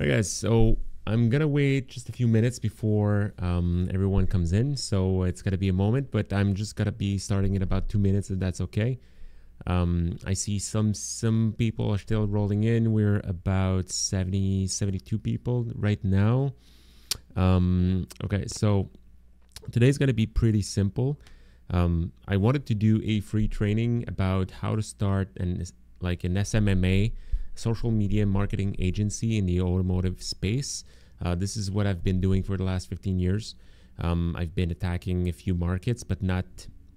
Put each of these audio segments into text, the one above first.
All right, guys. So I'm gonna wait just a few minutes before um, everyone comes in. So it's gonna be a moment, but I'm just gonna be starting in about two minutes, if that's okay. Um, I see some some people are still rolling in. We're about 70, 72 people right now. Um, okay, so today's gonna be pretty simple. Um, I wanted to do a free training about how to start an like an SMMA social media marketing agency in the automotive space. Uh, this is what I've been doing for the last 15 years. Um, I've been attacking a few markets, but not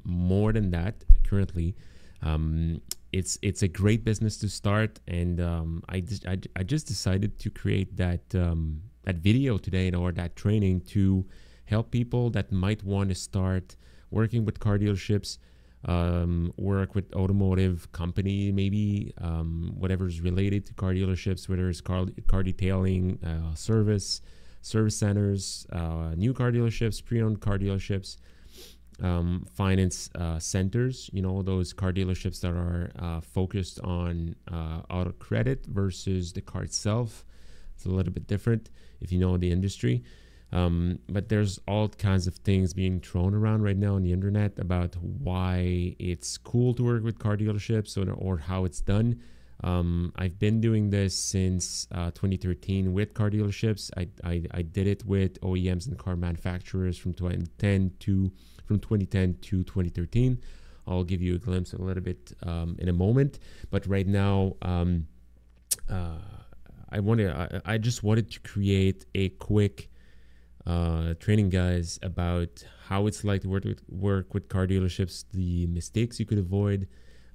more than that currently. Um, it's it's a great business to start, and um, I, just, I, I just decided to create that um, that video today or that training to help people that might want to start working with car dealerships, um, work with automotive company, maybe um, whatever is related to car dealerships, whether it's car, car detailing, uh, service, service centers, uh, new car dealerships, pre-owned car dealerships, um, finance uh, centers. You know those car dealerships that are uh, focused on uh, auto credit versus the car itself. It's a little bit different if you know the industry. Um, but there's all kinds of things being thrown around right now on the internet about why it's cool to work with car dealerships or, or how it's done. Um, I've been doing this since uh, 2013 with car dealerships. I, I, I, did it with OEMs and car manufacturers from 2010 to from 2010 to 2013. I'll give you a glimpse a little bit um, in a moment. But right now, um, uh, I wanted I, I just wanted to create a quick uh, training guys about how it's like to work with, work with car dealerships, the mistakes you could avoid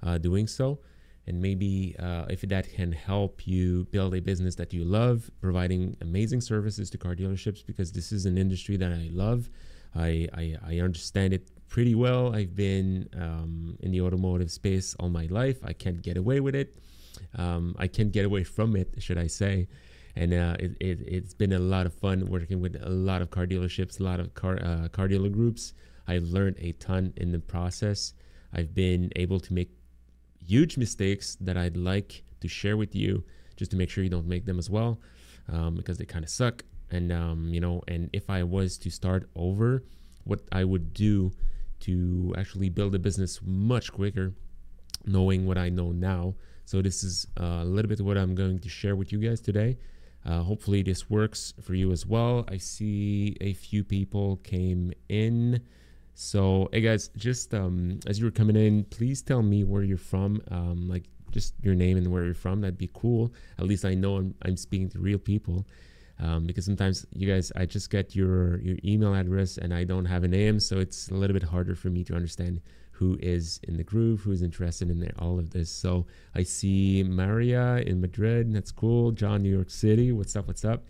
uh, doing so, and maybe uh, if that can help you build a business that you love, providing amazing services to car dealerships because this is an industry that I love. I, I, I understand it pretty well. I've been um, in the automotive space all my life. I can't get away with it. Um, I can't get away from it, should I say and uh, it, it, has been a lot of fun working with a lot of car dealerships, a lot of car, uh, car dealer groups. I've learned a ton in the process. I've been able to make huge mistakes that I'd like to share with you just to make sure you don't make them as well um, because they kind of suck. And, um, you know, and if I was to start over, what I would do to actually build a business much quicker, knowing what I know now. So, this is uh, a little bit what I'm going to share with you guys today. Uh, hopefully, this works for you as well. I see a few people came in. So, hey guys, just um, as you were coming in, please tell me where you're from. Um, like, just your name and where you're from. That'd be cool. At least I know I'm, I'm speaking to real people. Um, because sometimes you guys, I just get your your email address and I don't have a name, so it's a little bit harder for me to understand who is in the groove, who's interested in all of this. So I see Maria in Madrid. That's cool. John, New York City. What's up? What's up?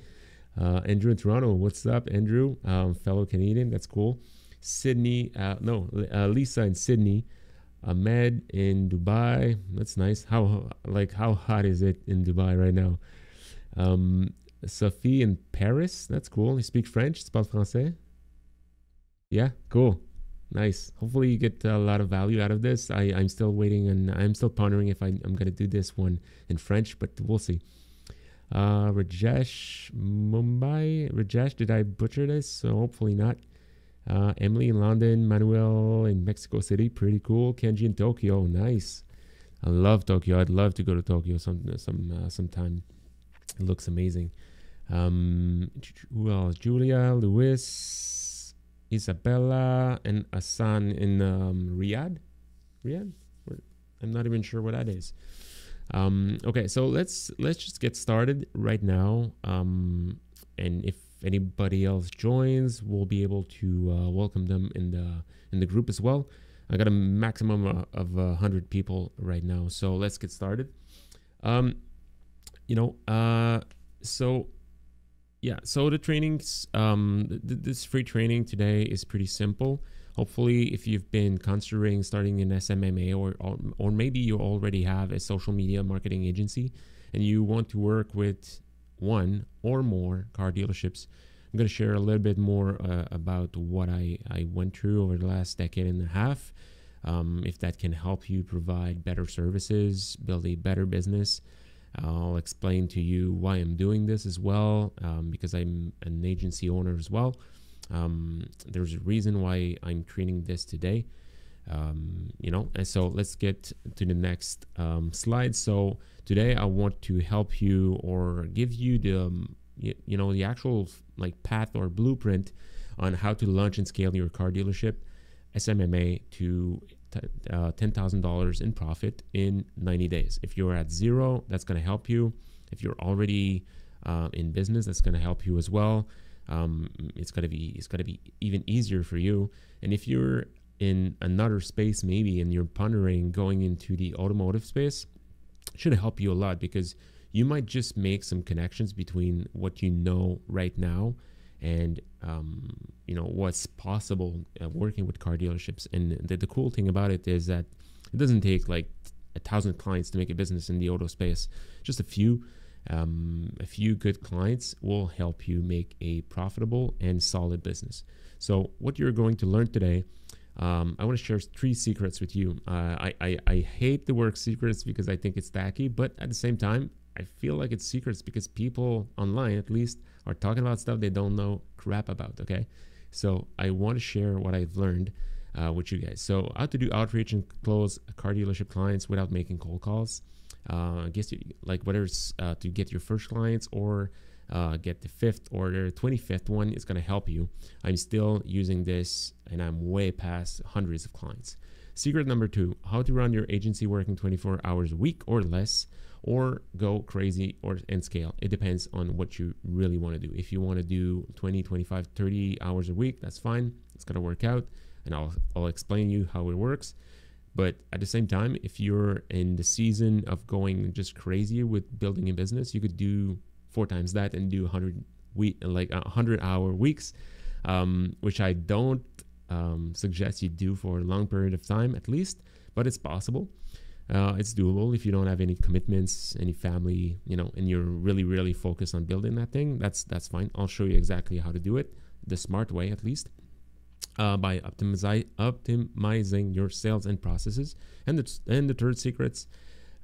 Uh, Andrew in Toronto. What's up, Andrew? Um, fellow Canadian. That's cool. Sydney. Uh, no, uh, Lisa in Sydney. Ahmed in Dubai. That's nice. How like how hot is it in Dubai right now? Um, Sophie in Paris. That's cool. You speak French. Tu parles français? Yeah, cool. Nice. Hopefully, you get a lot of value out of this. I, I'm still waiting and I'm still pondering if I, am going to do this one in French, but we'll see. Uh, Rajesh Mumbai. Rajesh, did I butcher this? So hopefully not. Uh, Emily in London. Manuel in Mexico City. Pretty cool. Kenji in Tokyo. Nice. I love Tokyo. I'd love to go to Tokyo some some uh, sometime. It looks amazing. Um, who else? Julia, Luis. Isabella and Asan in um, Riyadh. Riyadh? I'm not even sure what that is. Um, okay, so let's let's just get started right now. Um, and if anybody else joins, we'll be able to uh, welcome them in the in the group as well. I got a maximum of a hundred people right now, so let's get started. Um, you know, uh, so yeah so the trainings um th- this free training today is pretty simple. Hopefully if you've been considering starting an smma or, or or maybe you already have a social media marketing agency and you want to work with one or more car dealerships i'm going to share a little bit more uh, about what I, I went through over the last decade and a half um, if that can help you provide better services build a better business I'll explain to you why I'm doing this as well, um, because I'm an agency owner as well. Um, there's a reason why I'm creating this today. Um, you know, and so let's get to the next um, slide. So today I want to help you or give you the um, you, you know the actual like path or blueprint on how to launch and scale your car dealership SMMA to $10,000 in profit in 90 days. If you're at zero, that's going to help you. If you're already uh, in business, that's going to help you as well. Um, it's going to be it's going to be even easier for you. And if you're in another space, maybe, and you're pondering going into the automotive space, should help you a lot because you might just make some connections between what you know right now and um, you know what's possible uh, working with car dealerships. And the, the cool thing about it is that it doesn't take like a thousand clients to make a business in the auto space. Just a few, um, a few good clients will help you make a profitable and solid business. So what you're going to learn today. Um, I want to share three secrets with you. Uh, I, I, I hate the word secrets because I think it's tacky, but at the same time, I feel like it's secrets because people online, at least, are talking about stuff they don't know crap about. Okay, so I want to share what I've learned uh, with you guys. So how to do outreach and close car dealership clients without making cold calls. Uh, I guess you, like whether it's uh, to get your first clients or uh, get the fifth or the 25th one is going to help you. I'm still using this and I'm way past hundreds of clients. Secret number two how to run your agency working 24 hours a week or less or go crazy or and scale. It depends on what you really want to do. If you want to do 20, 25, 30 hours a week, that's fine. It's going to work out and I'll I'll explain you how it works. But at the same time, if you're in the season of going just crazy with building a business, you could do four times that and do 100 week like 100 hour weeks, um, which I don't um, suggest you do for a long period of time at least, but it's possible. Uh, it's doable if you don't have any commitments, any family, you know, and you're really, really focused on building that thing. That's that's fine. I'll show you exactly how to do it, the smart way at least, uh, by optimize, optimizing your sales and processes. And the and the third secrets,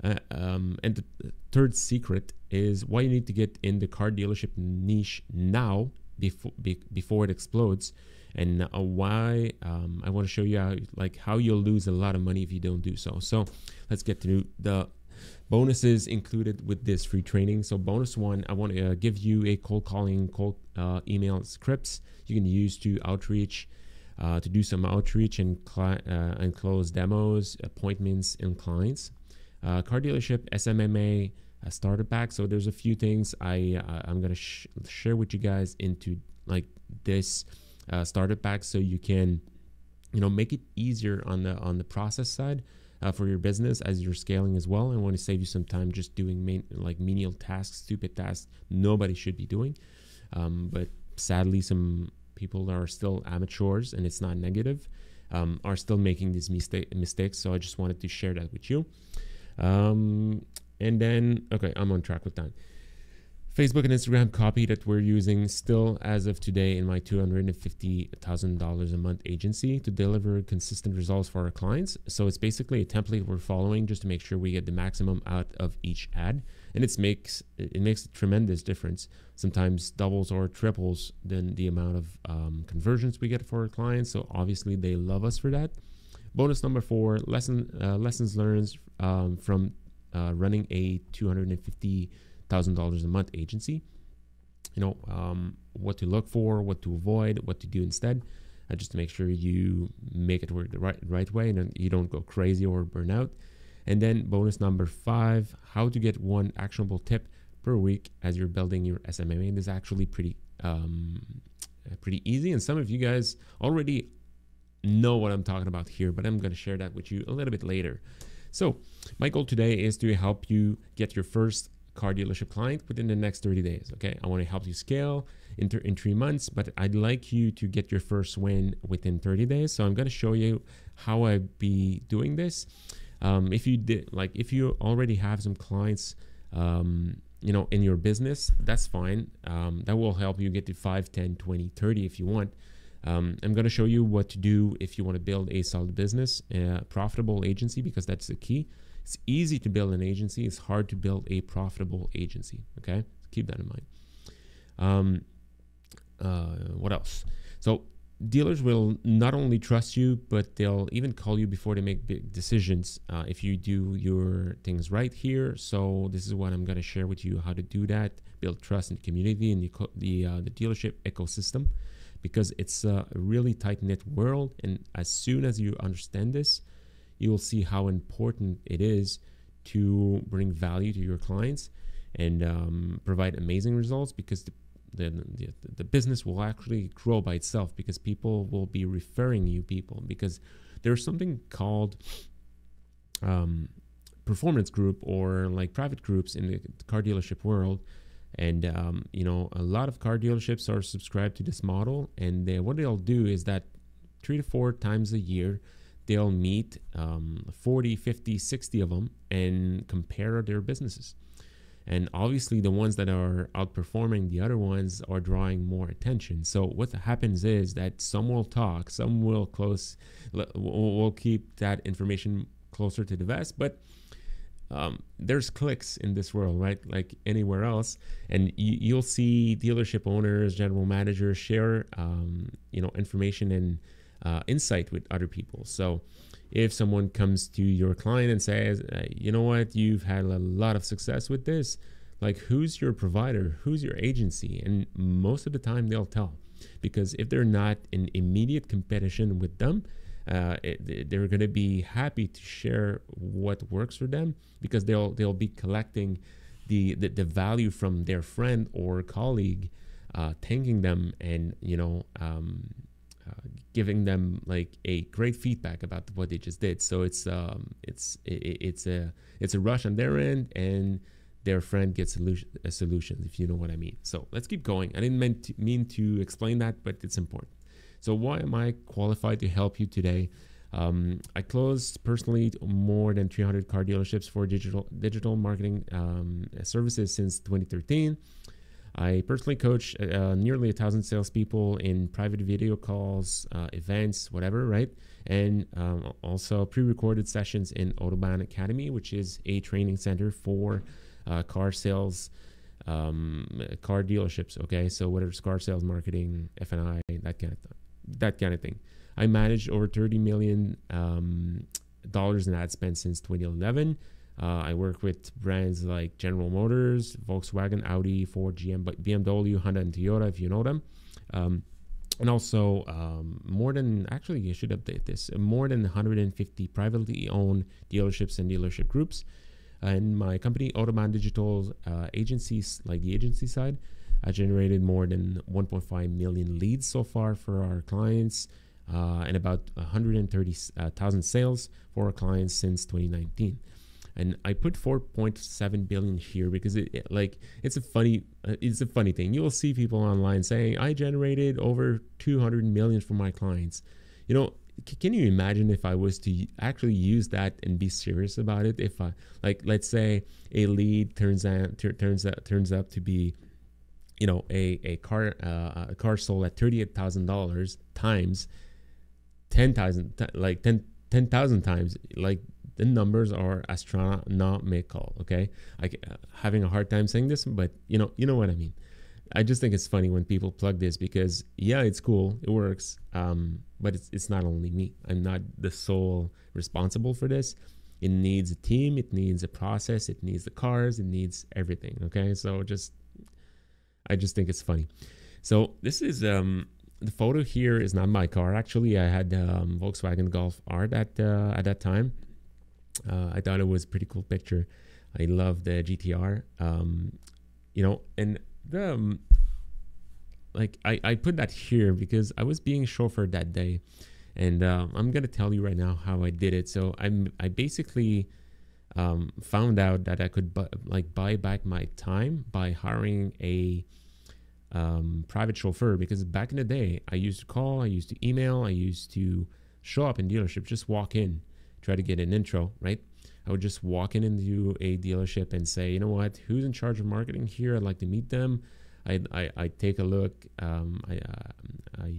uh, um, and the third secret is why you need to get in the car dealership niche now before be, before it explodes and uh, why um, I want to show you how, like how you'll lose a lot of money if you don't do so. So let's get to the bonuses included with this free training. So bonus one, I want to uh, give you a cold calling, cold uh, email scripts you can use to outreach, uh, to do some outreach and uh, and close demos, appointments, and clients. Uh, car dealership, SMMA, starter pack. So there's a few things I I'm gonna sh- share with you guys into like this uh, starter pack so you can you know make it easier on the on the process side uh, for your business as you're scaling as well. I want to save you some time just doing main, like menial tasks, stupid tasks nobody should be doing. Um, but sadly, some people are still amateurs, and it's not negative. Um, are still making these mistake, mistakes. So I just wanted to share that with you. Um, and then, okay, I'm on track with time. Facebook and Instagram copy that we're using still as of today in my $250,000 a month agency to deliver consistent results for our clients. So it's basically a template we're following just to make sure we get the maximum out of each ad. And it makes it makes a tremendous difference. Sometimes doubles or triples than the amount of um, conversions we get for our clients. So obviously they love us for that. Bonus number four: lesson uh, lessons learned um, from uh, running a 250 thousand dollars a month agency. You know um, what to look for, what to avoid, what to do instead, uh, just to make sure you make it work the right right way and you don't go crazy or burn out. And then bonus number five: how to get one actionable tip per week as you're building your SMMA. And this is actually pretty um, pretty easy, and some of you guys already know what I'm talking about here, but I'm going to share that with you a little bit later. So, my goal today is to help you get your first car dealership client within the next 30 days. Okay, I want to help you scale in, in three months, but I'd like you to get your first win within 30 days. So I'm going to show you how I'd be doing this. Um, if you did like if you already have some clients um, you know in your business that's fine um, that will help you get to 5 10 20 30 if you want um, i'm going to show you what to do if you want to build a solid business a profitable agency because that's the key It's easy to build an agency. It's hard to build a profitable agency. Okay, keep that in mind. Um, uh, what else? So dealers will not only trust you, but they'll even call you before they make big decisions uh, if you do your things right here. So this is what I'm going to share with you how to do that, build trust in the community and the the, uh, the dealership ecosystem, because it's a really tight knit world. And as soon as you understand this, you will see how important it is to bring value to your clients and um, provide amazing results because the the, the, business will actually grow by itself because people will be referring you people because there's something called um, performance group or like private groups in the car dealership world. And um, you know a lot of car dealerships are subscribed to this model and they, what they'll do is that three to four times a year they'll meet um, 40 50 60 of them and compare their businesses. And obviously the ones that are outperforming the other ones are drawing more attention. So what happens is that some will talk some will close will keep that information closer to the vest but um, there's clicks in this world right? Like anywhere else. And you, will see dealership owners general managers share um, you know information and uh, insight with other people. So if someone comes to your client and says, you know what, you've had a lot of success with this, like who's your provider, who's your agency, and most of the time they'll tell, because if they're not in immediate competition with them, uh, it, they're going to be happy to share what works for them because they'll they'll be collecting the the, the value from their friend or colleague, uh, thanking them and you know um, giving them like a great feedback about what they just did. So it's um, it's it, it's a it's a rush on their end, and their friend gets solution, a solution, if you know what I mean. So let's keep going. I didn't mean to, mean to explain that, but it's important. So why am I qualified to help you today? Um, I closed personally more than 300 car dealerships for digital digital marketing um, services since 2013. I personally coach uh, nearly a thousand salespeople in private video calls, uh, events, whatever, right? And um, also pre-recorded sessions in Autobahn Academy, which is a training center for uh, car sales, um, car dealerships. Okay, so whether it's car sales, marketing, F and I, that kind of th- that kind of thing. I managed over 30 million um, dollars in ad spend since 2011. Uh, I work with brands like General Motors, Volkswagen, Audi, Ford, GM, BMW, Honda, and Toyota, if you know them. Um, and also, um, more than actually, you should update this more than 150 privately owned dealerships and dealership groups. And my company, Autobahn Digital uh, agencies, like the agency side, I generated more than 1.5 million leads so far for our clients uh, and about 130,000 sales for our clients since 2019 and I put 4.7 billion here because it, it, like it's a funny uh, it's a funny thing. You'll see people online saying I generated over 200 million for my clients. You know, c- can you imagine if I was to actually use that and be serious about it? If I like, let's say a lead turns out turns out turns up to be you know a a car uh, a car sold at thirty eight thousand dollars times ten thousand like ten ten thousand times like the numbers are astronomical. Okay, I uh, having a hard time saying this, but you know, you know what I mean. I just think it's funny when people plug this because yeah, it's cool, it works, um, but it's it's not only me. I'm not the sole responsible for this. It needs a team, it needs a process, it needs the cars, it needs everything. Okay, so just I just think it's funny. So this is um, the photo here is not my car. Actually, I had um, Volkswagen Golf R at uh, at that time, uh, I thought it was a pretty cool picture. I love the GTR. Um, you know, and the um, like I, I put that here because I was being chauffeured that day, and uh, I'm gonna tell you right now how I did it. So I'm I basically um, found out that I could bu- like buy back my time by hiring a um, private chauffeur because back in the day I used to call, I used to email, I used to show up in dealership, just walk in try to get an intro, right? I would just walk in into a dealership and say, you know what, who's in charge of marketing here? I'd like to meet them. I I I take a look. Um, I, uh, I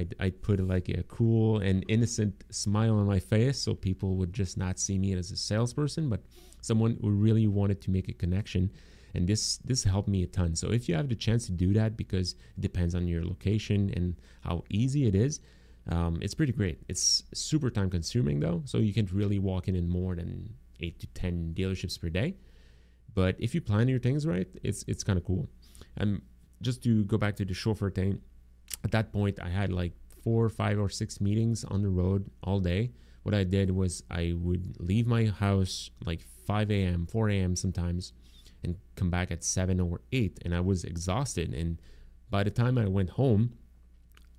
I I put like a cool and innocent smile on my face, so people would just not see me as a salesperson, but someone who really wanted to make a connection. And this this helped me a ton. So if you have the chance to do that, because it depends on your location and how easy it is, um, it's pretty great. It's super time consuming though, so you can't really walk in in more than eight to ten dealerships per day. But if you plan your things right, it's it's kind of cool. And just to go back to the chauffeur thing, at that point I had like four, five, or six meetings on the road all day. What I did was I would leave my house like 5 a.m., 4 a.m. sometimes, and come back at 7 or 8, and I was exhausted. And by the time I went home,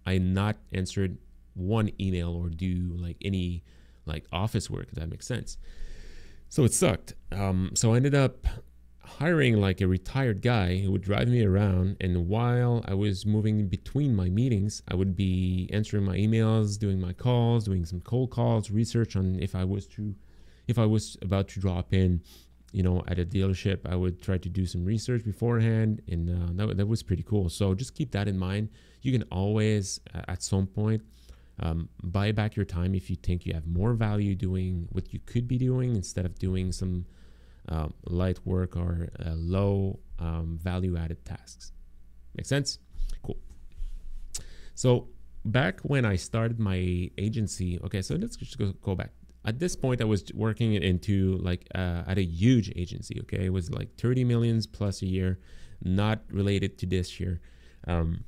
I not answered one email or do like any like office work. If that makes sense. So it sucked. Um, so I ended up hiring like a retired guy who would drive me around and while i was moving between my meetings i would be answering my emails doing my calls doing some cold calls research on if i was to if i was about to drop in you know at a dealership i would try to do some research beforehand and uh, that, that was pretty cool so just keep that in mind you can always at some point um, buy back your time if you think you have more value doing what you could be doing instead of doing some uh, light work or uh, low um, value added tasks. Make sense? Cool. So back when I started my agency, okay, so let's just go, go back. At this point, I was working into like uh, at a huge agency. Okay, it was like 30 millions plus a year, not related to this year. Um,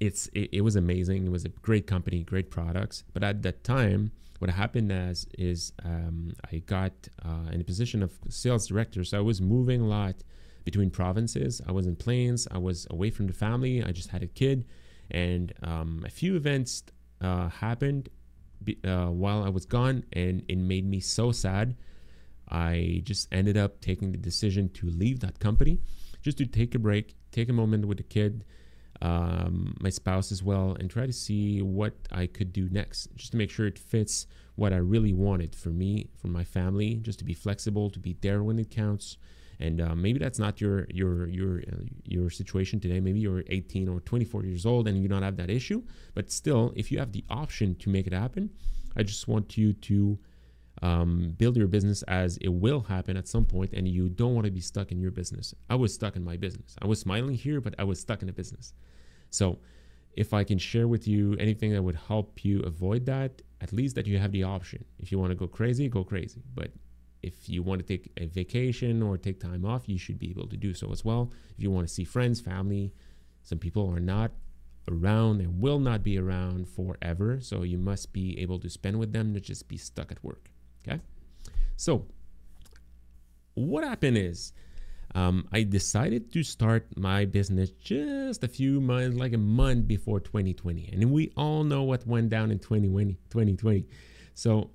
it's it, it was amazing. It was a great company, great products. But at that time, what happened as is um, I got uh, in a position of sales director, so I was moving a lot between provinces. I was in planes. I was away from the family. I just had a kid, and um, a few events uh, happened uh, while I was gone, and it made me so sad. I just ended up taking the decision to leave that company, just to take a break, take a moment with the kid, um, my spouse as well, and try to see what I could do next, just to make sure it fits what I really wanted for me, for my family, just to be flexible, to be there when it counts. And uh, maybe that's not your your your uh, your situation today. Maybe you're 18 or 24 years old and you don't have that issue. But still, if you have the option to make it happen, I just want you to um, build your business as it will happen at some point and you don't want to be stuck in your business i was stuck in my business i was smiling here but i was stuck in a business so, if I can share with you anything that would help you avoid that, at least that you have the option. If you want to go crazy, go crazy. But if you want to take a vacation or take time off, you should be able to do so as well. If you want to see friends, family, some people are not around and will not be around forever. So you must be able to spend with them, not just be stuck at work. Okay. So, what happened is um, I decided to start my business just a few months, like a month before 2020. And we all know what went down in 2020. 2020. So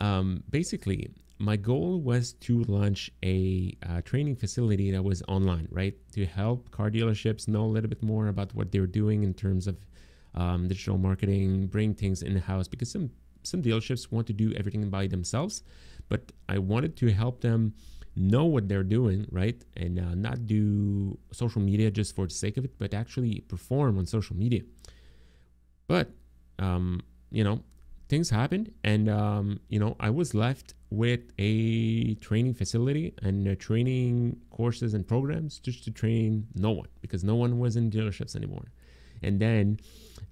um, basically, my goal was to launch a uh, training facility that was online, right? To help car dealerships know a little bit more about what they're doing in terms of um, digital marketing, bring things in house because some some dealerships want to do everything by themselves, but I wanted to help them know what they're doing, right? And uh, not do social media just for the sake of it, but actually perform on social media. But, um, you know, things happened, and, um, you know, I was left with a training facility and uh, training courses and programs just to train no one because no one was in dealerships anymore. And then,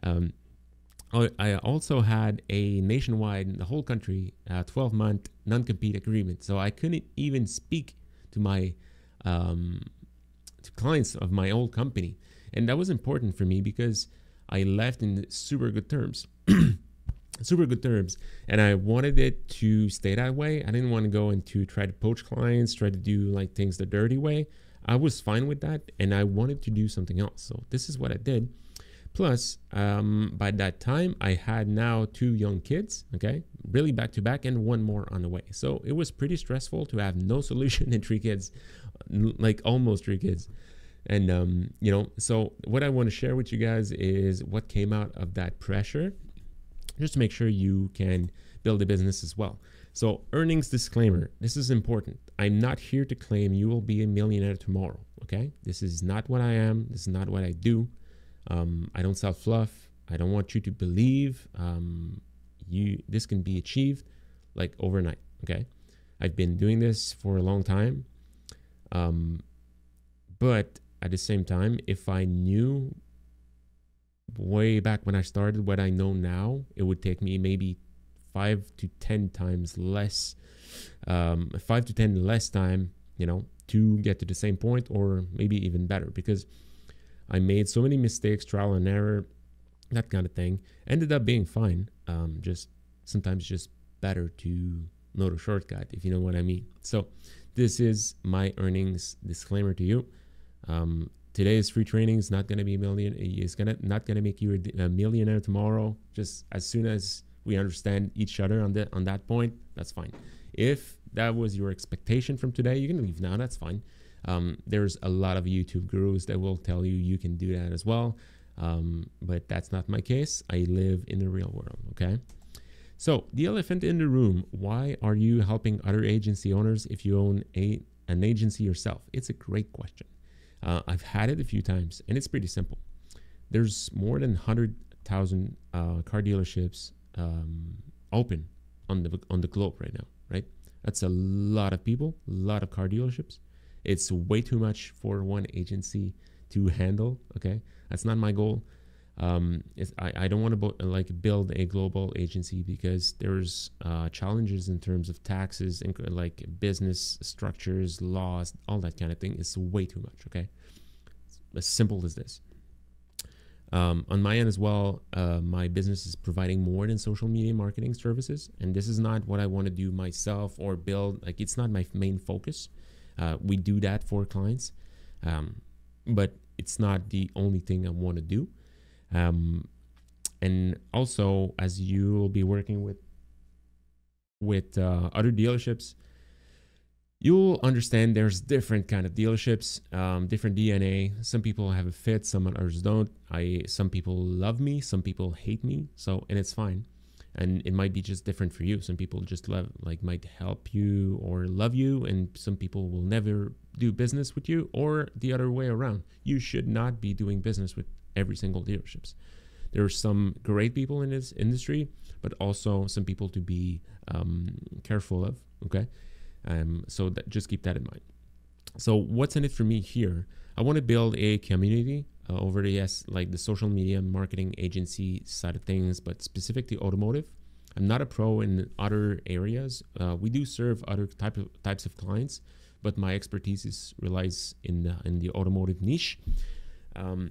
um, I also had a nationwide, the whole country, 12 month non compete agreement. So I couldn't even speak to my um, to clients of my old company. And that was important for me because I left in super good terms. super good terms. And I wanted it to stay that way. I didn't want to go into try to poach clients, try to do like things the dirty way. I was fine with that. And I wanted to do something else. So this is what I did. Plus, um, by that time, I had now two young kids, okay, really back to back, and one more on the way. So it was pretty stressful to have no solution and three kids, like almost three kids. And, um, you know, so what I want to share with you guys is what came out of that pressure, just to make sure you can build a business as well. So, earnings disclaimer this is important. I'm not here to claim you will be a millionaire tomorrow. Okay, this is not what I am. This is not what I do. Um, I don't sell fluff. I don't want you to believe um, you this can be achieved like overnight. Okay, I've been doing this for a long time, um, but at the same time, if I knew way back when I started what I know now, it would take me maybe five to ten times less, um, five to ten less time, you know, to get to the same point, or maybe even better, because I made so many mistakes, trial and error, that kind of thing. Ended up being fine. Um, just sometimes just better to know the shortcut, if you know what I mean. So, this is my earnings disclaimer to you. Um, today's free training is not going to be a million. It's gonna not going to make you a millionaire tomorrow. Just as soon as we understand each other on that on that point, that's fine. If that was your expectation from today, you can leave now. That's fine. Um, there's a lot of YouTube gurus that will tell you you can do that as well. Um, but that's not my case. I live in the real world. Okay. So the elephant in the room. Why are you helping other agency owners if you own a an agency yourself? It's a great question. Uh, I've had it a few times, and it's pretty simple. There's more than hundred thousand uh, car dealerships um, open on the on the globe right now. Right, that's a lot of people, a lot of car dealerships. It's way too much for one agency to handle. Okay, that's not my goal. Um, I, I don't want to bo- like build a global agency because there's uh, challenges in terms of taxes and like business structures, laws, all that kind of thing. It's way too much. Okay, it's as simple as this. Um, on my end as well, uh, my business is providing more than social media marketing services, and this is not what I want to do myself or build. Like it's not my main focus. Uh, we do that for clients, um, but it's not the only thing I want to do. Um, and also, as you will be working with with uh, other dealerships, you'll understand there's different kind of dealerships, um, different DNA. Some people have a fit, some others don't. I some people love me, some people hate me. So and it's fine and it might be just different for you. Some people just love like might help you or love you and some people will never do business with you or the other way around. You should not be doing business with every single dealerships. There are some great people in this industry but also some people to be um, careful of okay? Um, so that, just keep that in mind. So what's in it for me here? I want to build a community uh, over the yes like the social media marketing agency side of things but specific to automotive i'm not a pro in other areas uh, we do serve other type of types of clients but my expertise is relies in the, in the automotive niche um,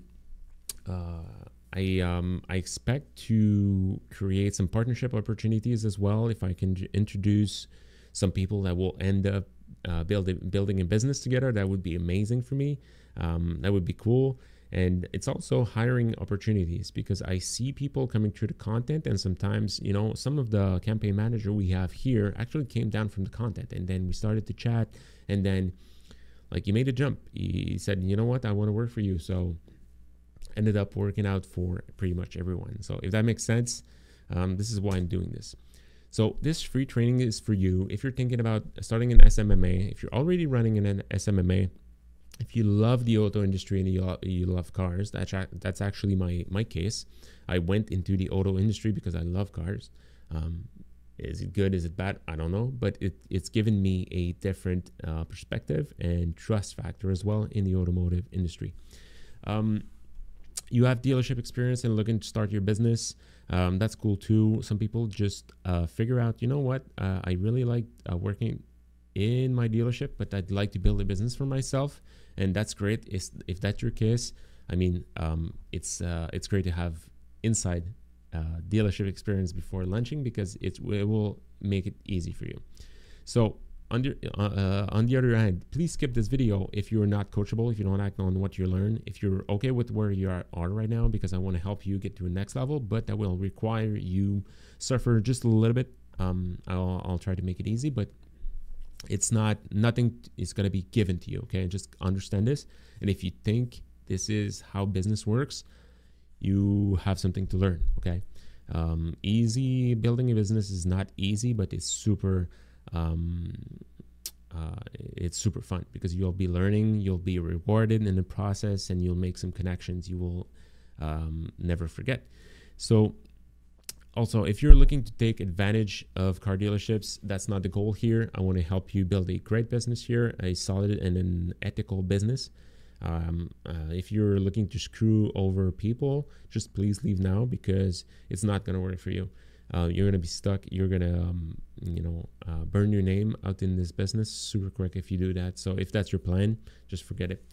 uh, I um, I expect to create some partnership opportunities as well if I can j- introduce some people that will end up uh, building building a business together. That would be amazing for me. Um, that would be cool and it's also hiring opportunities because i see people coming through the content and sometimes you know some of the campaign manager we have here actually came down from the content and then we started to chat and then like he made a jump. He said you know what? I want to work for you. So ended up working out for pretty much everyone. So if that makes sense um, this is why i'm doing this. So this free training is for you. If you're thinking about starting an smma if you're already running an smma if you love the auto industry and you, you love cars, that's, that's actually my, my case. I went into the auto industry because I love cars. Um, is it good? Is it bad? I don't know. But it, it's given me a different uh, perspective and trust factor as well in the automotive industry. Um, you have dealership experience and looking to start your business. Um, that's cool too. Some people just uh, figure out, you know what, uh, I really like uh, working in my dealership, but I'd like to build a business for myself and that's great. If, if that's your case, I mean, um, it's uh, it's great to have inside uh, dealership experience before launching because it, it will make it easy for you. So on the, uh, uh, on the other hand, please skip this video if you're not coachable, if you don't act on what you learn, if you're okay with where you are, are right now, because I want to help you get to the next level, but that will require you suffer just a little bit. Um, I'll, I'll try to make it easy, but it's not nothing is going to be given to you okay? Just understand this. And if you think this is how business works you have something to learn okay? Um, easy building a business is not easy but it's super um, uh, it's super fun because you'll be learning, you'll be rewarded in the process, and you'll make some connections you will um, never forget. So, also, if you're looking to take advantage of car dealerships, that's not the goal here. I want to help you build a great business here, a solid and an ethical business. Um, uh, if you're looking to screw over people, just please leave now because it's not going to work for you. Uh, you're going to be stuck. You're going to, um, you know, uh, burn your name out in this business super quick if you do that. So if that's your plan, just forget it.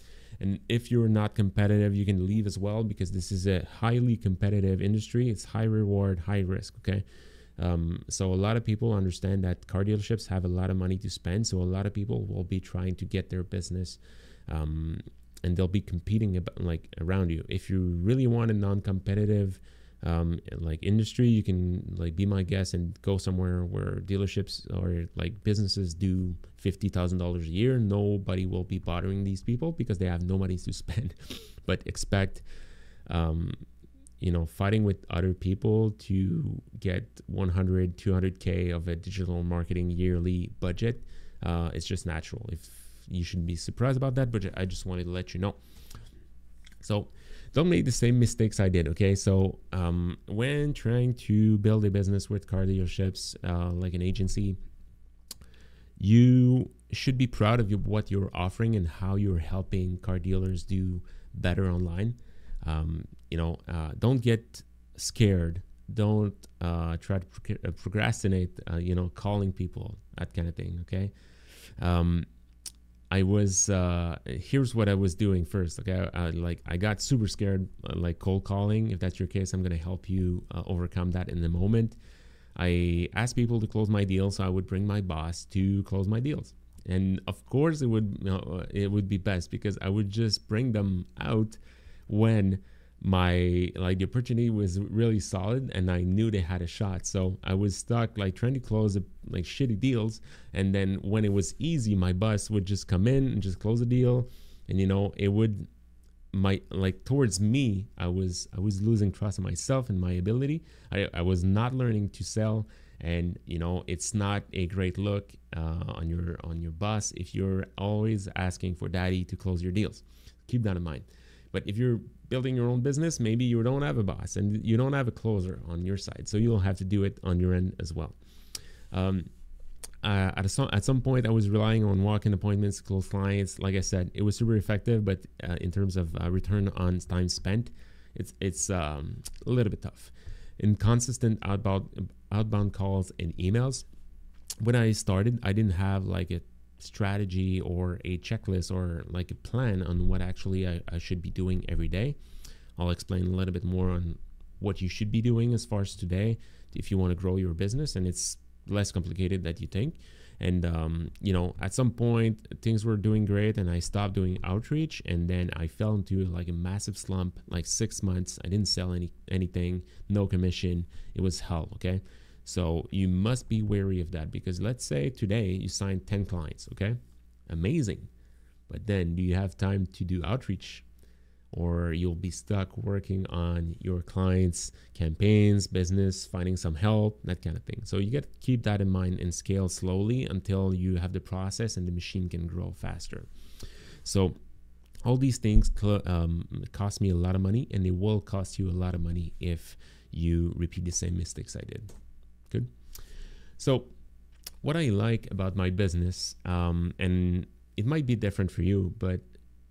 And if you're not competitive, you can leave as well because this is a highly competitive industry. It's high reward, high risk. Okay. Um, so a lot of people understand that car dealerships have a lot of money to spend. So a lot of people will be trying to get their business um, and they'll be competing about, like around you. If you really want a non-competitive um, like industry, you can like be my guest and go somewhere where dealerships or like businesses do fifty thousand dollars a year. Nobody will be bothering these people because they have no money to spend. but expect, um, you know, fighting with other people to get 100, 200k of a digital marketing yearly budget. Uh, it's just natural. If you shouldn't be surprised about that, but I just wanted to let you know. So don't make the same mistakes I did. Okay, so um, when trying to build a business with car dealerships, uh, like an agency, you should be proud of what you're offering and how you're helping car dealers do better online. Um, you know, uh, don't get scared. Don't uh, try to procrastinate. Uh, you know, calling people that kind of thing. Okay. Um, I was uh, here's what I was doing first. Like I, I like I got super scared, uh, like cold calling. If that's your case, I'm gonna help you uh, overcome that in the moment. I asked people to close my deals, so I would bring my boss to close my deals, and of course it would you know, it would be best because I would just bring them out when my like the opportunity was really solid and I knew they had a shot. So I was stuck like trying to close like shitty deals. And then when it was easy, my boss would just come in and just close a deal. And you know, it would my like towards me, I was I was losing trust in myself and my ability. I, I was not learning to sell. And you know, it's not a great look uh, on your on your boss if you're always asking for daddy to close your deals. Keep that in mind. But if you're building your own business, maybe you don't have a boss and you don't have a closer on your side. So you'll have to do it on your end as well. Um, uh, at, some, at some point, I was relying on walk-in appointments, close clients. Like I said, it was super effective, but uh, in terms of uh, return on time spent, it's it's um, a little bit tough. Inconsistent outbound outbound calls and emails. When I started, I didn't have like a strategy or a checklist or like a plan on what actually I, I should be doing every day. I'll explain a little bit more on what you should be doing as far as today if you want to grow your business and it's less complicated than you think. And um, you know at some point things were doing great and i stopped doing outreach and then i fell into like a massive slump like six months. I didn't sell any anything no commission. It was hell okay so you must be wary of that because let's say today you sign 10 clients, okay? Amazing. But then do you have time to do outreach? Or you'll be stuck working on your clients' campaigns, business, finding some help, that kind of thing. So you got to keep that in mind and scale slowly until you have the process and the machine can grow faster. So all these things um, cost me a lot of money and they will cost you a lot of money if you repeat the same mistakes I did. So, what I like about my business, um, and it might be different for you, but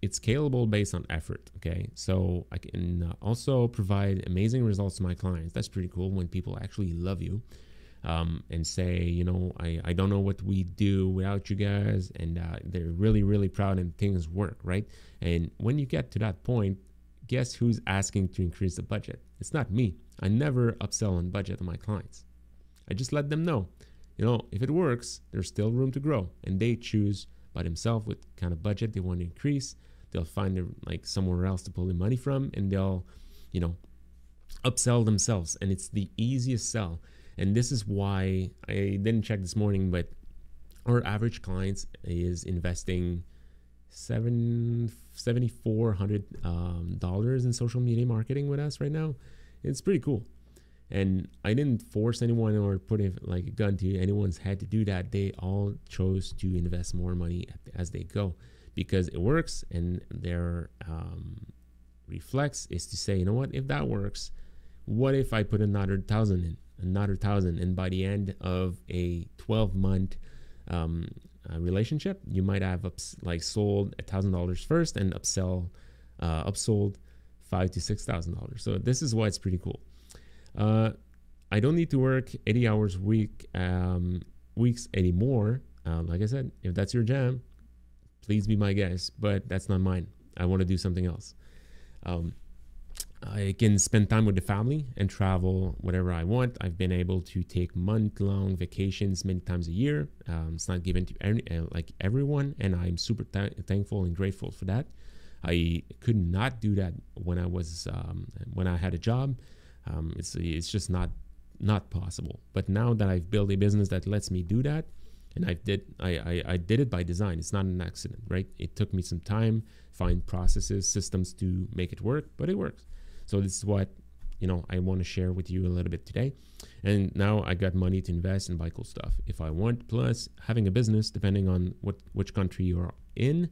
it's scalable based on effort. Okay. So, I can uh, also provide amazing results to my clients. That's pretty cool when people actually love you. Um, and say, you know, I, I don't know what we do without you guys. And uh, they're really, really proud and things work, right? And when you get to that point, guess who's asking to increase the budget? It's not me. I never upsell on budget on my clients. I just let them know, you know, if it works, there's still room to grow, and they choose by themselves what kind of budget they want to increase. They'll find their, like somewhere else to pull the money from, and they'll, you know, upsell themselves, and it's the easiest sell. And this is why I didn't check this morning, but our average clients is investing seven seventy four hundred um, dollars in social media marketing with us right now. It's pretty cool And I didn't force anyone or put like a gun to anyone's head to do that. They all chose to invest more money as they go because it works and their um, reflex is to say, you know what, if that works, what if I put another thousand in, another thousand, and by the end of a 12 month um, uh, relationship, you might have ups, like sold a thousand dollars first and upsell, uh, upsold five to six thousand dollars. So this is why it's pretty cool. Uh, I don't need to work 80 hours a week um, weeks anymore. Uh, like I said, if that's your jam, please be my guest. But that's not mine. I want to do something else. Um, I can spend time with the family and travel whatever I want. I've been able to take month-long vacations many times a year. Um, it's not given to any, uh, like everyone, and I'm super th- thankful and grateful for that. I could not do that when I was um, when I had a job. Um, it's it's just not not possible. But now that I've built a business that lets me do that, and I did I, I, I did it by design. It's not an accident, right? It took me some time, find processes, systems to make it work, but it works. So this is what you know I want to share with you a little bit today. And now I got money to invest and buy cool stuff if I want. Plus, having a business, depending on what which country you're in,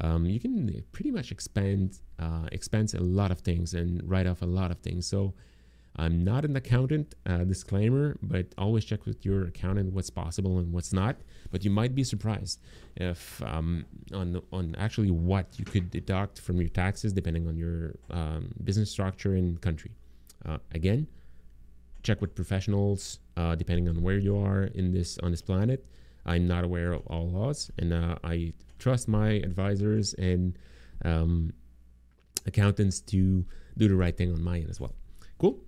um, you can pretty much expand uh, expense a lot of things and write off a lot of things. So I'm not an accountant, uh, disclaimer, but always check with your accountant what's possible and what's not. But you might be surprised if um, on on actually what you could deduct from your taxes depending on your um, business structure and country. Uh, again, check with professionals uh, depending on where you are in this on this planet. I'm not aware of all laws, and uh, I trust my advisors and um, accountants to do the right thing on my end as well. Cool.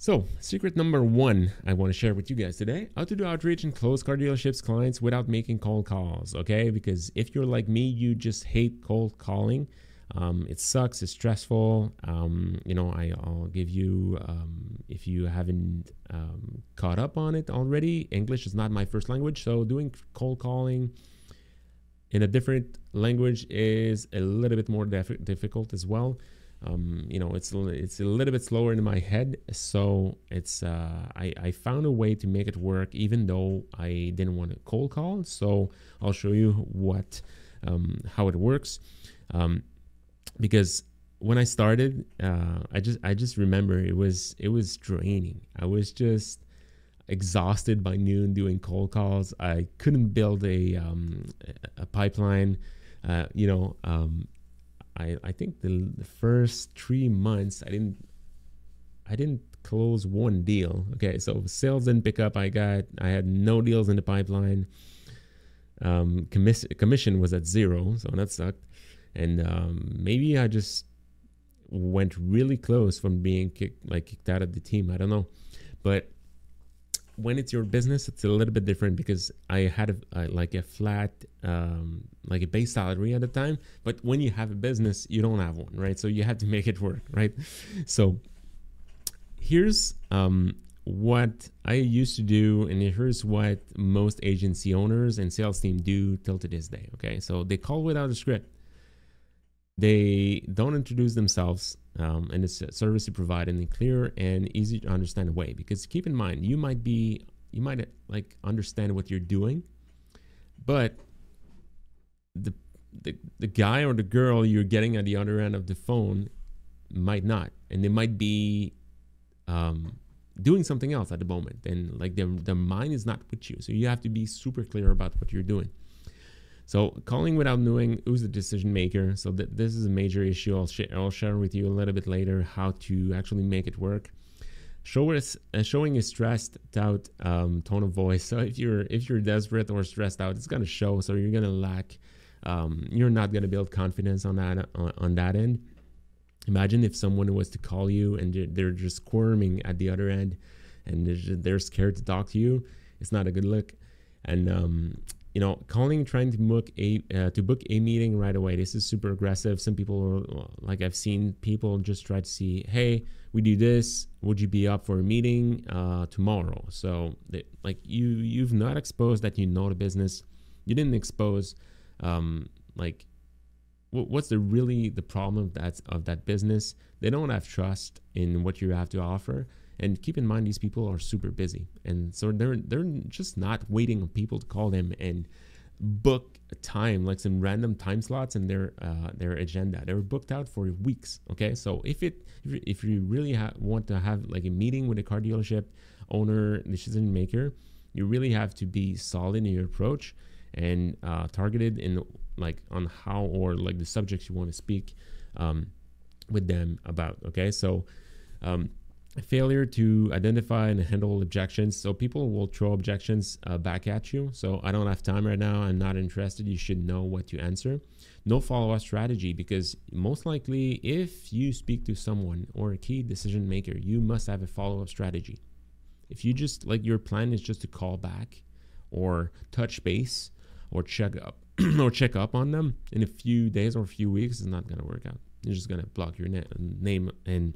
So, secret number one I want to share with you guys today how to do outreach and close car dealerships clients without making cold calls. Okay, because if you're like me, you just hate cold calling. Um, it sucks, it's stressful. Um, you know, I, will give you, um, if you haven't um, caught up on it already, English is not my first language. So, doing cold calling in a different language is a little bit more difficult as well um, you know it's it's a little bit slower in my head so it's uh, I, I found a way to make it work even though I didn't want to cold call. So I'll show you what um, how it works. Um, because when I started uh, I just I just remember it was it was draining. I was just exhausted by noon doing cold calls. I couldn't build a um, a pipeline. Uh, you know um, I I think the, the first three months I didn't I didn't close one deal. Okay, so sales didn't pick up. I got I had no deals in the pipeline. Um, commission commission was at zero, so that sucked. And um, maybe I just went really close from being kicked like kicked out of the team. I don't know, but when it's your business, it's a little bit different because I had a, a, like a flat, um, like a base salary at the time. But when you have a business, you don't have one, right? So you have to make it work, right? So here's um, what I used to do, and here's what most agency owners and sales team do till to this day. Okay, so they call without a script. They don't introduce themselves um, and it's a service you provide in a clear and easy to understand way. Because keep in mind, you might be, you might like understand what you're doing, but the the the guy or the girl you're getting at the other end of the phone might not, and they might be um, doing something else at the moment, and like their their mind is not with you. So you have to be super clear about what you're doing. So calling without knowing who's the decision maker. So th- this is a major issue. I'll, sh- I'll share with you a little bit later how to actually make it work. Uh, showing a stressed out um, tone of voice. So if you're if you're desperate or stressed out, it's gonna show. So you're gonna lack. Um, you're not gonna build confidence on that on, on that end. Imagine if someone was to call you and they're just squirming at the other end, and they're, they're scared to talk to you. It's not a good look. And um, you know, calling trying to book a uh, to book a meeting right away. This is super aggressive. Some people, like I've seen people just try to see, hey, we do this. Would you be up for a meeting uh, tomorrow? So, they, like you, you've not exposed that you know the business. You didn't expose, um, like, what's the really the problem of that of that business? They don't have trust in what you have to offer, And keep in mind, these people are super busy, and so they're they're just not waiting on people to call them and book a time like some random time slots in their uh, their agenda. They're booked out for weeks. Okay, so if it if you really ha- want to have like a meeting with a car dealership owner, decision maker, you really have to be solid in your approach and uh, targeted in like on how or like the subjects you want to speak um, with them about. Okay, so. Um, failure to identify and handle objections. So people will throw objections uh, back at you. So I don't have time right now. I'm not interested. You should know what to answer. No follow up strategy because most likely, if you speak to someone or a key decision maker, you must have a follow up strategy. If you just like your plan is just to call back or touch base or check up or check up on them in a few days or a few weeks, it's not gonna work out. You're just gonna block your na- name and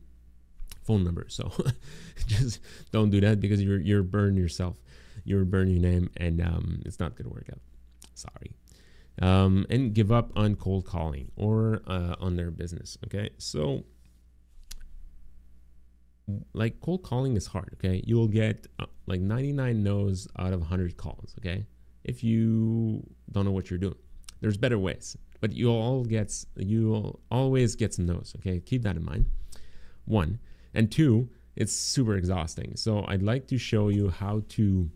phone number. So just don't do that because you're you're burn yourself. You're burn your name, and um, it's not gonna work out. Sorry. Um, and give up on cold calling or uh, on their business. Okay, so like cold calling is hard. Okay, you will get uh, like 99 no's out of 100 calls. Okay, if you don't know what you're doing, there's better ways, but you all gets you will always get some no's. Okay, keep that in mind. One, and two, it's super exhausting. So I'd like to show you how to,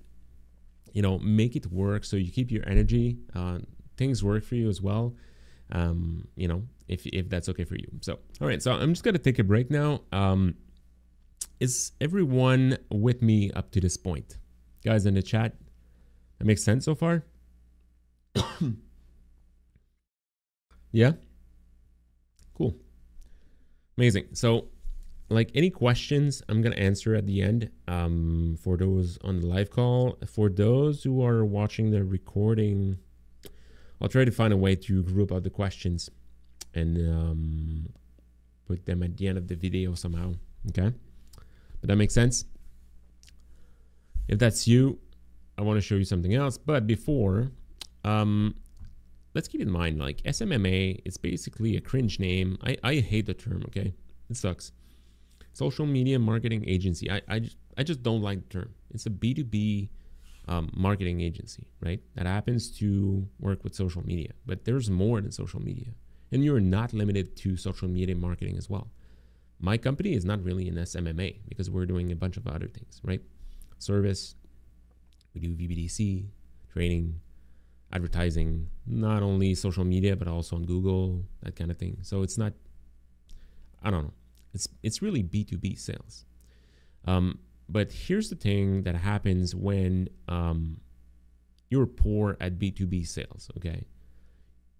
you know, make it work so you keep your energy. Uh, things work for you as well. Um, you know, if if that's okay for you. So all right, so I'm just gonna take a break now. Um, is everyone with me up to this point, guys in the chat? That makes sense so far. yeah. Cool. Amazing. So like any questions i'm to answer at the end um, for those on the live call. For those who are watching the recording i'll try to find a way to group out the questions and um, put them at the end of the video somehow okay? But that makes sense. If that's you i want to show you something else but before um, let's keep in mind like smma is basically a cringe name. I, I hate the term okay? It sucks social media marketing agency. I, I, just, I just don't like the term. It's a B2B um, marketing agency, right? That happens to work with social media. But there's more than social media. And you're not limited to social media marketing as well. My company is not really an SMMA because we're doing a bunch of other things, right? Service, we do VBDC, training, advertising, not only social media, but also on Google, that kind of thing. So it's not, I don't know. It's it's really B2B sales. Um, but here's the thing that happens when um, you're poor at B2B sales, okay?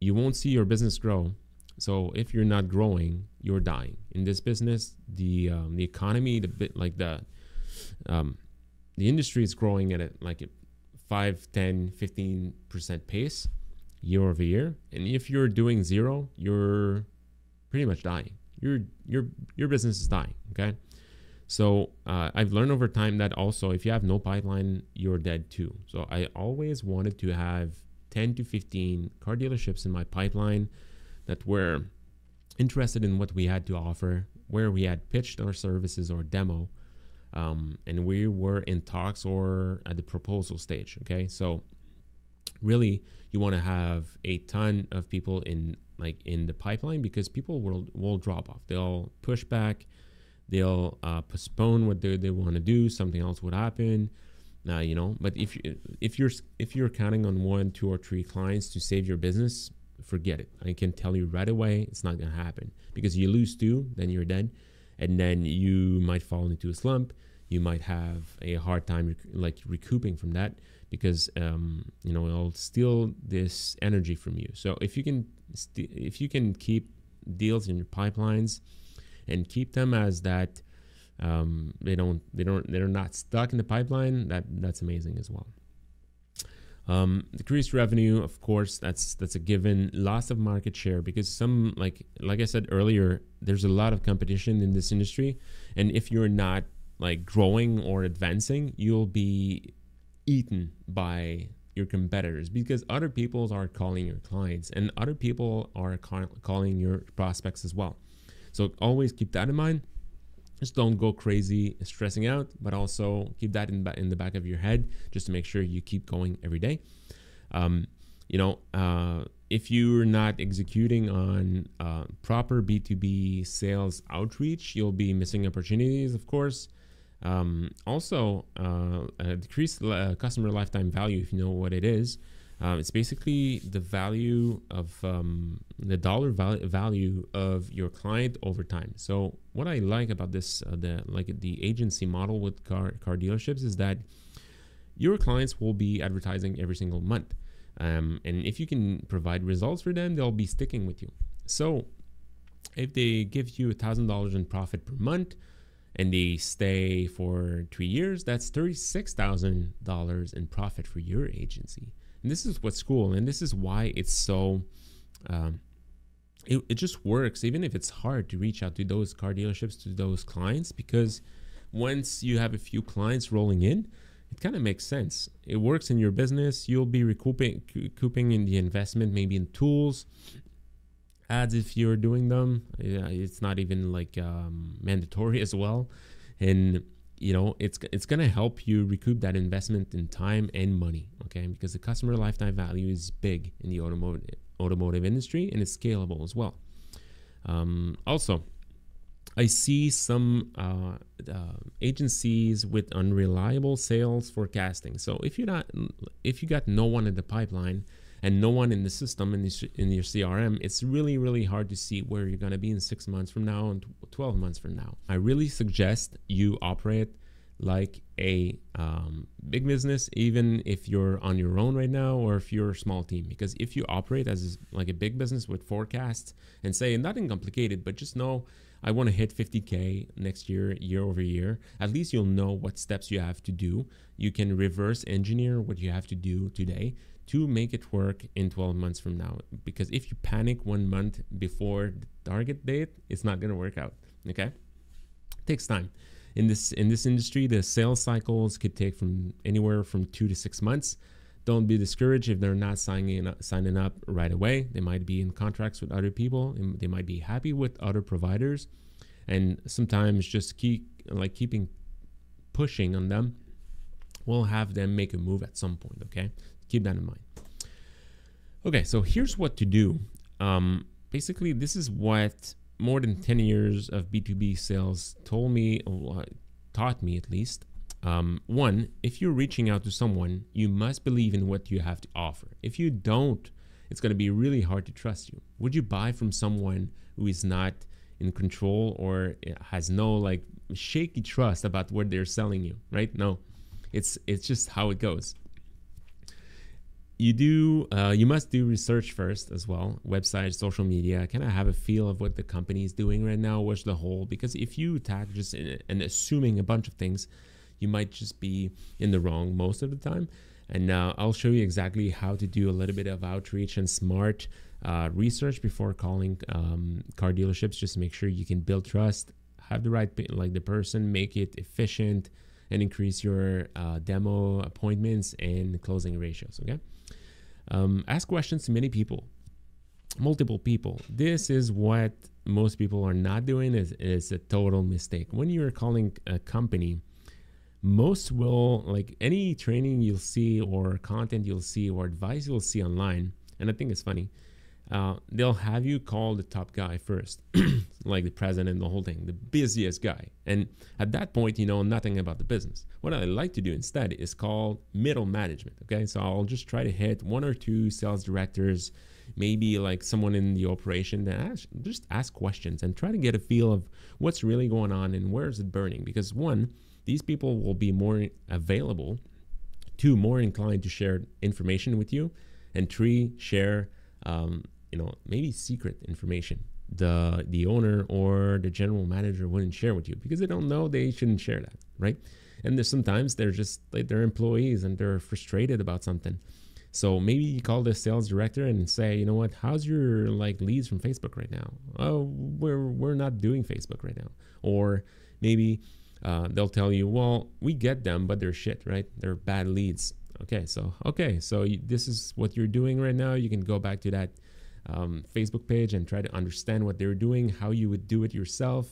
You won't see your business grow. So if you're not growing, you're dying. In this business, the um, the economy, the bit like the um, the industry is growing at a, like a 5, 10, 15% pace year over year. And if you're doing zero, you're pretty much dying your your your business is dying. Okay, so uh, I've learned over time that also if you have no pipeline, you're dead too. So I always wanted to have 10 to 15 car dealerships in my pipeline that were interested in what we had to offer, where we had pitched our services or demo, um, and we were in talks or at the proposal stage. Okay, so really you want to have a ton of people in like in the pipeline because people will will drop off. They'll push back. They'll uh, postpone what they, they want to do. Something else would happen. Uh, you know, but if you, if you're if you're counting on one, two, or three clients to save your business, forget it. I can tell you right away, it's not gonna happen because you lose two, then you're dead, and then you might fall into a slump. You might have a hard time rec- like recouping from that because um, you know it'll steal this energy from you. So if you can if you can keep deals in your pipelines and keep them as that um, they don't they don't they're not stuck in the pipeline that that's amazing as well. Um, decreased revenue of course that's that's a given. Loss of market share because some like like i said earlier there's a lot of competition in this industry and if you're not like growing or advancing you'll be eaten by your competitors because other people are calling your clients and other people are calling your prospects as well. So always keep that in mind. just don't go crazy stressing out, but also keep that in, in the back of your head just to make sure you keep going every day. Um, you know, uh, if you're not executing on uh, proper B2B sales outreach, you'll be missing opportunities, of course. Um, also, uh, decreased uh, customer lifetime value, if you know what it is. Um, it's basically the value of um, the dollar val- value of your client over time. So what I like about this, uh, the like the agency model with car car dealerships is that your clients will be advertising every single month, um, and if you can provide results for them, they'll be sticking with you. So if they give you a thousand dollars in profit per month and they stay for three years, that's thirty-six thousand dollars in profit for your agency. And this is what's cool, and this is why it's so. Um, it, it just works, even if it's hard to reach out to those car dealerships, to those clients, because once you have a few clients rolling in, it kind of makes sense. It works in your business. You'll be recouping, recouping in the investment, maybe in tools, ads if you're doing them. It's not even like um, mandatory as well, and you know it's it's to help you recoup that investment in time and money okay? Because the customer lifetime value is big in the automotive automotive industry and it's scalable as well. Um, also i see some uh, uh, agencies with unreliable sales forecasting. So if you're not if you got no one in the pipeline and no one in the system in, the, in your crm it's really really hard to see where you're going to be in six months from now and 12 months from now. I really suggest you operate like a um, big business even if you're on your own right now or if you're a small team because if you operate as like a big business with forecasts and say nothing complicated but just know i want to hit 50k next year year over year at least you'll know what steps you have to do. You can reverse engineer what you have to do today to make it work in 12 months from now. Because if you panic one month before the target date, it's not going to work out. Okay, it takes time. In this in this industry, the sales cycles could take from anywhere from two to six months. Don't be discouraged if they're not signing up, signing up right away. They might be in contracts with other people. they might be happy with other providers, and sometimes just keep like keeping pushing on them will have them make a move at some point. Okay, Keep that in mind. Okay, so here's what to do. Um, basically, this is what more than 10 years of B2B sales told me, taught me at least. Um, one, if you're reaching out to someone, you must believe in what you have to offer. If you don't, it's going to be really hard to trust you. Would you buy from someone who is not in control or has no like shaky trust about what they're selling you, right? No. It's it's just how it goes you do uh, you must do research first as well website social media kind of have a feel of what the company is doing right now what's the whole because if you attack just in, and assuming a bunch of things you might just be in the wrong most of the time. And now i'll show you exactly how to do a little bit of outreach and smart uh, research before calling um, car dealerships just make sure you can build trust have the right like the person make it efficient and increase your uh, demo appointments and closing ratios okay um, ask questions to many people, multiple people. This is what most people are not doing. is is a total mistake. When you're calling a company, most will like any training you'll see or content you'll see or advice you'll see online. And I think it's funny uh, they'll have you call the top guy first, like the president, the whole thing, the busiest guy. And at that point, you know nothing about the business. What I like to do instead is call middle management. Okay, so I'll just try to hit one or two sales directors, maybe like someone in the operation, that ask, just ask questions and try to get a feel of what's really going on and where is it burning. Because one, these people will be more available. Two, more inclined to share information with you, and three, share um, you know maybe secret information the the owner or the general manager wouldn't share with you because they don't know they shouldn't share that right? And there's sometimes they're just like they're employees and they're frustrated about something. So maybe you call the sales director and say you know what? How's your like leads from facebook right now? Oh we're we're not doing facebook right now. Or maybe uh, they'll tell you well we get them but they're shit right? They're bad leads. Okay so okay so you, this is what you're doing right now. You can go back to that um, Facebook page and try to understand what they're doing, how you would do it yourself.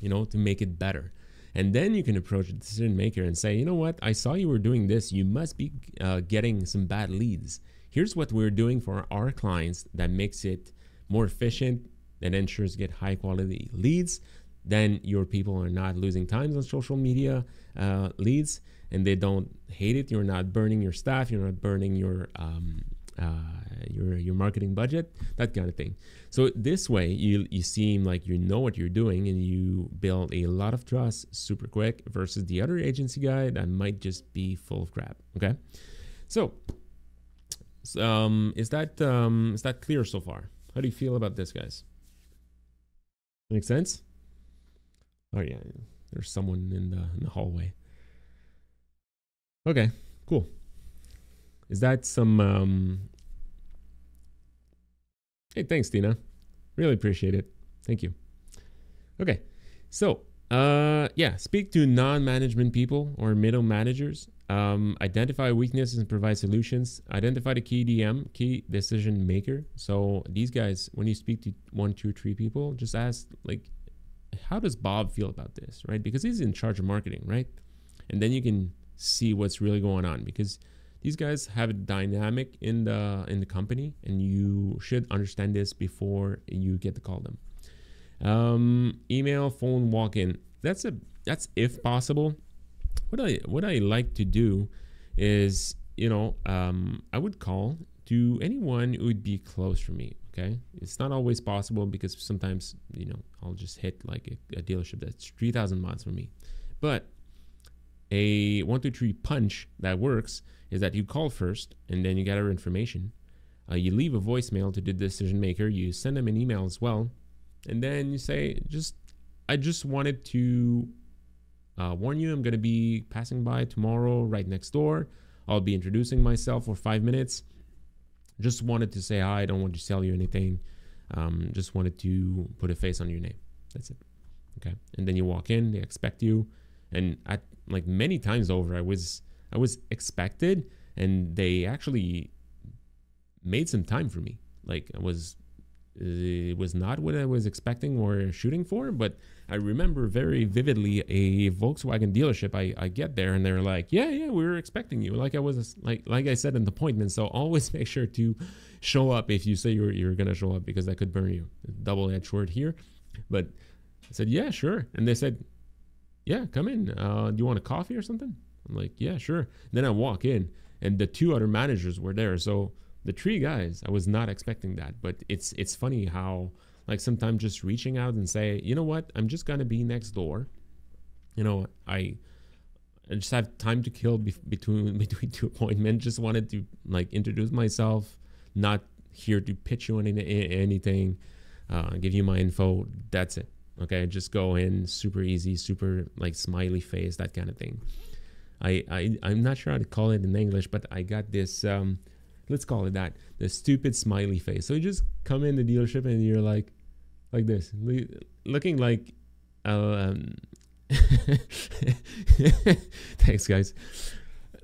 you know, to make it better. And then you can approach a decision maker and say, you know what, I saw you were doing this. You must be uh, getting some bad leads. Here's what we're doing for our clients that makes it more efficient, that ensures get high quality leads. Then your people are not losing times on social media uh, leads and they don't hate it. You're not burning your staff. You're not burning your um, uh, your your marketing budget, that kind of thing. So this way, you you seem like you know what you're doing, and you build a lot of trust super quick. Versus the other agency guy that might just be full of crap. Okay, so um, is that um, is that clear so far? How do you feel about this, guys? Make sense? Oh yeah, there's someone in the in the hallway. Okay, cool. Is that some um Hey, thanks, Tina. Really appreciate it. Thank you. Okay. So, uh yeah, speak to non-management people or middle managers. Um, identify weaknesses and provide solutions. Identify the key DM, key decision maker. So these guys, when you speak to one, two, three people, just ask like, how does Bob feel about this, right? Because he's in charge of marketing, right? And then you can see what's really going on because these guys have a dynamic in the in the company and you should understand this before you get to call them. Um, email phone walk-in. That's a that's if possible. What i what i like to do is you know um, i would call to anyone who would be close for me okay? It's not always possible because sometimes you know i'll just hit like a, a dealership that's 3000 miles from me. But a one two three punch that works is that you call first and then you get gather information. Uh, you leave a voicemail to the decision maker. You send them an email as well, and then you say, "Just, I just wanted to uh, warn you. I'm going to be passing by tomorrow, right next door. I'll be introducing myself for five minutes. Just wanted to say hi. I don't want to sell you anything. Um, just wanted to put a face on your name. That's it. Okay. And then you walk in. They expect you, and at like many times over, I was I was expected, and they actually made some time for me. Like I was, it was not what I was expecting or shooting for, but I remember very vividly a Volkswagen dealership. I, I get there and they're like, yeah, yeah, we were expecting you. Like I was, like like I said in the appointment. So always make sure to show up if you say you're you're gonna show up because that could burn you. Double edged sword here, but I said, yeah, sure, and they said, yeah, come in. Uh, do you want a coffee or something? I'm like, yeah, sure. Then I walk in, and the two other managers were there. So the three guys, I was not expecting that. But it's it's funny how like sometimes just reaching out and say, you know what, I'm just gonna be next door. You know, I I just have time to kill be- between between two appointments. Just wanted to like introduce myself, not here to pitch you any, anything, uh, give you my info. That's it. Okay, just go in, super easy, super like smiley face, that kind of thing. I, I I'm not sure how to call it in English, but I got this. Um, let's call it that. The stupid smiley face. So you just come in the dealership and you're like, like this, looking like. Um, thanks, guys.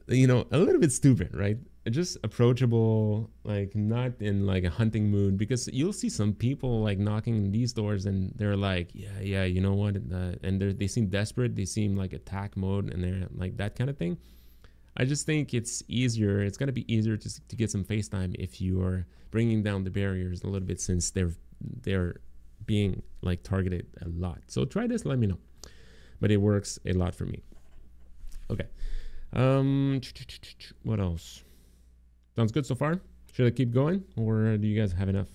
You know, a little bit stupid, right? Just approachable like not in like a hunting mood because you'll see some people like knocking these doors and they're like yeah yeah you know what? Uh, and they seem desperate they seem like attack mode and they're like that kind of thing. I just think it's easier it's going to be easier to, to get some facetime if you are bringing down the barriers a little bit since they're they're being like targeted a lot. So try this let me know. But it works a lot for me. Okay. Um what else Sounds good so far? Should I keep going or do you guys have enough?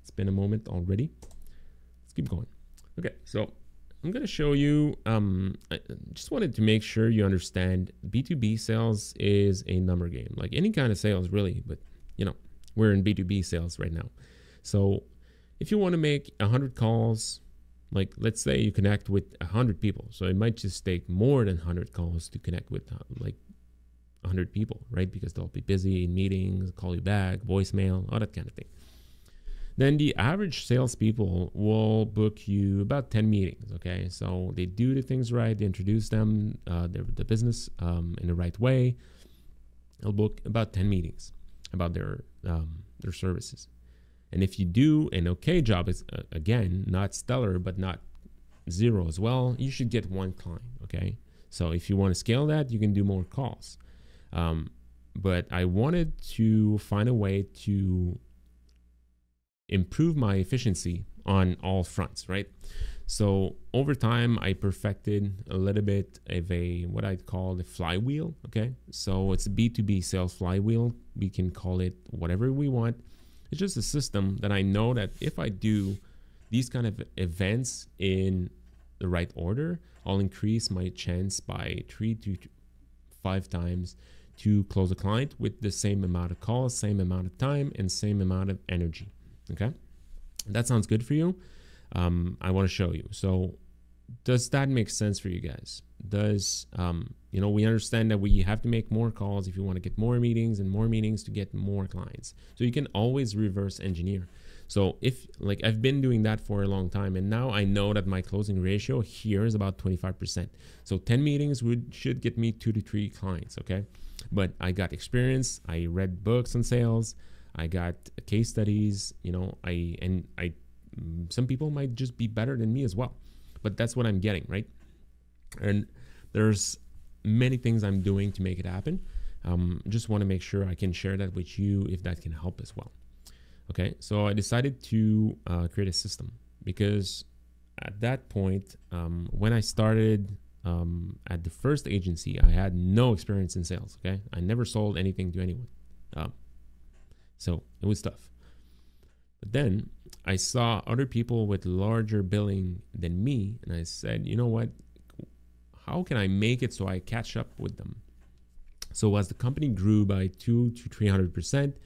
It's been a moment already. Let's keep going. Okay, so I'm going to show you, um, I just wanted to make sure you understand B2B sales is a number game, like any kind of sales really, but you know, we're in B2B sales right now. So if you want to make 100 calls, like let's say you connect with 100 people, so it might just take more than 100 calls to connect with uh, like 100 people, right? Because they'll be busy in meetings, call you back, voicemail, all that kind of thing. Then the average salespeople will book you about 10 meetings, okay? So they do the things right, they introduce them, uh, their, the business um, in the right way. They'll book about 10 meetings about their, um, their services. And if you do an okay job, it's uh, again not stellar, but not zero as well, you should get one client. Okay. So if you want to scale that, you can do more calls. Um, but I wanted to find a way to improve my efficiency on all fronts, right? So over time, I perfected a little bit of a what I'd call the flywheel. Okay, so it's a B2B sales flywheel. We can call it whatever we want. It's just a system that I know that if I do these kind of events in the right order, I'll increase my chance by three to five times to close a client with the same amount of calls, same amount of time, and same amount of energy. Okay, that sounds good for you um, I want to show you. So, does that make sense for you guys? Does um, you know we understand that we have to make more calls if you want to get more meetings and more meetings to get more clients. So you can always reverse engineer. So if like I've been doing that for a long time and now I know that my closing ratio here is about 25%. So 10 meetings would should get me 2 to 3 clients, okay? But I got experience, I read books on sales, I got case studies, you know, I and I Mm, some people might just be better than me as well but that's what i'm getting right and there's many things i'm doing to make it happen um, just want to make sure i can share that with you if that can help as well okay so i decided to uh, create a system because at that point um, when i started um, at the first agency i had no experience in sales okay i never sold anything to anyone um, so it was tough but then I saw other people with larger billing than me, and I said, you know what? How can I make it so I catch up with them? So as the company grew by two to three hundred percent,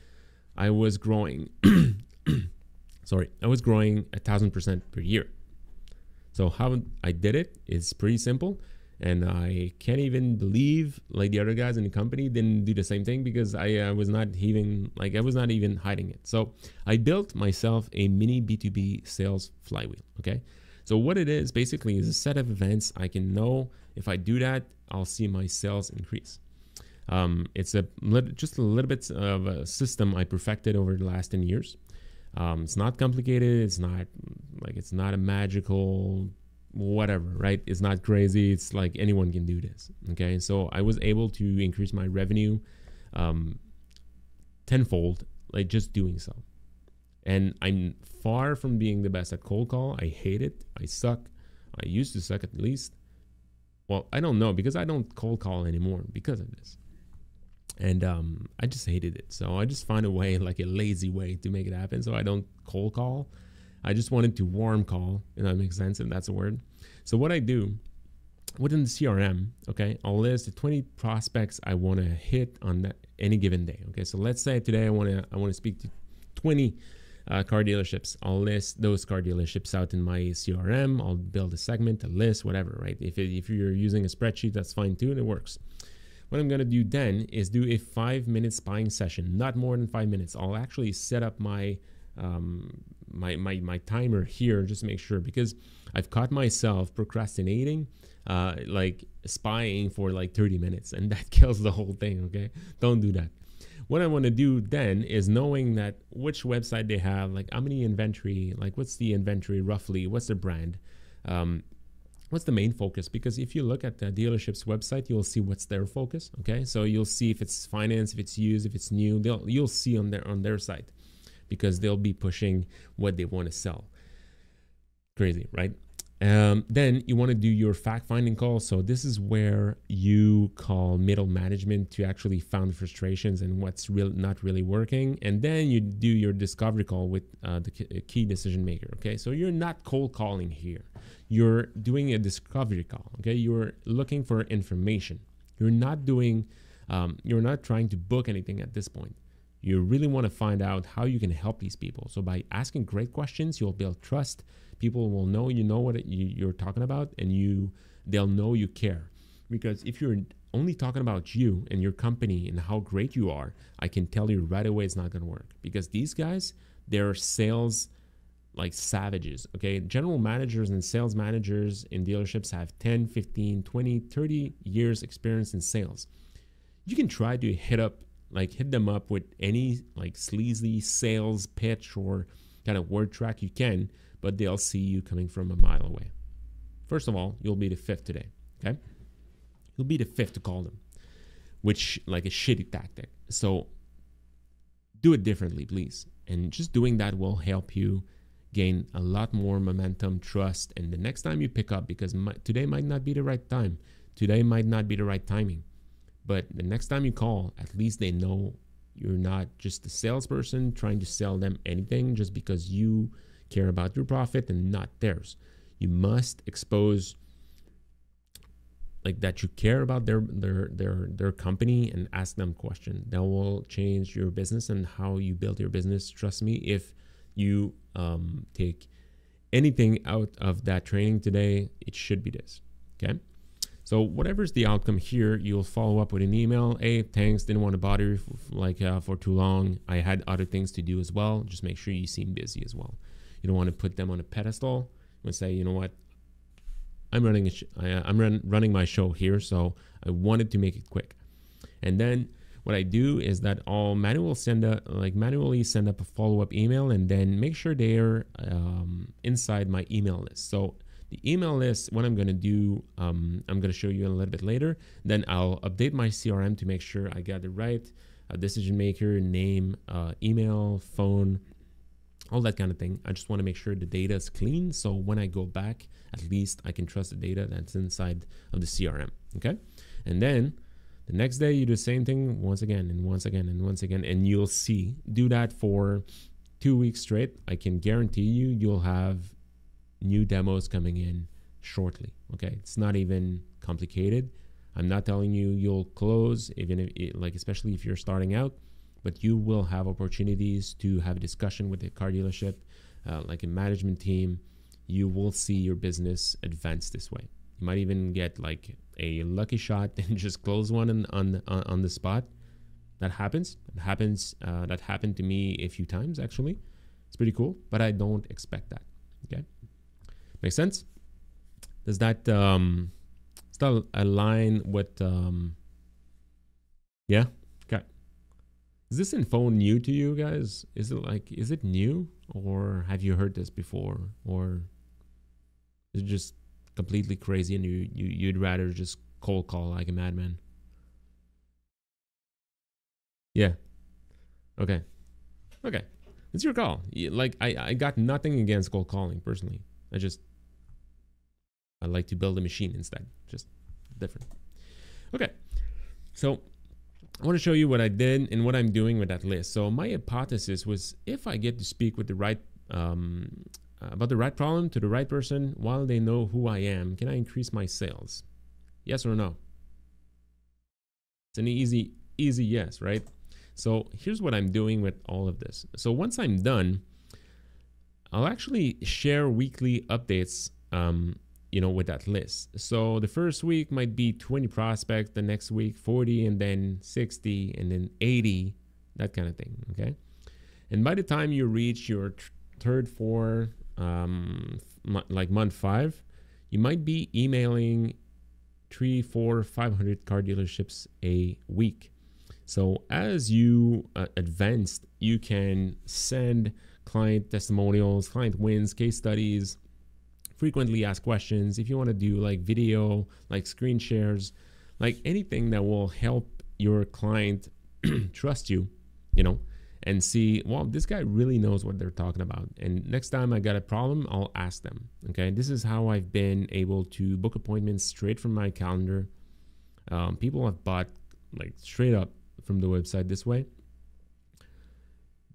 I was growing. sorry, I was growing a thousand percent per year. So how I did it is pretty simple and I can't even believe like the other guys in the company didn't do the same thing because I uh, was not even like I was not even hiding it. So I built myself a mini B2B sales flywheel. Okay, so what it is basically is a set of events I can know if I do that I'll see my sales increase. Um, it's a just a little bit of a system I perfected over the last 10 years. Um, it's not complicated. It's not like it's not a magical whatever, right? It's not crazy. It's like anyone can do this. Okay. So I was able to increase my revenue um, tenfold, like just doing so. And I'm far from being the best at cold call. I hate it. I suck. I used to suck at least. Well, I don't know because I don't cold call anymore because of this. And um, I just hated it. So I just find a way, like a lazy way to make it happen. So I don't cold call. I just wanted to warm call, and that makes sense, and that's a word. So what I do within the CRM, okay, I'll list the 20 prospects I want to hit on that, any given day. Okay, so let's say today I want to I want to speak to 20 uh, car dealerships. I'll list those car dealerships out in my CRM. I'll build a segment, a list, whatever, right? If, it, if you're using a spreadsheet, that's fine too, and it works. What I'm going to do then is do a five minute spying session, not more than five minutes. I'll actually set up my um, my, my, my timer here just to make sure because I've caught myself procrastinating, uh, like spying for like 30 minutes, and that kills the whole thing. Okay, don't do that. What I want to do then is knowing that which website they have, like how many inventory, like what's the inventory roughly, what's the brand, um, what's the main focus because if you look at the dealership's website you'll see what's their focus okay so you'll see if it's finance if it's used if it's new they'll you'll see on their on their site because they'll be pushing what they want to sell. Crazy, right? Um, then you want to do your fact finding call. So this is where you call middle management to actually find frustrations and what's real not really working, and then you do your discovery call with uh, the uh, key decision maker. Okay, so you're not cold calling here. You're doing a discovery call. Okay, you're looking for information. You're not doing. Um, you're not trying to book anything at this point. You really want to find out how you can help these people. So by asking great questions, you'll build trust. People will know you know what you're talking about, and you they'll know you care. Because if you're only talking about you and your company and how great you are, I can tell you right away it's not going to work. Because these guys, they're sales like savages. Okay, general managers and sales managers in dealerships have 10, 15, 20, 30 years experience in sales. You can try to hit up like hit them up with any like sleazy sales pitch or kind of word track you can, but they'll see you coming from a mile away. First of all, you'll be the fifth today. Okay, you'll be the fifth to call them, which like a shitty tactic. So do it differently, please. And just doing that will help you gain a lot more momentum, trust, and the next time you pick up, because my, today might not be the right time, today might not be the right timing, but the next time you call, at least they know you're not just a salesperson trying to sell them anything just because you care about your profit and not theirs. You must expose like that you care about their their their their company and ask them questions. that will change your business and how you build your business. Trust me if you um, take anything out of that training today it should be this okay? So whatever's the outcome here you'll follow up with an email. Hey thanks didn't want to bother you like uh, for too long. I had other things to do as well. Just make sure you seem busy as well you don't want to put them on a pedestal and say you know what I'm running a sh- I, am run, running my show here, so I wanted to make it quick. And then what I do is that I'll manual send a like manually send up a follow up email, and then make sure they're um, inside my email list. So the email list, what I'm going to do, um, I'm going to show you a little bit later. Then I'll update my CRM to make sure I got the right uh, decision maker, name, uh, email, phone, all that kind of thing. I just want to make sure the data is clean. So when I go back, at least I can trust the data that's inside of the CRM. Okay. And then the next day you do the same thing once again and once again and once again. And you'll see, do that for two weeks straight. I can guarantee you, you'll have new demos coming in shortly. Okay. It's not even complicated. I'm not telling you you'll close, even if, like, especially if you're starting out but you will have opportunities to have a discussion with a car dealership, uh, like a management team. You will see your business advance this way. You might even get like a lucky shot and just close one on on, on the spot. That happens. That happens. Uh, that happened to me a few times actually. It's pretty cool, but I don't expect that. Okay, makes sense. Does that um, still align with um, yeah is this info new to you guys? Is it like is it new or have you heard this before or is it just completely crazy and you, you you'd rather just cold call like a madman? Yeah. Okay. Okay. It's your call. Like I I got nothing against cold calling personally. I just I like to build a machine instead. Just different. Okay. So I want to show you what I did and what I'm doing with that list. So my hypothesis was if I get to speak with the right um, about the right problem to the right person while they know who I am, can I increase my sales? Yes or no? It's an easy easy yes, right? So here's what I'm doing with all of this. So once I'm done, I'll actually share weekly updates um, you know, with that list. So the first week might be 20 prospects, the next week 40, and then 60, and then 80, that kind of thing. Okay. And by the time you reach your t- third, four, um, m- like month five, you might be emailing three, four, 500 car dealerships a week. So as you uh, advance, you can send client testimonials, client wins, case studies, frequently asked questions, if you want to do like video, like screen shares, like anything that will help your client trust you, you know, and see, well, this guy really knows what they're talking about. And next time I got a problem, I'll ask them. Okay. This is how I've been able to book appointments straight from my calendar. Um, people have bought like straight up from the website this way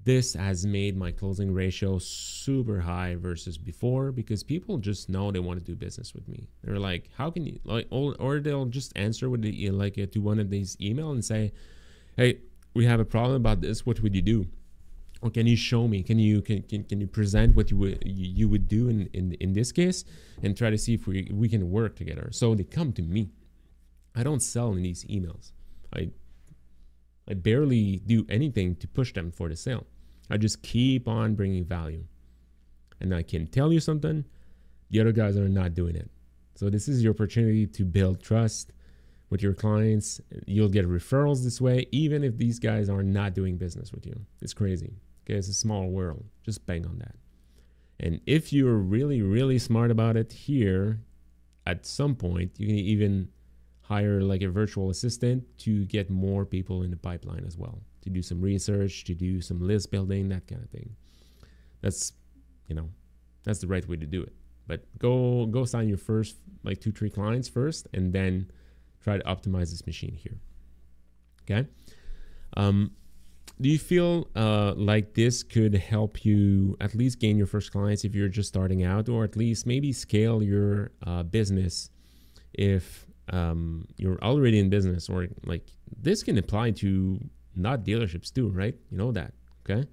this has made my closing ratio super high versus before because people just know they want to do business with me. They're like, "How can you like?" Or, or they'll just answer with the like to one of these email and say, "Hey, we have a problem about this. What would you do?" Or can you show me? Can you can can, can you present what you would you would do in, in in this case and try to see if we we can work together? So they come to me. I don't sell in these emails. I I barely do anything to push them for the sale. I just keep on bringing value. And I can tell you something, the other guys are not doing it. So this is your opportunity to build trust with your clients. You'll get referrals this way, even if these guys are not doing business with you. It's crazy. Okay, it's a small world. Just bang on that. And if you're really, really smart about it here, at some point, you can even hire like a virtual assistant to get more people in the pipeline as well, to do some research, to do some list building, that kind of thing. That's, you know, that's the right way to do it. But go go sign your first like two three clients first, and then try to optimize this machine here. Okay. Um, do you feel uh, like this could help you at least gain your first clients if you're just starting out, or at least maybe scale your uh, business if um, you're already in business, or like this can apply to not dealerships too, right? You know that, okay?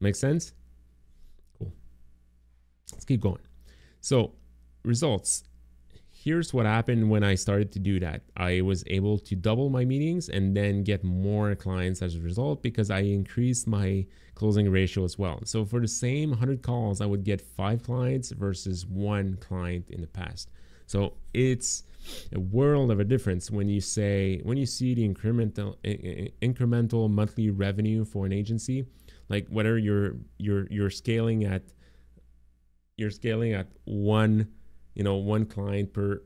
Makes sense? Cool. Let's keep going. So, results here's what happened when I started to do that. I was able to double my meetings and then get more clients as a result because I increased my closing ratio as well. So for the same 100 calls, I would get five clients versus one client in the past. So it's a world of a difference when you say when you see the incremental incremental monthly revenue for an agency, like whether you're you're you're scaling at you're scaling at one you know one client per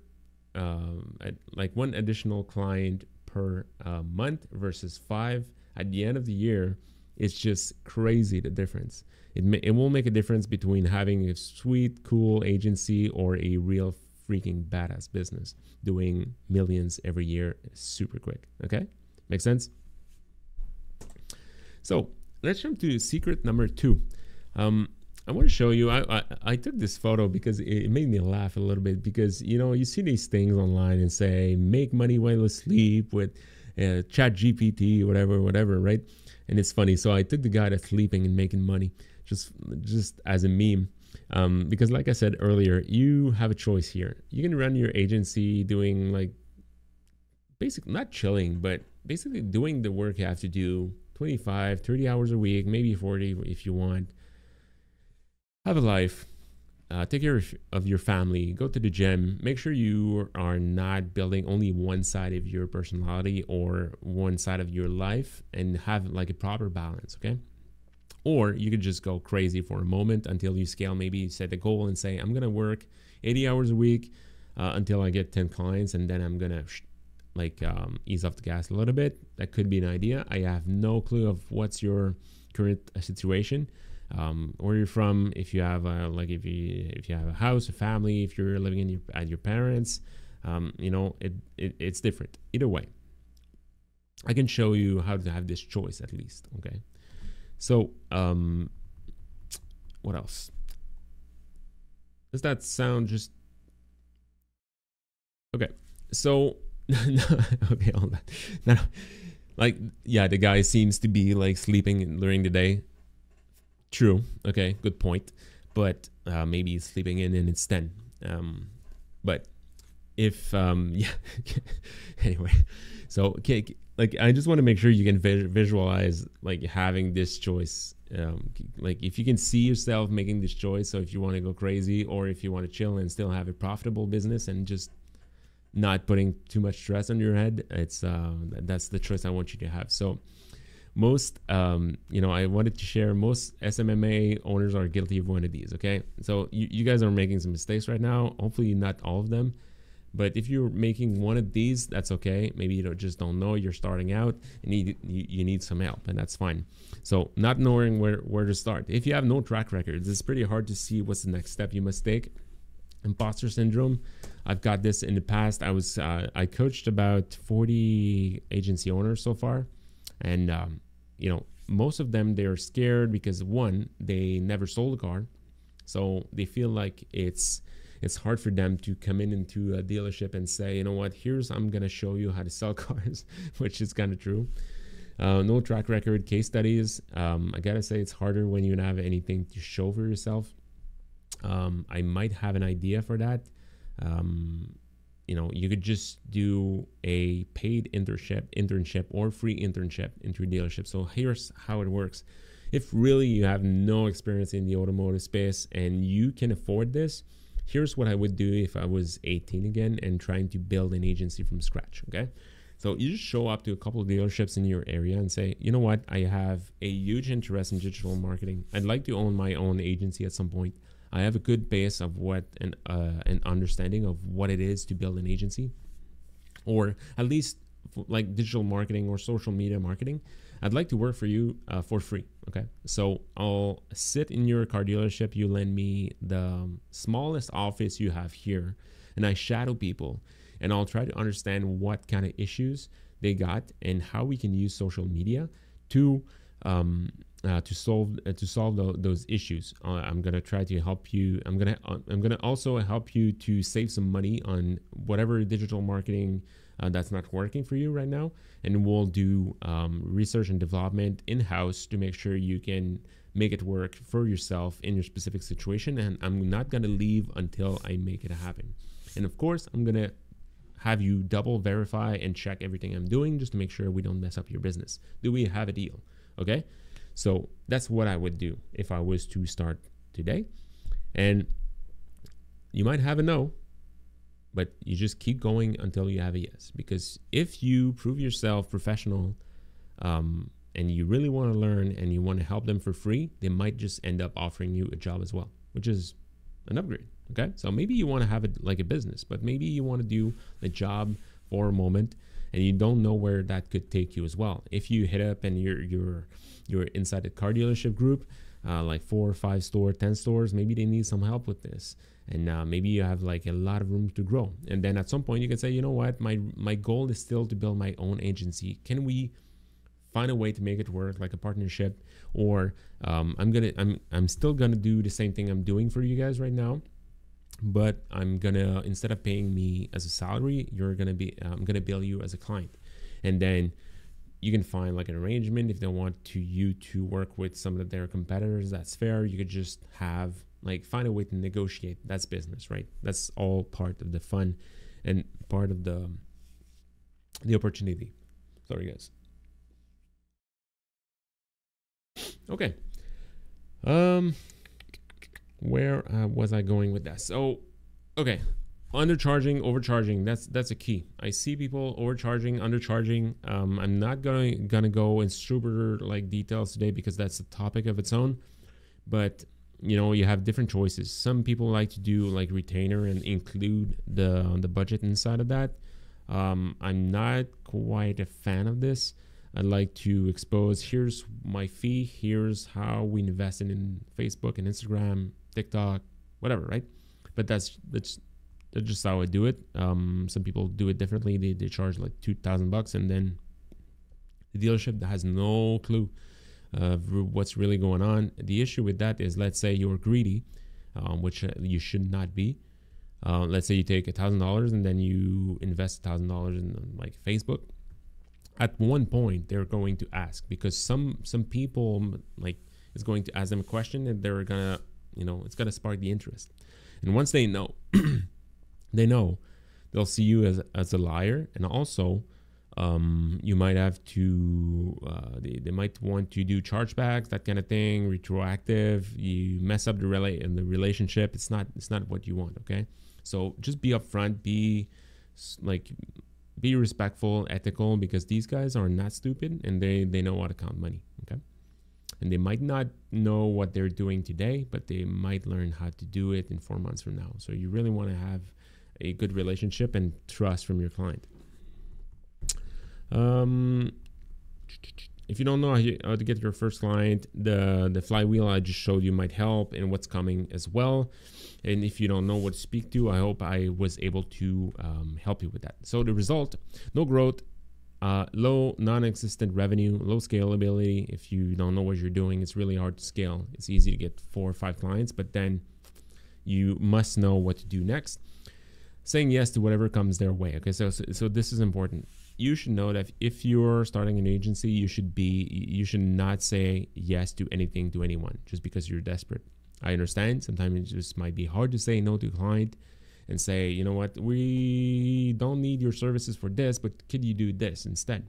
um, like one additional client per uh, month versus five at the end of the year it's just crazy the difference. It, may, it will make a difference between having a sweet cool agency or a real freaking badass business doing millions every year super quick okay make sense so let's jump to secret number two um, I want to show you. I, I, I took this photo because it made me laugh a little bit because you know you see these things online and say make money while you sleep with uh, Chat GPT, whatever, whatever, right? And it's funny. So I took the guy that's sleeping and making money just just as a meme. Um, because like I said earlier, you have a choice here. You can run your agency doing like basically not chilling, but basically doing the work you have to do 25, 30 hours a week, maybe 40 if you want have a life, uh, take care of your family, go to the gym, make sure you are not building only one side of your personality or one side of your life and have like a proper balance, okay? Or you could just go crazy for a moment until you scale, maybe you set a goal and say, I'm gonna work 80 hours a week uh, until I get 10 clients and then I'm gonna like um, ease off the gas a little bit. That could be an idea. I have no clue of what's your current uh, situation um, where you're from, if you have a, like if you if you have a house, a family, if you're living in your, at your parents, um, you know it, it it's different. Either way, I can show you how to have this choice at least. Okay, so um, what else? Does that sound just okay? So okay, all that now, like yeah, the guy seems to be like sleeping during the day True. Okay. Good point. But uh, maybe he's sleeping in and it's 10. Um, but if, um, yeah. anyway, so okay, like I just want to make sure you can visualize like having this choice. Um, like if you can see yourself making this choice, so if you want to go crazy or if you want to chill and still have a profitable business and just not putting too much stress on your head, it's uh, that's the choice I want you to have. So most um, you know i wanted to share most smma owners are guilty of one of these okay so you, you guys are making some mistakes right now hopefully not all of them but if you're making one of these that's okay. Maybe you don't, just don't know you're starting out and need, you, you need some help and that's fine. So not knowing where, where to start. If you have no track records it's pretty hard to see what's the next step you must take. Imposter syndrome i've got this in the past. I was uh, i coached about 40 agency owners so far and um, you know most of them they're scared because one they never sold a car. So they feel like it's it's hard for them to come in into a dealership and say you know what? Here's i'm to show you how to sell cars which is kind of true. Uh, no track record case studies. Um, i gotta say it's harder when you don't have anything to show for yourself. Um, i might have an idea for that. Um, you know you could just do a paid internship internship or free internship into your dealership. So here's how it works. If really you have no experience in the automotive space and you can afford this here's what i would do if i was 18 again and trying to build an agency from scratch okay? So you just show up to a couple of dealerships in your area and say you know what? I have a huge interest in digital marketing. I'd like to own my own agency at some point. I have a good base of what an uh, an understanding of what it is to build an agency, or at least like digital marketing or social media marketing. I'd like to work for you uh, for free. Okay, so I'll sit in your car dealership. You lend me the smallest office you have here, and I shadow people, and I'll try to understand what kind of issues they got and how we can use social media to um, uh, to solve uh, to solve the, those issues. Uh, I'm gonna try to help you. I'm gonna uh, I'm gonna also help you to save some money on whatever digital marketing uh, that's not working for you right now, and we'll do um, research and development in house to make sure you can make it work for yourself in your specific situation. And I'm not gonna leave until I make it happen. And of course, I'm gonna have you double verify and check everything I'm doing just to make sure we don't mess up your business. Do we have a deal? Okay. So that's what I would do if I was to start today. And you might have a no, but you just keep going until you have a yes. Because if you prove yourself professional um, and you really want to learn and you want to help them for free, they might just end up offering you a job as well, which is an upgrade. Okay. So maybe you want to have it like a business, but maybe you want to do a job for a moment and you don't know where that could take you as well. If you hit up and you're you're you're inside a car dealership group, uh, like four, or five store, ten stores, maybe they need some help with this, and uh, maybe you have like a lot of room to grow. And then at some point you can say, you know what, my my goal is still to build my own agency. Can we find a way to make it work, like a partnership, or um, I'm gonna I'm I'm still gonna do the same thing I'm doing for you guys right now but I'm gonna instead of paying me as a salary, you're gonna be I'm gonna bill you as a client, and then you can find like an arrangement if they want to you to work with some of their competitors. That's fair. You could just have like find a way to negotiate. That's business, right? That's all part of the fun and part of the the opportunity. Sorry, guys. Okay. Um, where uh, was I going with that? So, okay, undercharging, overcharging. That's that's a key. I see people overcharging, undercharging. Um, I'm not gonna gonna go in super like details today because that's a topic of its own. But you know, you have different choices. Some people like to do like retainer and include the the budget inside of that. Um, I'm not quite a fan of this. i'd like to expose here's my fee, here's how we invest in Facebook and Instagram, TikTok, whatever, right? But that's that's that's just how I do it. Um, some people do it differently. They they charge like two thousand bucks, and then the dealership that has no clue of what's really going on. The issue with that is, let's say you're greedy, um, which uh, you should not be. Uh, let's say you take a thousand dollars and then you invest a thousand dollars in like Facebook. At one point, they're going to ask because some some people like is going to ask them a question and they're gonna you know, it's to spark the interest. And once they know, they know, they'll see you as, as a liar. And also, um, you might have to, uh, they, they might want to do chargebacks, that kind of thing, retroactive. You mess up the relate in the relationship. It's not, it's not what you want. Okay. So just be upfront, be like, be respectful, ethical, because these guys are not stupid and they, they know how to count money. Okay and they might not know what they're doing today, but they might learn how to do it in four months from now. So you really want to have a good relationship and trust from your client. Um, if you don't know how, to get your first client, the the flywheel I just showed you might help and what's coming as well. And if you don't know what to speak to, I hope I was able to um, help you with that. So the result: no growth, uh, low non-existent revenue, low scalability. If you don't know what you're doing, it's really hard to scale. It's easy to get four or five clients, but then you must know what to do next. Saying yes to whatever comes their way. Okay, so so, so this is important. You should know that if you're starting an agency, you should be you should not say yes to anything to anyone just because you're desperate. I understand sometimes it just might be hard to say no to a client and say, you know what, we don't need your services for this, but could you do this instead?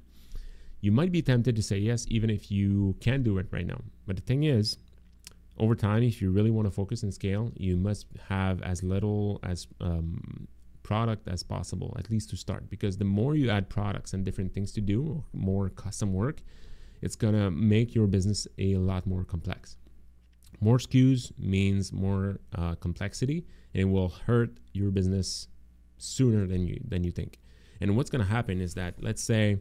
You might be tempted to say yes, even if you can do it right now. But the thing is, over time, if you really want to focus and scale, you must have as little as um, product as possible, at least to start. Because the more you add products and different things to do, more custom work, it's gonna make your business a lot more complex. More SKUs means more uh, complexity, and it will hurt your business sooner than you than you think. And what's going to happen is that let's say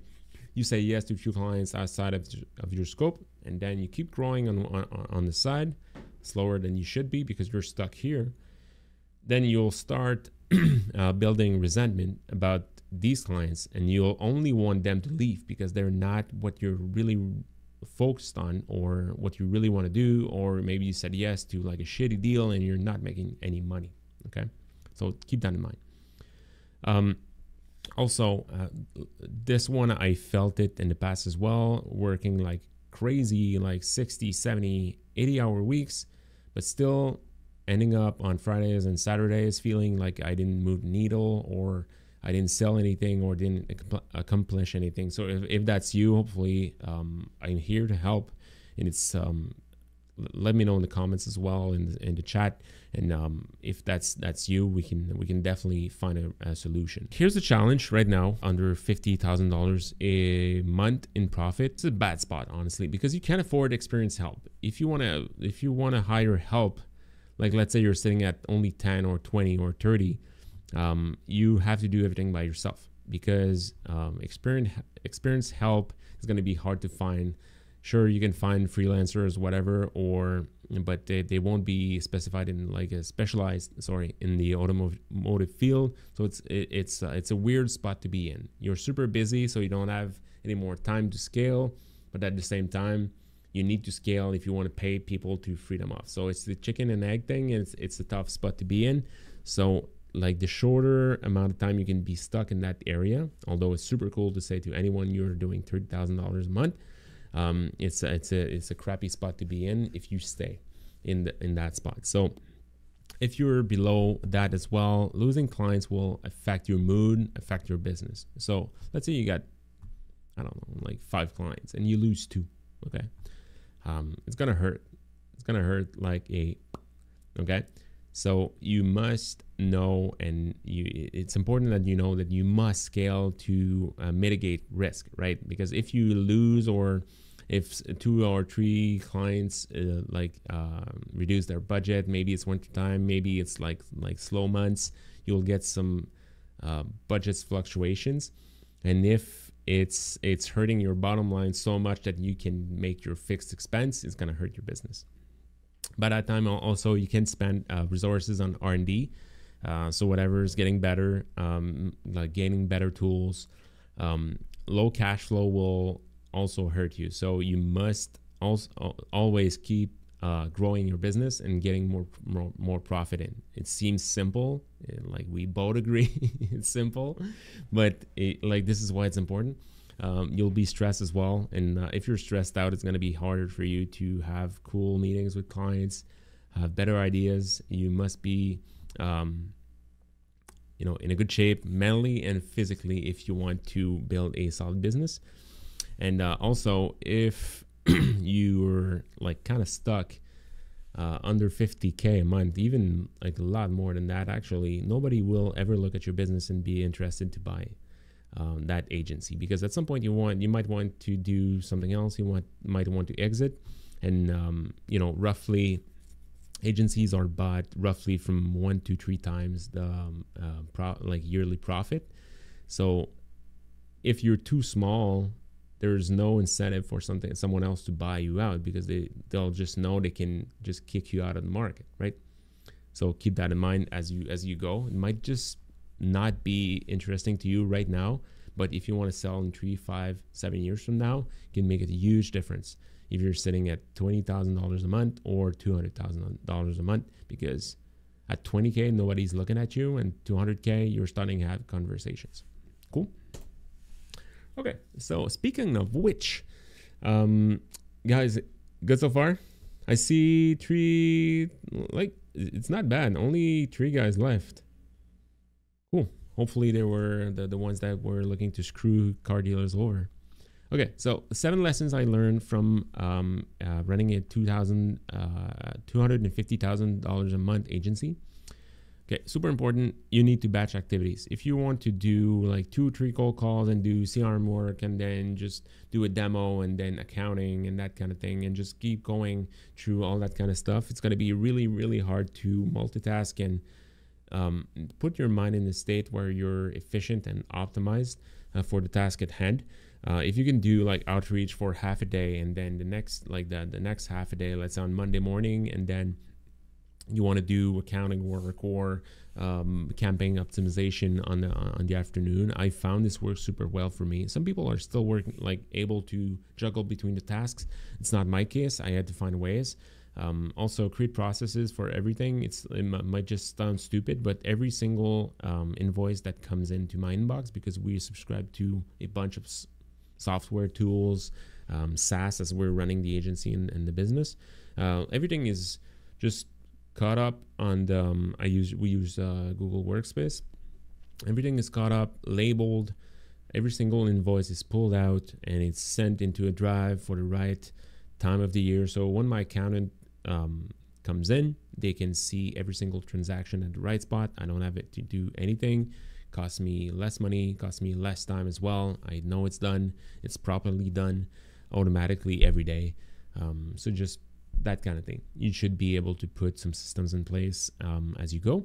you say yes to a few clients outside of, of your scope, and then you keep growing on, on on the side, slower than you should be because you're stuck here. Then you'll start uh, building resentment about these clients, and you'll only want them to leave because they're not what you're really focused on or what you really want to do or maybe you said yes to like a shitty deal and you're not making any money okay? So keep that in mind. Um, also uh, this one i felt it in the past as well working like crazy like 60 70 80 hour weeks but still ending up on fridays and saturdays feeling like i didn't move needle or I didn't sell anything or didn't accomplish anything. So if, if that's you, hopefully um, I'm here to help. And it's um, let me know in the comments as well in the, in the chat. And um, if that's that's you, we can we can definitely find a, a solution. Here's the challenge right now: under fifty thousand dollars a month in profit. It's a bad spot, honestly, because you can't afford experienced help. If you wanna if you wanna hire help, like let's say you're sitting at only ten or twenty or thirty um, you have to do everything by yourself because um, experience experience help is going to be hard to find. Sure, you can find freelancers, whatever, or but they, they won't be specified in like a specialized sorry in the automotive field. So it's it, it's uh, it's a weird spot to be in. You're super busy, so you don't have any more time to scale, but at the same time, you need to scale if you want to pay people to free them off. So it's the chicken and egg thing. It's it's a tough spot to be in. So like the shorter amount of time you can be stuck in that area although it's super cool to say to anyone you're doing $30000 a month um, it's a, it's a it's a crappy spot to be in if you stay in the, in that spot so if you're below that as well losing clients will affect your mood affect your business so let's say you got i don't know like five clients and you lose two okay um, it's gonna hurt. It's gonna hurt like a okay? So you must know, and you, it's important that you know that you must scale to uh, mitigate risk, right? Because if you lose or if two or three clients uh, like uh, reduce their budget, maybe it's winter time, maybe it's like like slow months, you'll get some uh, budgets fluctuations, and if it's it's hurting your bottom line so much that you can make your fixed expense, it's gonna hurt your business. By that time also you can spend uh, resources on r&d uh, so whatever is getting better um, like gaining better tools um, low cash flow will also hurt you. So you must also always keep uh, growing your business and getting more, more more profit in it seems simple like we both agree it's simple but it, like this is why it's important um, you'll be stressed as well. And uh, if you're stressed out, it's going to be harder for you to have cool meetings with clients, have better ideas. You must be, um, you know, in a good shape mentally and physically if you want to build a solid business. And uh, also, if you're like kind of stuck uh, under 50k a month, even like a lot more than that, actually, nobody will ever look at your business and be interested to buy um, that agency because at some point you want you might want to do something else. You want might want to exit. And um, you know roughly agencies are bought roughly from one to three times the um, uh, pro- like yearly profit. So if you're too small there's no incentive for something someone else to buy you out because they they'll just know they can just kick you out of the market right so keep that in mind as you as you go it might just not be interesting to you right now. But if you want to sell in three, five, seven years from now, it can make a huge difference if you're sitting at $20,000 a month or $200,000 a month because at 20K, nobody's looking at you, and 200K, you're starting to have conversations. Cool. Okay, so speaking of which, um, guys, good so far? I see three, like, it's not bad. Only three guys left. Cool. Hopefully they were the, the ones that were looking to screw car dealers over. Okay, so seven lessons I learned from um, uh, running a 2,000, uh, $250,000 a month agency. Okay, super important. You need to batch activities. If you want to do like two, three cold calls and do CRM work and then just do a demo and then accounting and that kind of thing and just keep going through all that kind of stuff, it's going to be really, really hard to multitask and um, put your mind in a state where you're efficient and optimized uh, for the task at hand. Uh, if you can do like outreach for half a day and then the next like the, the next half a day let's say on monday morning and then you want to do accounting work or um, campaign optimization on the on the afternoon. I found this works super well for me. Some people are still working like able to juggle between the tasks. It's not my case. I had to find ways. Um, also, create processes for everything. It's it might just sound stupid, but every single um, invoice that comes into my inbox because we subscribe to a bunch of s- software tools, um, SaaS as we're running the agency and, and the business. Uh, everything is just caught up on the, um, I use we use uh, Google Workspace. Everything is caught up, labeled. Every single invoice is pulled out and it's sent into a drive for the right time of the year. So when my accountant um, comes in, they can see every single transaction at the right spot. I don't have it to do anything. Costs me less money, costs me less time as well. I know it's done. It's properly done automatically every day. Um, so just that kind of thing. You should be able to put some systems in place um, as you go.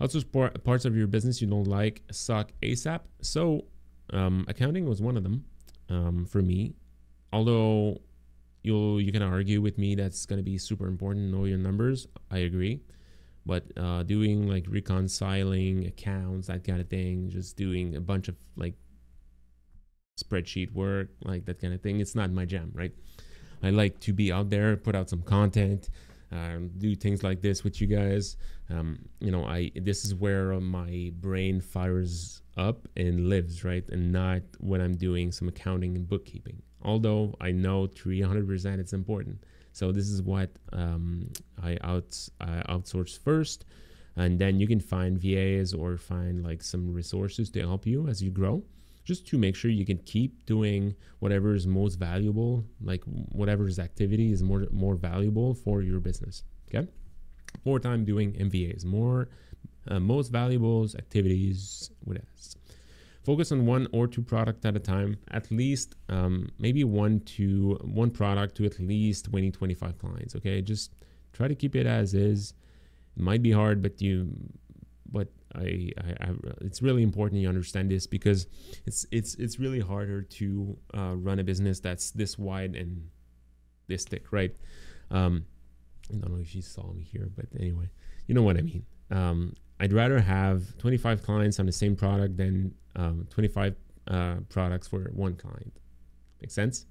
Also, parts of your business you don't like suck ASAP. So, um, accounting was one of them um, for me. Although you'll you can argue with me that's going to be super important know your numbers. I agree, but uh, doing like reconciling accounts, that kind of thing, just doing a bunch of like spreadsheet work, like that kind of thing, it's not my jam, right? I like to be out there, put out some content, um, do things like this with you guys. Um, you know, I this is where uh, my brain fires up and lives, right? And not when I'm doing some accounting and bookkeeping. Although I know 300% it's important. So this is what um, I out I outsource first, and then you can find VAs or find like some resources to help you as you grow just to make sure you can keep doing whatever is most valuable, like whatever's activity is more more valuable for your business. Okay, more time doing MVAs, more uh, most valuables activities with us. Focus on one or two product at a time, at least um, maybe one to one product to at least 20, 25 clients. Okay, just try to keep it as is. It might be hard, but you but I, I, I, it's really important you understand this because it's it's it's really harder to uh, run a business that's this wide and this thick, right? Um, I don't know if you saw me here, but anyway, you know what I mean. Um, I'd rather have 25 clients on the same product than um, 25 uh, products for one client. Make sense?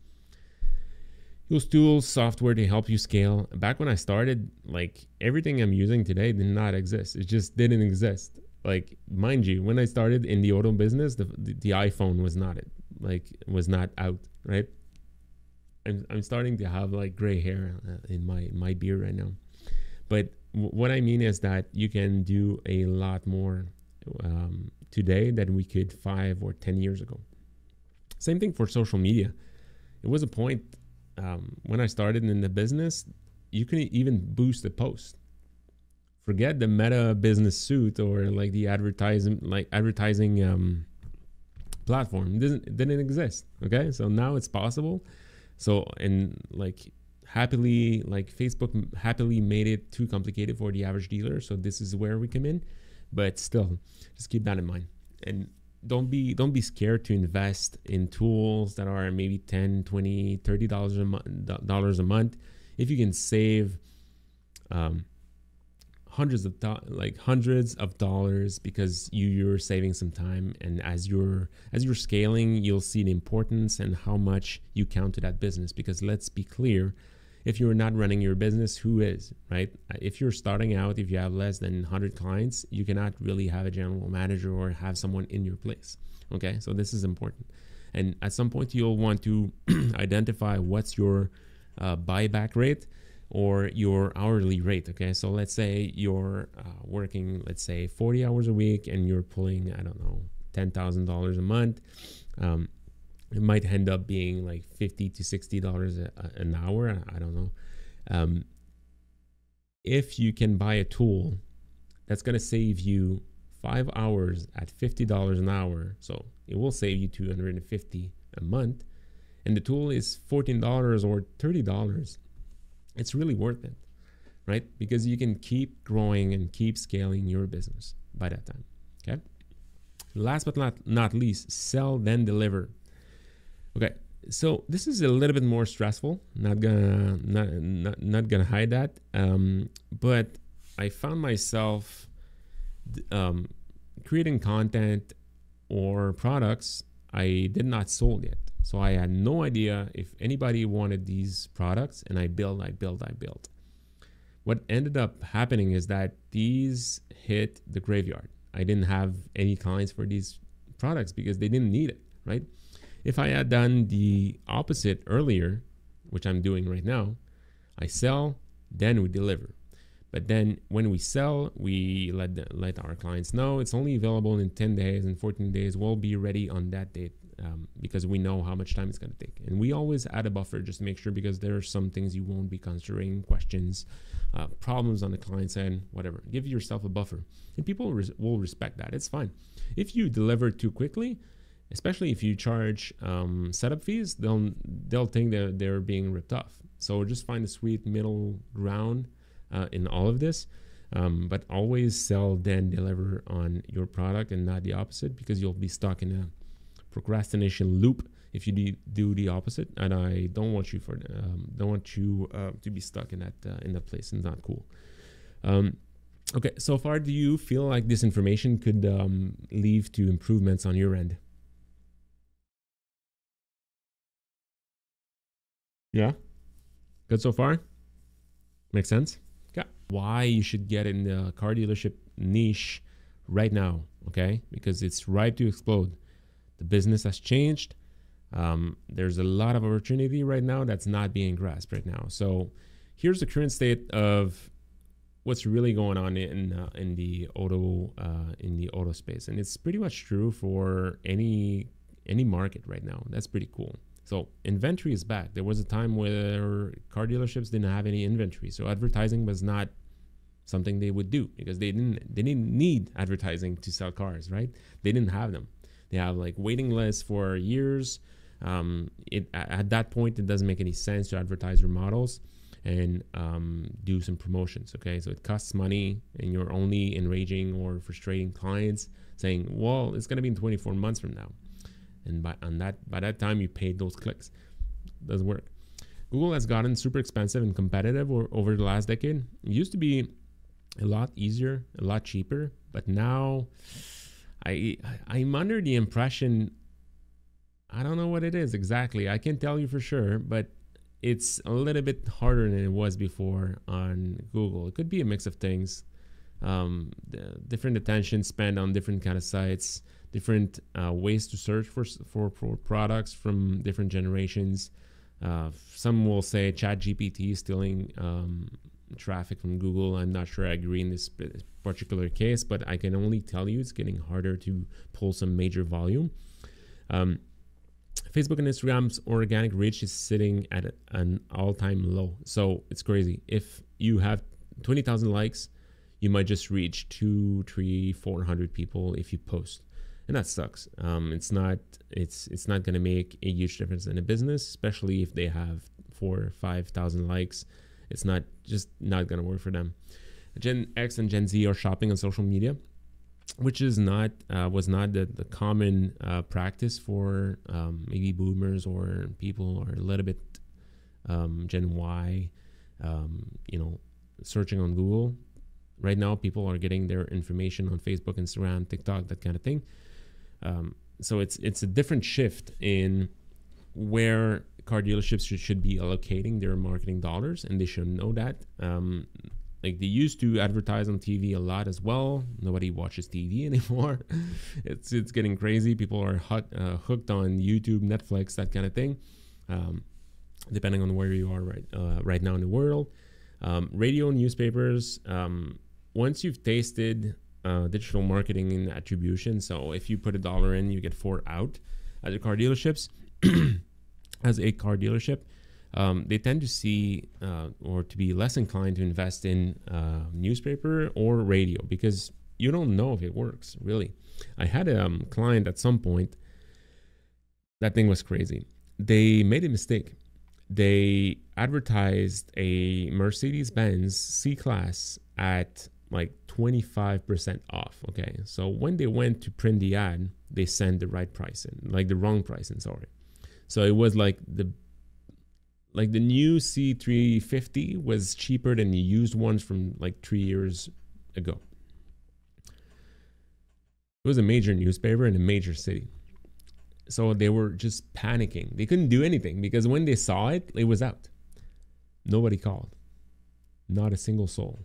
use tools, software to help you scale. Back when I started, like everything I'm using today did not exist. It just didn't exist. Like, mind you, when I started in the auto business, the, the, the iPhone was not it, like was not out, right? I'm, I'm starting to have like gray hair uh, in my, my beard right now. But w- what I mean is that you can do a lot more um, today than we could five or 10 years ago. Same thing for social media. It was a point um, when I started in the business, you can even boost a post. Forget the meta business suit or like the advertising like advertising um, platform. It didn't didn't exist. Okay, so now it's possible. So and like happily like Facebook happily made it too complicated for the average dealer. So this is where we come in. But still, just keep that in mind. And don't be don't be scared to invest in tools that are maybe 10 20 30 dollars a month dollars a month if you can save um, hundreds of do- like hundreds of dollars because you you're saving some time and as you're as you're scaling you'll see the importance and how much you count to that business because let's be clear if you're not running your business, who is, right? If you're starting out, if you have less than 100 clients, you cannot really have a general manager or have someone in your place. Okay, so this is important. And at some point, you'll want to identify what's your uh, buyback rate or your hourly rate. Okay, so let's say you're uh, working, let's say 40 hours a week, and you're pulling, I don't know, $10,000 a month. Um, it might end up being like 50 to 60 dollars an hour i don't know um, if you can buy a tool that's going to save you five hours at $50 an hour. So it will save you 250 a month. And the tool is $14 or $30. It's really worth it, right? Because you can keep growing and keep scaling your business by that time. Okay. Last but not, not least, sell then deliver. Okay, so this is a little bit more stressful. Not gonna not not, not gonna hide that. Um, but I found myself um, creating content or products I did not sold yet. So I had no idea if anybody wanted these products, and I built, I built, I built. What ended up happening is that these hit the graveyard. I didn't have any clients for these products because they didn't need it, right? If I had done the opposite earlier, which I'm doing right now, I sell, then we deliver. But then when we sell, we let the, let our clients know it's only available in 10 days and 14 days. We'll be ready on that date um, because we know how much time it's going to take. And we always add a buffer just to make sure because there are some things you won't be considering, questions, uh, problems on the client side, whatever. Give yourself a buffer, and people res- will respect that. It's fine. If you deliver too quickly, especially if you charge um, setup fees, they'll they'll think that they're being ripped off. So just find a sweet middle ground uh, in all of this. Um, but always sell then deliver on your product and not the opposite because you'll be stuck in a procrastination loop if you do the opposite. And i don't want you for um, don't want you uh, to be stuck in that uh, in that place. It's not cool. Um, okay. So far do you feel like this information could um, lead to improvements on your end? Yeah? Good so far? Makes sense? Yeah. Why you should get in the car dealership niche right now okay? Because it's ripe to explode the business has changed. Um, there's a lot of opportunity right now that's not being grasped right now. So here's the current state of what's really going on in uh, in the auto uh, in the auto space, and it's pretty much true for any any market right now. That's pretty cool. So inventory is back. There was a time where car dealerships didn't have any inventory, so advertising was not something they would do because they didn't they didn't need advertising to sell cars, right? They didn't have them. They have like waiting lists for years. Um, it at that point it doesn't make any sense to advertise your models and um, do some promotions. Okay, so it costs money, and you're only enraging or frustrating clients, saying, "Well, it's going to be in 24 months from now," and by on that by that time you paid those clicks. It doesn't work. Google has gotten super expensive and competitive or, over the last decade. It used to be a lot easier, a lot cheaper, but now I I'm under the impression I don't know what it is exactly. I can't tell you for sure, but it's a little bit harder than it was before on Google. It could be a mix of things. Um, different attention spent on different kind of sites, different uh, ways to search for, for, for products from different generations. Uh, some will say ChatGPT stealing um, traffic from Google. I'm not sure I agree in this particular case, but I can only tell you it's getting harder to pull some major volume. Um, Facebook and Instagram's organic reach is sitting at an all time low. So it's crazy. If you have 20,000 likes, you might just reach two, three, 400 people if you post. And that sucks. Um, it's not it's it's not going to make a huge difference in a business, especially if they have four or five thousand likes it's not just not going to work for them. Gen X and Gen Z are shopping on social media, which is not uh, was not the, the common uh, practice for um, maybe boomers or people or a little bit um, Gen Y, um, you know, searching on Google. Right now, people are getting their information on Facebook, Instagram, TikTok, that kind of thing. Um, so it's it's a different shift in where car dealerships should, should be allocating their marketing dollars and they should know that um, like they used to advertise on TV a lot as well. Nobody watches TV anymore. it's it's getting crazy. People are uh, hooked on YouTube, Netflix, that kind of thing. Um, depending on where you are right uh, right now in the world, um, radio, newspapers. Um, once you've tasted uh, digital marketing and attribution, so if you put a dollar in, you get four out at the car dealerships. as a car dealership, um, they tend to see uh, or to be less inclined to invest in uh, newspaper or radio because you don't know if it works really. I had a um, client at some point. That thing was crazy. They made a mistake. They advertised a Mercedes Benz C Class at like 25% off. Okay. So when they went to print the ad, they sent the right price in, like the wrong price in, sorry. So it was like the like the new C350 was cheaper than the used ones from like 3 years ago. It was a major newspaper in a major city. So they were just panicking. They couldn't do anything because when they saw it, it was out. Nobody called. Not a single soul.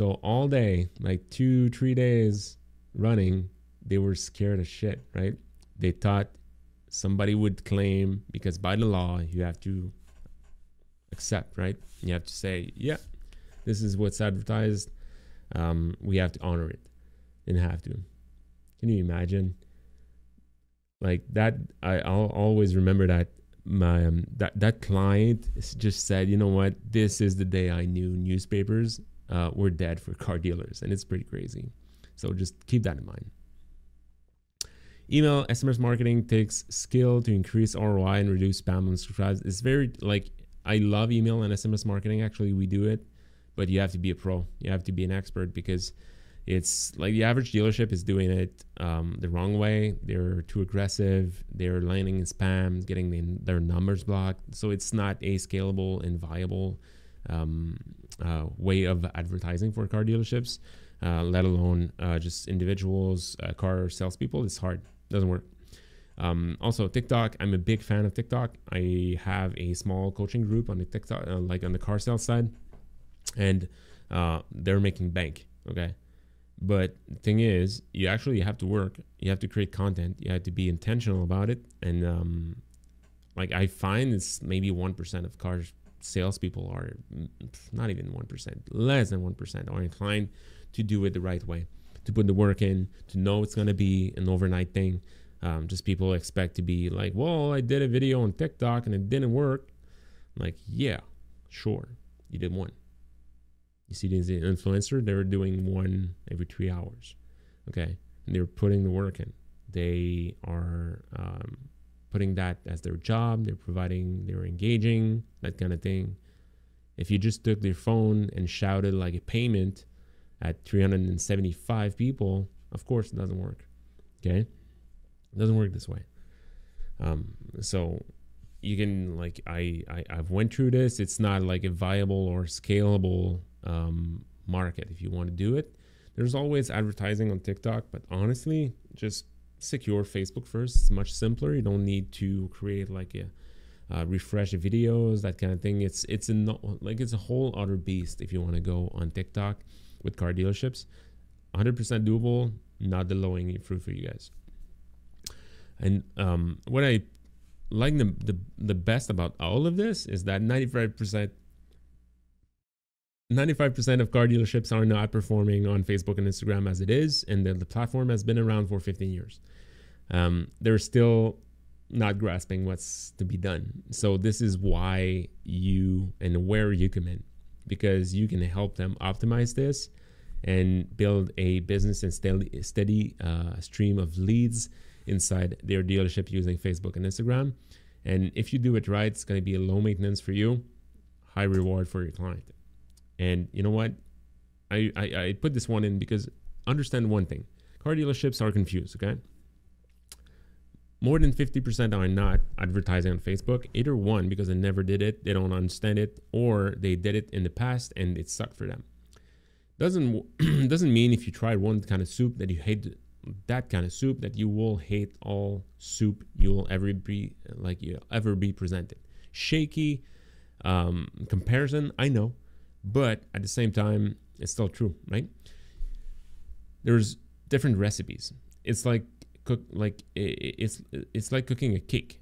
So all day, like two, three days running, they were scared of shit, right? They thought somebody would claim because by the law you have to accept, right? You have to say, yeah, this is what's advertised. Um, we have to honor it. Didn't have to. Can you imagine? Like that, I, I'll always remember that my um, that that client just said, you know what, this is the day I knew newspapers uh, were dead for car dealers, and it's pretty crazy. So just keep that in mind. Email SMS marketing takes skill to increase ROI and reduce spam and subscribes. It's very like I love email and SMS marketing. Actually, we do it, but you have to be a pro. You have to be an expert because it's like the average dealership is doing it um, the wrong way. They're too aggressive. They're landing in spam, getting the, their numbers blocked. So it's not a scalable and viable um, uh, way of advertising for car dealerships, uh, let alone uh, just individuals, uh, car salespeople. It's hard doesn't work. Um, also, TikTok. I'm a big fan of TikTok. I have a small coaching group on the TikTok, uh, like on the car sales side, and uh, they're making bank. Okay, but the thing is, you actually have to work. You have to create content. You have to be intentional about it. And um, like I find, it's maybe one percent of car salespeople are not even one percent, less than one percent, are inclined to do it the right way to put the work in, to know it's going to be an overnight thing. Um, just people expect to be like, well, I did a video on TikTok and it didn't work. I'm like, yeah, sure, you did one. You see these influencer, they were doing one every three hours. Okay. And they're putting the work in. They are um, putting that as their job. They're providing, they're engaging, that kind of thing. If you just took their phone and shouted like a payment, at 375 people, of course it doesn't work. Okay, it doesn't work this way. Um, so you can like I, I I've went through this. It's not like a viable or scalable um, market if you want to do it. There's always advertising on TikTok, but honestly, just secure Facebook first. It's much simpler. You don't need to create like a uh, refresh videos, that kind of thing. It's it's a no, like it's a whole other beast if you want to go on TikTok with car dealerships. 100% doable, not the low hanging fruit for you guys. And um, what I like the, the the best about all of this is that 95% 95% of car dealerships are not performing on Facebook and Instagram as it is, and the, the platform has been around for 15 years. Um, they're still not grasping what's to be done. So this is why you and where you come in because you can help them optimize this and build a business and steady, steady uh, stream of leads inside their dealership using Facebook and Instagram. And if you do it right, it's going to be a low maintenance for you, high reward for your client. And you know what? I, I, I put this one in because understand one thing car dealerships are confused, okay? More than 50% are not advertising on Facebook. Either one, because they never did it, they don't understand it, or they did it in the past and it sucked for them. Doesn't doesn't mean if you try one kind of soup that you hate that kind of soup that you will hate all soup you will ever be like you ever be presented. Shaky um, comparison, I know, but at the same time, it's still true, right? There's different recipes. It's like cook like it's it's like cooking a cake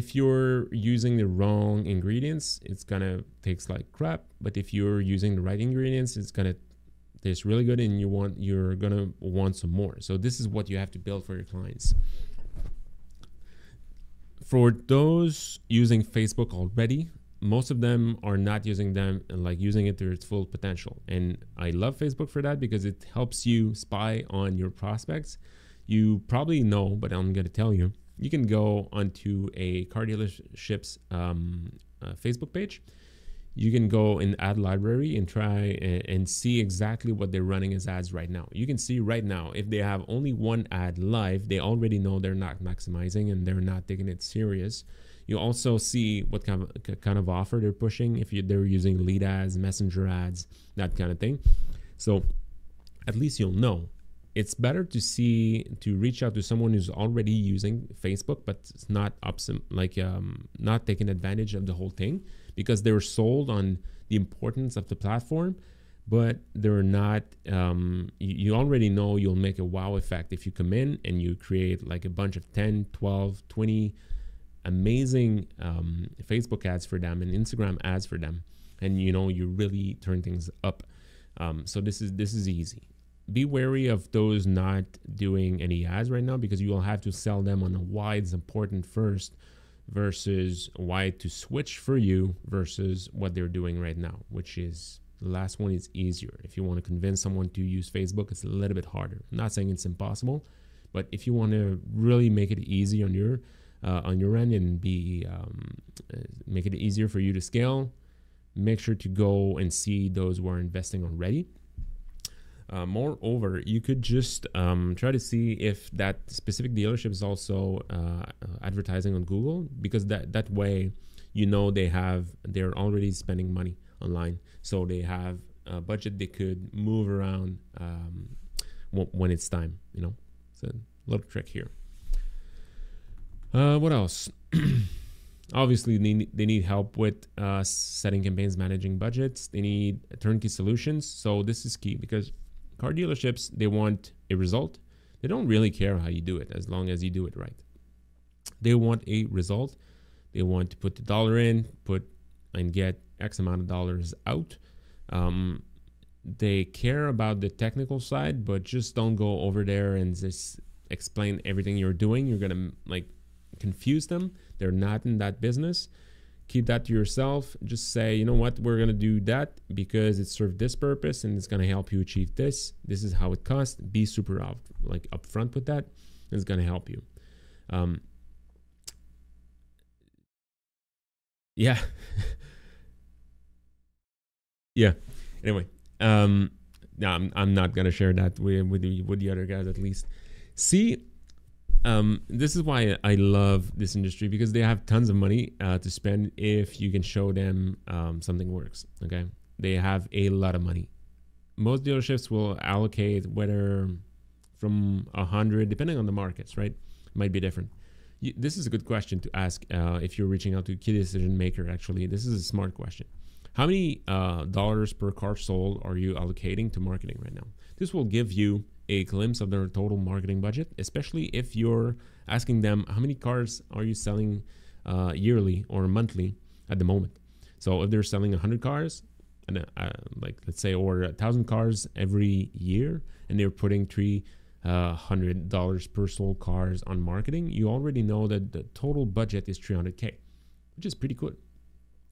if you're using the wrong ingredients it's gonna taste like crap but if you're using the right ingredients it's gonna taste really good and you want you're gonna want some more so this is what you have to build for your clients for those using Facebook already, most of them are not using them and like using it to its full potential. And I love Facebook for that because it helps you spy on your prospects. You probably know, but I'm going to tell you. You can go onto a car dealership's um, uh, Facebook page. You can go in ad library and try and, and see exactly what they're running as ads right now. You can see right now if they have only one ad live, they already know they're not maximizing and they're not taking it serious you also see what kind of kind of offer they're pushing if you, they're using lead ads, messenger ads, that kind of thing. So at least you'll know. It's better to see to reach out to someone who's already using Facebook, but it's not up some like um, not taking advantage of the whole thing because they were sold on the importance of the platform but they're not um, you, you, already know you'll make a wow effect if you come in and you create like a bunch of 10 12 20 amazing um, Facebook ads for them and Instagram ads for them, and you know you really turn things up. Um, so this is this is easy. Be wary of those not doing any ads right now because you will have to sell them on why it's important first versus why to switch for you versus what they're doing right now, which is the last one is easier. If you want to convince someone to use Facebook, it's a little bit harder. I'm not saying it's impossible, but if you want to really make it easy on your uh, on your end and be um, uh, make it easier for you to scale. Make sure to go and see those who are investing already. Uh, moreover, you could just um, try to see if that specific dealership is also uh, advertising on Google because that that way you know they have they're already spending money online, so they have a budget they could move around um, when it's time. You know, it's a little trick here. Uh, what else? Obviously, they need, they need help with uh, setting campaigns, managing budgets. They need turnkey solutions. So this is key because car dealerships they want a result. They don't really care how you do it as long as you do it right. They want a result. They want to put the dollar in, put and get X amount of dollars out. Um, they care about the technical side, but just don't go over there and just explain everything you're doing. You're gonna like confuse them. They're not in that business. Keep that to yourself. Just say, you know what, we're gonna do that because it served this purpose and it's gonna help you achieve this. This is how it costs. Be super up, like upfront with that. It's gonna help you. Um, yeah, yeah. Anyway, um, no, I'm, I'm not gonna share that with with the, with the other guys at least. See um, this is why I love this industry because they have tons of money uh, to spend if you can show them um, something works. Okay, they have a lot of money. Most dealerships will allocate whether from a hundred, depending on the markets, right? Might be different. You, this is a good question to ask uh, if you're reaching out to a key decision maker. Actually, this is a smart question. How many uh, dollars per car sold are you allocating to marketing right now? This will give you a glimpse of their total marketing budget, especially if you're asking them how many cars are you selling uh, yearly or monthly at the moment. So if they're selling 100 cars, and uh, like let's say, or a thousand cars every year, and they're putting three uh, hundred dollars per sold cars on marketing, you already know that the total budget is 300k, which is pretty good,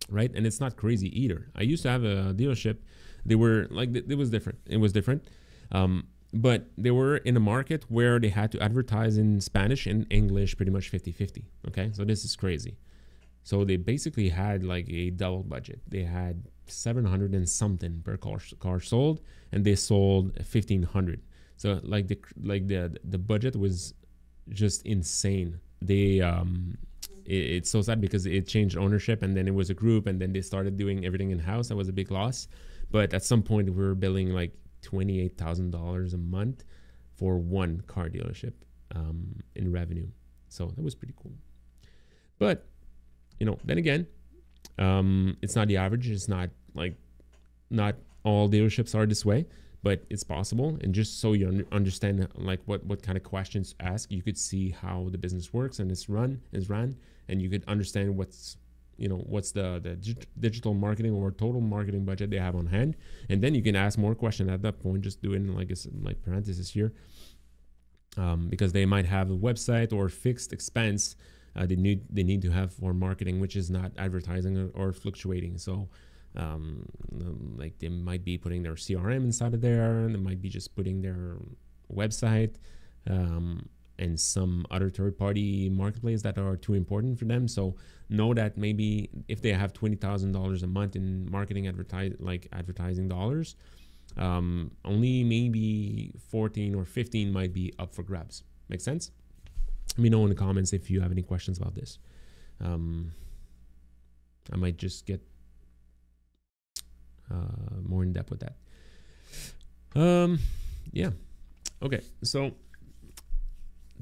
right? And it's not crazy either. I used to have a dealership; they were like it was different. It was different. Um, but they were in a market where they had to advertise in Spanish and English pretty much 50 50. Okay, so this is crazy. So they basically had like a double budget. They had 700 and something per car, car sold, and they sold 1500. So like the like the the budget was just insane. They um it, it's so sad because it changed ownership and then it was a group and then they started doing everything in house. That was a big loss. But at some point we were billing like $28,000 a month for one car dealership um, in revenue. So that was pretty cool. But, you know, then again, um, it's not the average. It's not like, not all dealerships are this way, but it's possible. And just so you understand like what, what kind of questions to ask, you could see how the business works and it's run, is run, and you could understand what's you know what's the the digital marketing or total marketing budget they have on hand and then you can ask more questions at that point just doing like a like parenthesis here um, because they might have a website or fixed expense uh, they need they need to have for marketing, which is not advertising or, or fluctuating. So, um, like they might be putting their CRM inside of there, and they might be just putting their website um, and some other third-party marketplace that are too important for them. So know that maybe if they have twenty thousand dollars a month in marketing advertise like advertising dollars, um, only maybe fourteen or fifteen might be up for grabs. Make sense? Let me know in the comments if you have any questions about this. Um, I might just get uh, more in depth with that. Um, yeah. Okay. So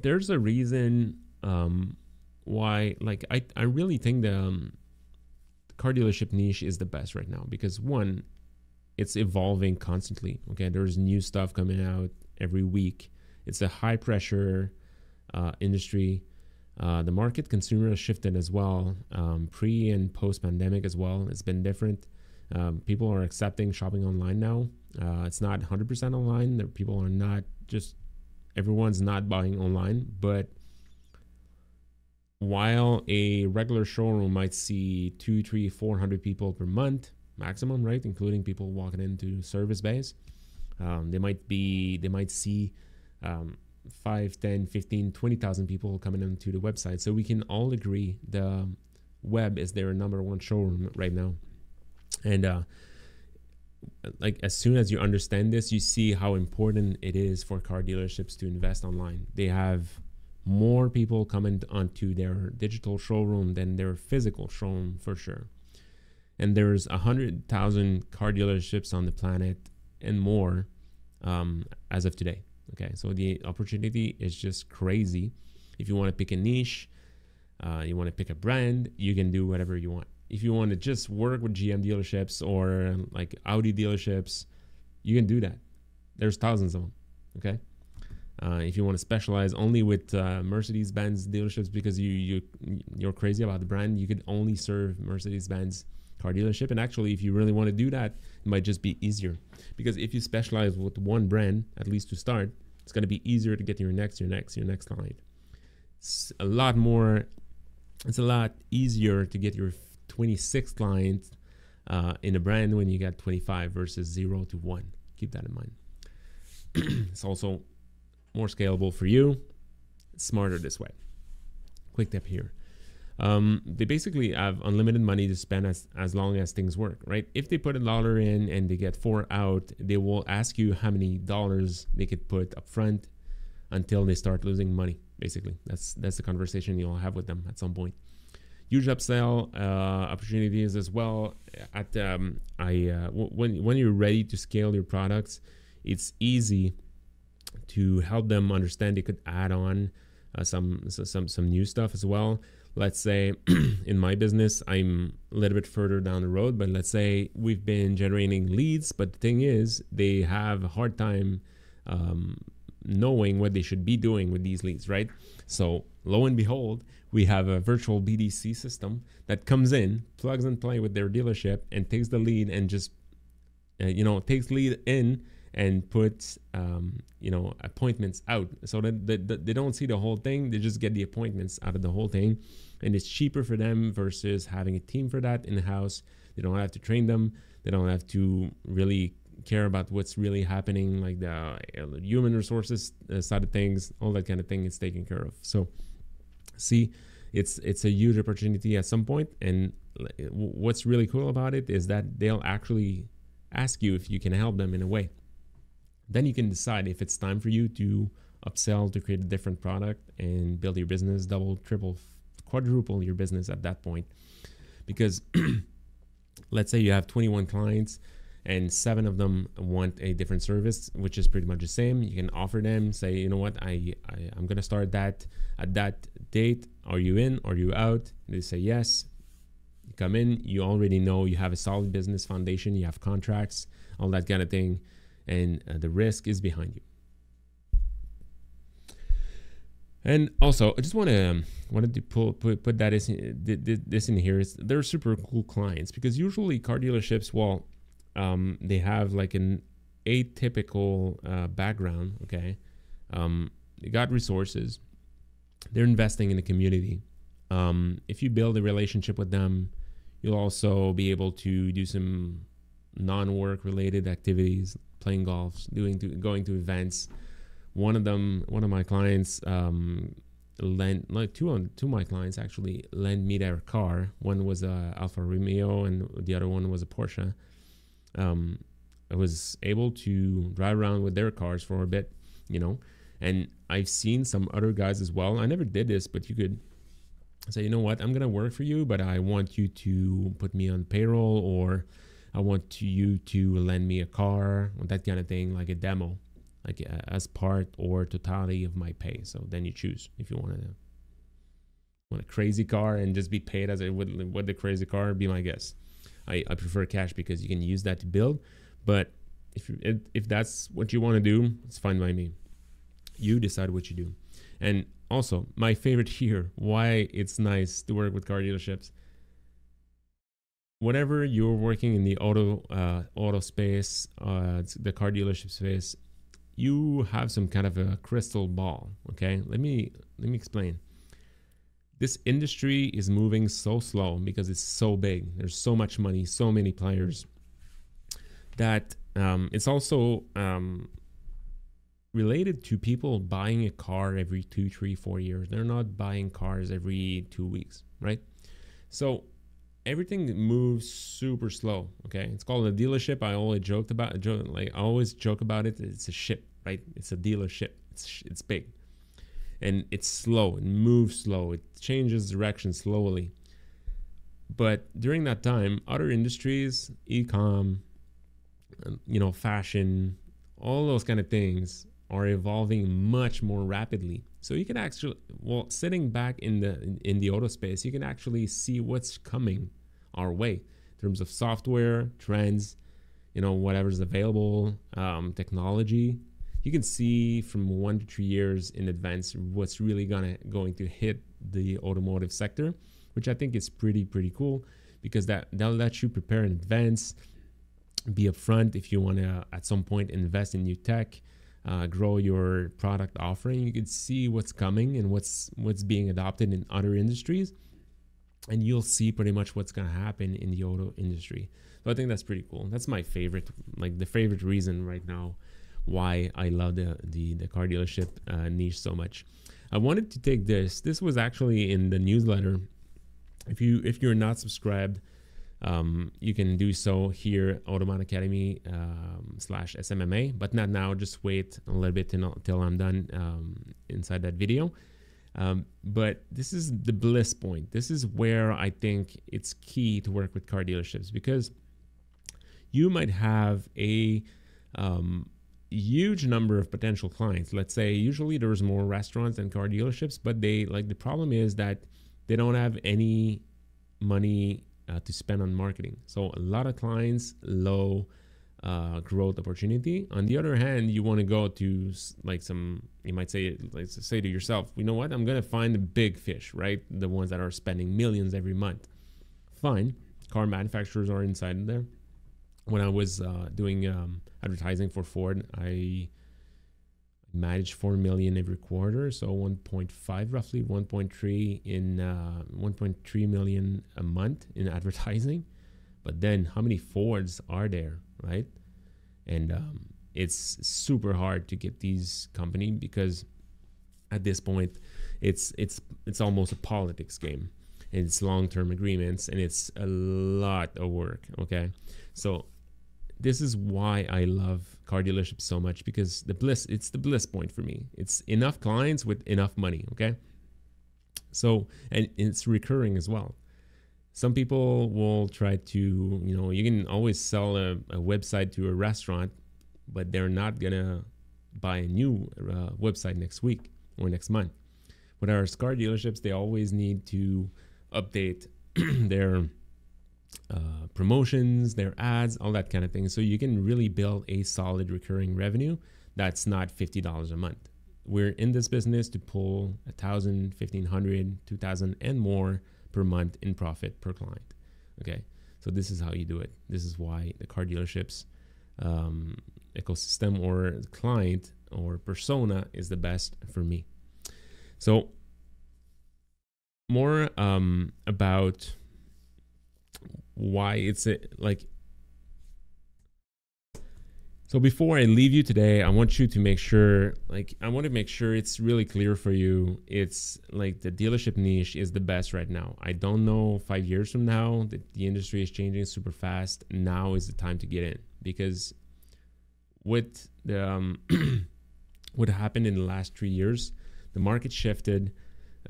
there's a reason um, why, like, I, I really think the, um, the car dealership niche is the best right now because one, it's evolving constantly. Okay. There's new stuff coming out every week. It's a high pressure uh, industry. Uh, the market consumer has shifted as well, um, pre and post pandemic as well. It's been different. Um, people are accepting shopping online now. Uh, it's not 100% online. People are not just everyone's not buying online, but while a regular showroom might see two, three, four hundred people per month maximum, right, including people walking into service bays, um, they might be they might see um, 5 10 15 20000 people coming into the website. So we can all agree the web is their number one showroom right now. And uh, like as soon as you understand this you see how important it is for car dealerships to invest online they have more people coming onto their digital showroom than their physical showroom for sure and there's a hundred thousand car dealerships on the planet and more um, as of today Okay, so the opportunity is just crazy. If you want to pick a niche, uh, you want to pick a brand, you can do whatever you want. If you want to just work with GM dealerships or like Audi dealerships, you can do that. There's thousands of them. Okay. Uh, if you want to specialize only with uh, Mercedes-Benz dealerships because you you you're crazy about the brand, you could only serve Mercedes-Benz car dealership. And actually, if you really want to do that, it might just be easier because if you specialize with one brand, at least to start, it's going to be easier to get your next, your next, your next client. It's a lot more. It's a lot easier to get your 26th client uh, in a brand when you got 25 versus zero to one. Keep that in mind. it's also more scalable for you. It's smarter this way. Quick tip here um, they basically have unlimited money to spend as, as long as things work, right? If they put a dollar in and they get four out, they will ask you how many dollars they could put up front until they start losing money. Basically, that's that's the conversation you'll have with them at some point. Huge upsell uh, opportunities as well. At um, I uh, w- when when you're ready to scale your products, it's easy to help them understand. They could add on uh, some some some new stuff as well let's say in my business i'm a little bit further down the road but let's say we've been generating leads but the thing is they have a hard time um, knowing what they should be doing with these leads right so lo and behold we have a virtual bdc system that comes in plugs and play with their dealership and takes the lead and just uh, you know takes lead in and puts, um, you know appointments out so that they, they don't see the whole thing they just get the appointments out of the whole thing and it's cheaper for them versus having a team for that in the house. They don't have to train them. They don't have to really care about what's really happening, like the uh, human resources uh, side of things, all that kind of thing is taken care of. So, see, it's it's a huge opportunity at some point, and what's really cool about it is that they'll actually ask you if you can help them in a way. Then you can decide if it's time for you to upsell to create a different product and build your business double, triple, quadruple your business at that point. Because let's say you have 21 clients and seven of them want a different service, which is pretty much the same. You can offer them, say, you know what, I, I I'm gonna start that at that date. Are you in? Are you out? They say yes. You come in, you already know you have a solid business foundation, you have contracts, all that kind of thing, and uh, the risk is behind you. And also, I just want to um, wanted to pull, put put that in, this in here. Is they're super cool clients because usually car dealerships, well, um, they have like an atypical uh, background. Okay, um, they got resources. They're investing in the community. um, if you build a relationship with them, you'll also be able to do some non-work related activities, playing golf, doing to, going to events. One of them, one of my clients, um, lent like two on two of my clients actually lent me their car. One was a Alfa Romeo, and the other one was a Porsche. Um, I was able to drive around with their cars for a bit, you know, and I've seen some other guys as well. I never did this, but you could say, you know what, I'm gonna work for you, but I want you to put me on payroll, or I want you to lend me a car, or that kind of thing, like a demo, like uh, as part or totality of my pay. So then you choose if you want to want a crazy car and just be paid as it would with the crazy car. Be my guest. I, I prefer cash because you can use that to build, but if if, that's what you want to do, it's fine by me. You decide what you do. And also, my favorite here, why it's nice to work with car dealerships. Whenever you're working in the auto uh, auto space, uh, the car dealership space, you have some kind of a crystal ball. Okay, let me let me explain. This industry is moving so slow because it's so big. There's so much money, so many players that um, it's also um, related to people buying a car every two, three, four years. They're not buying cars every two weeks, right? So everything moves super slow. Okay, it's called a dealership. I always joked about, like I always joke about it. It's a ship, right? It's a dealership. It's it's big, and it's slow. It moves slow. It changes direction slowly. But during that time, other industries, e-com, you know, fashion, all those kind of things are evolving much more rapidly. So you can actually, well, sitting back in the in the auto space, you can actually see what's coming our way in terms of software trends, you know, whatever's available, um, technology. You can see from one to three years in advance what's really gonna going to hit the automotive sector, which I think is pretty pretty cool because that that'll let you prepare in advance, be upfront if you want to at some point invest in new tech uh, grow your product offering. You can see what's coming and what's what's being adopted in other industries, and you'll see pretty much what's going to happen in the auto industry. So I think that's pretty cool. That's my favorite, like the favorite reason right now why I love the the, the car dealership uh, niche so much. I wanted to take this. This was actually in the newsletter. If you if you're not subscribed um, you can do so here, Autobahn Academy um, slash SMMA, but not now. Just wait a little bit until I'm done um, inside that video. Um, but this is the bliss point. This is where I think it's key to work with car dealerships because you might have a um, huge number of potential clients. Let's say usually there's more restaurants than car dealerships, but they like the problem is that they don't have any money uh, to spend on marketing. So a lot of clients, low uh, growth opportunity. On the other hand, you want to go to like some, you might say, like say to yourself, you know what? I'm gonna find the big fish, right? The ones that are spending millions every month. Fine, car manufacturers are inside there. When I was uh, doing um, advertising for Ford, I managed 4 million every quarter so 1.5 roughly 1.3 in uh, 1.3 million a month in advertising. But then how many fords are there right? And um, it's super hard to get these company because at this point it's it's it's almost a politics game. It's long-term agreements and it's a lot of work okay? So this is why I love car dealerships so much because the bliss it's the bliss point for me. It's enough clients with enough money, okay? So and it's recurring as well. Some people will try to, you know, you can always sell a, a website to a restaurant, but they're not gonna buy a new uh, website next week or next month. With our car dealerships, they always need to update their uh, promotions, their ads, all that kind of thing. So you can really build a solid recurring revenue that's not $50 a month. We're in this business to pull a thousand, fifteen hundred, two thousand, and more per month in profit per client. Okay, so this is how you do it. This is why the car dealerships um, ecosystem or client or persona is the best for me. So more um, about why it's a, like so before I leave you today, I want you to make sure, like, I want to make sure it's really clear for you. It's like the dealership niche is the best right now. I don't know five years from now that the industry is changing super fast. Now is the time to get in because with the um, what happened in the last three years, the market shifted,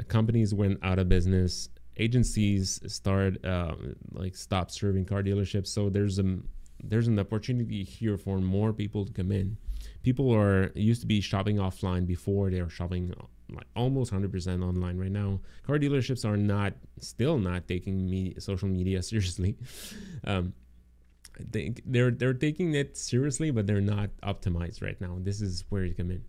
companies went out of business, agencies start uh, like stop serving car dealerships. So there's a there's an opportunity here for more people to come in. People are used to be shopping offline before they are shopping like almost 100% online right now. Car dealerships are not still not taking me social media seriously. Um, they, they're they're taking it seriously, but they're not optimized right now. This is where you come in.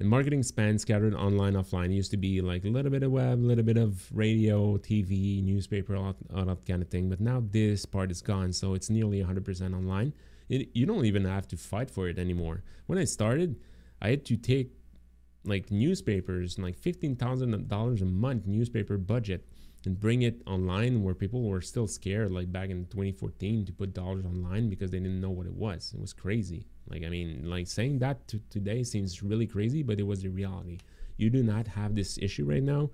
And marketing spend scattered online, offline used to be like a little bit of web, a little bit of radio, TV, newspaper, all, all that kind of thing. But now this part is gone, so it's nearly 100% online. It, you don't even have to fight for it anymore. When I started, I had to take like newspapers, like fifteen thousand dollars a month newspaper budget, and bring it online where people were still scared, like back in 2014, to put dollars online because they didn't know what it was. It was crazy. Like, I mean, like saying that to today seems really crazy, but it was the reality. You do not have this issue right now.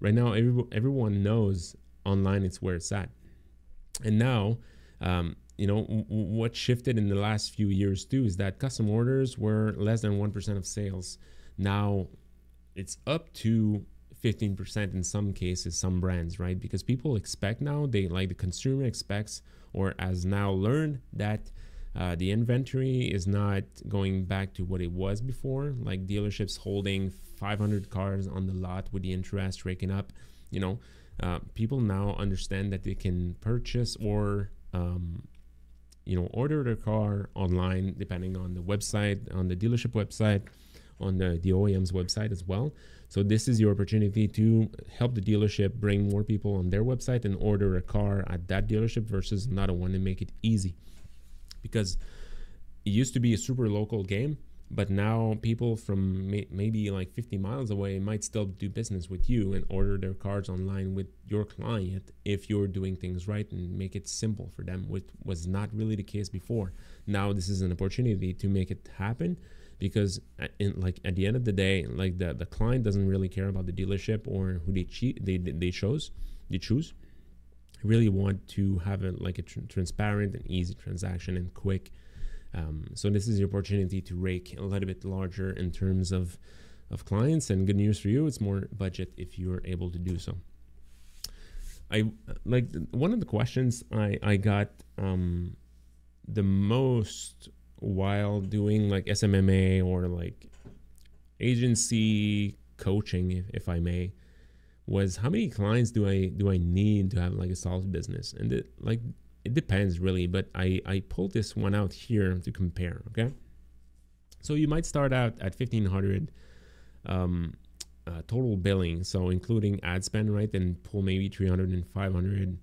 Right now, every, everyone knows online it's where it's at. And now, um, you know, w- what shifted in the last few years too is that custom orders were less than 1% of sales. Now it's up to 15% in some cases, some brands, right? Because people expect now, they like the consumer expects or has now learned that uh, the inventory is not going back to what it was before, like dealerships holding 500 cars on the lot with the interest raking up. You know, uh, people now understand that they can purchase or, um, you know, order their car online, depending on the website, on the dealership website, on the, the OEM's website as well. So this is your opportunity to help the dealership bring more people on their website and order a car at that dealership versus another one and make it easy because it used to be a super local game but now people from may- maybe like 50 miles away might still do business with you and order their cars online with your client if you're doing things right and make it simple for them which was not really the case before. Now this is an opportunity to make it happen because uh, in like at the end of the day like the, the client doesn't really care about the dealership or who they cheat they they chose they choose really want to have a like a tr- transparent and easy transaction and quick. Um, so this is your opportunity to rake a little bit larger in terms of of clients. And good news for you, it's more budget if you're able to do so. I like one of the questions I I got um, the most while doing like SMMA or like agency coaching, if I may, was how many clients do I do I need to have like a solid business? And it, like it depends really, but I I pulled this one out here to compare. Okay, so you might start out at fifteen hundred um, uh, total billing, so including ad spend, right? And pull maybe 300 and 500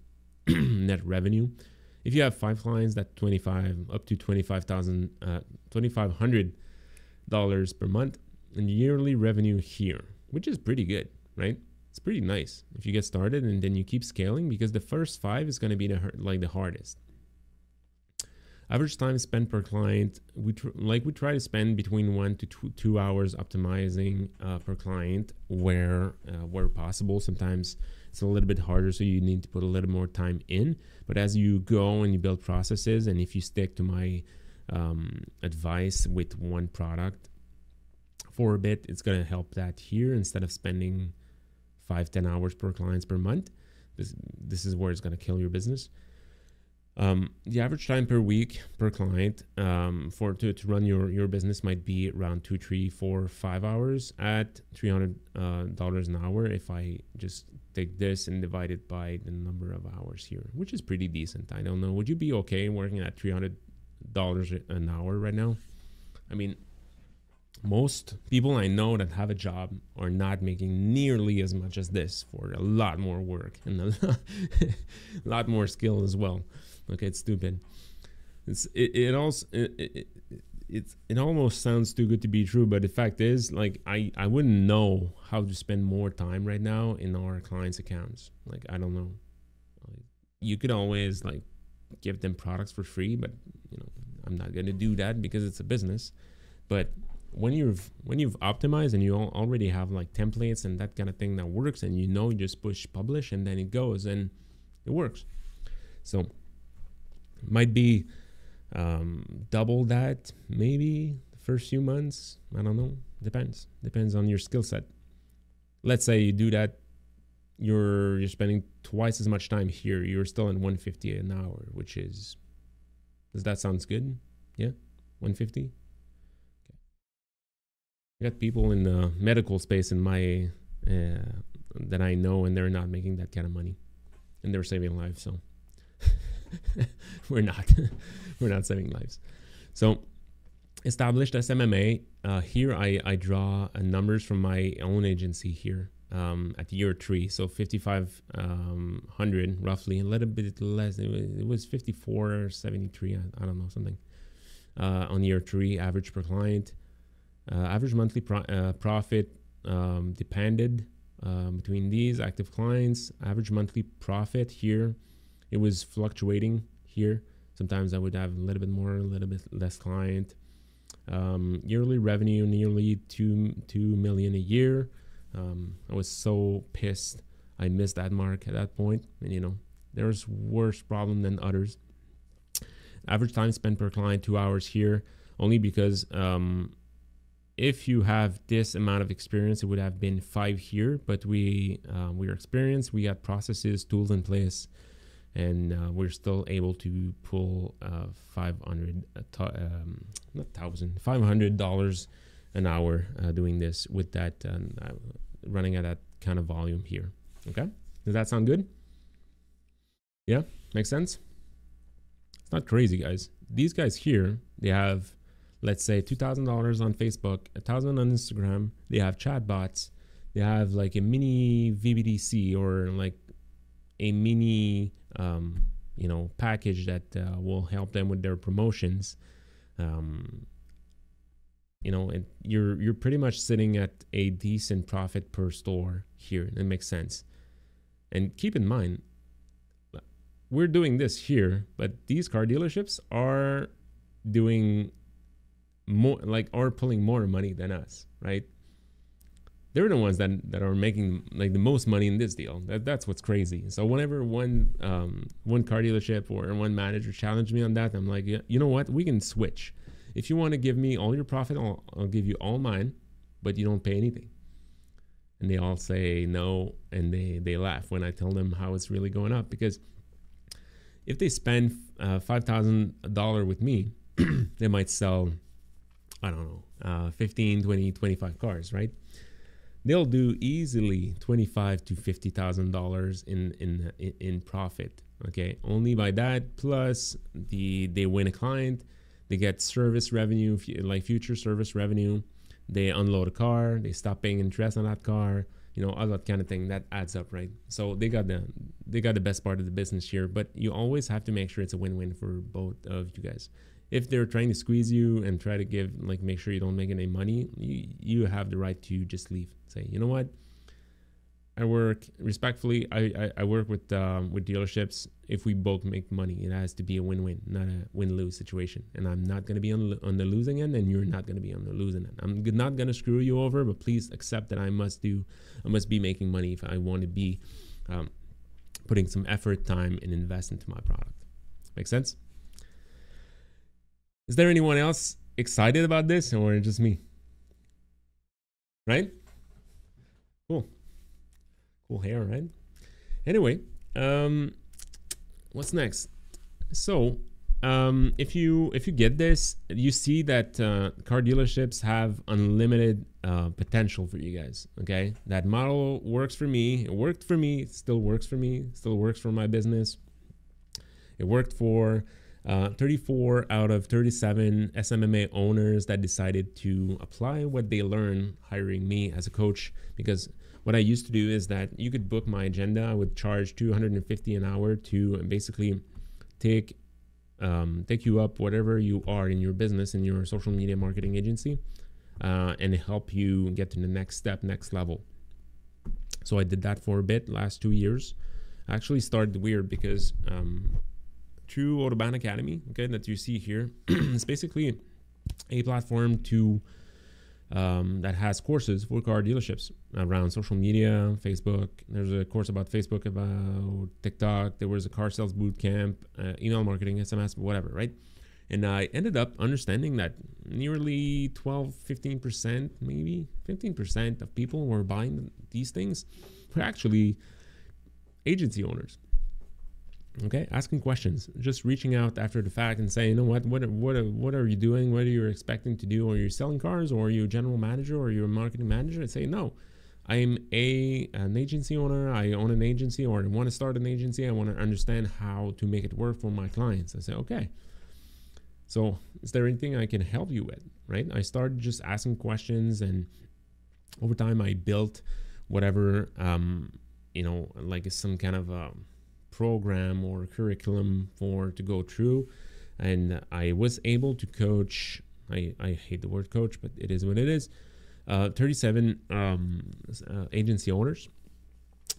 net revenue. If you have five clients, that 25 up to 25,000, uh, 2,500 dollars per month, and yearly revenue here, which is pretty good, right? It's pretty nice if you get started and then you keep scaling because the first five is going to be the like the hardest. Average time spent per client we like we try to spend between one to two, two hours optimizing uh, per client where uh, where possible. Sometimes it's a little bit harder so you need to put a little more time in. But as you go and you build processes and if you stick to my um, advice with one product for a bit it's going to help that here instead of spending five ten hours per clients per month. This this is where it's going to kill your business. Um, the average time per week per client um, for to, to run your your business might be around two three four five hours at 300 uh, dollars an hour if i just take this and divide it by the number of hours here which is pretty decent. I don't know. Would you be okay working at 300 dollars an hour right now? I mean most people I know that have a job are not making nearly as much as this for a lot more work and a lot more skill as well. Okay, it's stupid. It's it, it also it, it, it's it almost sounds too good to be true, but the fact is, like I I wouldn't know how to spend more time right now in our clients' accounts. Like I don't know. You could always like give them products for free, but you know I'm not gonna do that because it's a business. But when you've when you've optimized and you already have like templates and that kind of thing that works, and you know you just push publish and then it goes and it works. So might be um, double that maybe the first few months. I don't know. Depends. Depends on your skill set. Let's say you do that. You're you're spending twice as much time here. You're still in 150 an hour, which is does that sounds good? Yeah, 150. I got people in the medical space in my uh, that I know, and they're not making that kind of money, and they're saving lives. So. we're not. we're not saving lives. So established SMMA. Uh, here I, I draw uh, numbers from my own agency here um, at year three. So 5,500 um, roughly, a little bit less. It was, it was 54 73. I, I, don't know, something. Uh, on year three, average per client. Uh, average monthly pro- uh, profit um, depended um, between these active clients. Average monthly profit here it was fluctuating here. Sometimes I would have a little bit more, a little bit less client. Um, yearly revenue nearly two two million a year. Um, I was so pissed. I missed that mark at that point, and you know there's worse problem than others. Average time spent per client two hours here, only because um, if you have this amount of experience, it would have been five here. But we uh, we're experienced. We got processes, tools in place and uh, we're still able to pull uh, 500 uh, um, not thousand 500 dollars an hour uh, doing this with that um, uh, running at that kind of volume here okay does that sound good yeah makes sense it's not crazy guys these guys here they have let's say $2000 on facebook a thousand on instagram. They have chatbots. They have like a mini vbdc or like a mini um, you know package that uh, will help them with their promotions. Um, you know and you're you're pretty much sitting at a decent profit per store here. It makes sense. And keep in mind we're doing this here but these car dealerships are doing more like are pulling more money than us right they're the ones that that are making like the most money in this deal. That that's what's crazy. So whenever one um, one car dealership or one manager challenge me on that, I'm like, yeah, you know what? We can switch. If you want to give me all your profit, I'll, I'll give you all mine, but you don't pay anything. And they all say no, and they they laugh when I tell them how it's really going up because if they spend uh, five thousand dollar with me, they might sell I don't know uh, 15, 20, 25 cars, right? they'll do easily twenty-five to fifty thousand dollars in in in profit. Okay, only by that plus the they win a client, they get service revenue like future service revenue. They unload a car, they stop paying interest on that car, you know, all that kind of thing. That adds up, right? So they got the they got the best part of the business here, but you always have to make sure it's a win-win for both of you guys if they're trying to squeeze you and try to give like make sure you don't make any money you, you have the right to just leave. Say you know what? I work respectfully i i, I work with um, with dealerships. If we both make money it has to be a win-win not a win-lose situation. And i'm not going to be on, on the losing end and you're not going to be on the losing end. I'm not going to screw you over but please accept that i must do i must be making money if i want to be um, putting some effort time and invest into my product. Make sense is there anyone else excited about this or just me? Right? Cool. Cool hair, right? Anyway, um, what's next? So, um, if you if you get this, you see that uh, car dealerships have unlimited uh, potential for you guys. Okay, that model works for me. It worked for me. It still works for me. Still works for my business. It worked for uh, 34 out of 37 SMMA owners that decided to apply what they learn hiring me as a coach because what I used to do is that you could book my agenda. I would charge 250 an hour to basically take um, take you up whatever you are in your business in your social media marketing agency uh, and help you get to the next step next level so i did that for a bit last two years I actually started weird because um, through autobahn academy okay that you see here it's basically a platform to um, that has courses for car dealerships around social media, Facebook. There's a course about Facebook, about TikTok. There was a car sales boot camp, uh, email marketing, SMS, whatever, right? And I ended up understanding that nearly 12, 15%, maybe 15% of people who were buying these things were actually agency owners okay asking questions just reaching out after the fact and saying you know what what what what are you doing? What are you expecting to do? Are you selling cars or are you a general manager or you're a marketing manager? And say no i'm a an agency owner. I own an agency or i want to start an agency. I want to understand how to make it work for my clients. I say okay. So is there anything i can help you with right? I started just asking questions and over time i built whatever um you know like some kind of um program or curriculum for to go through. And i was able to coach i, I hate the word coach but it is what it is uh, 37 um, uh, agency owners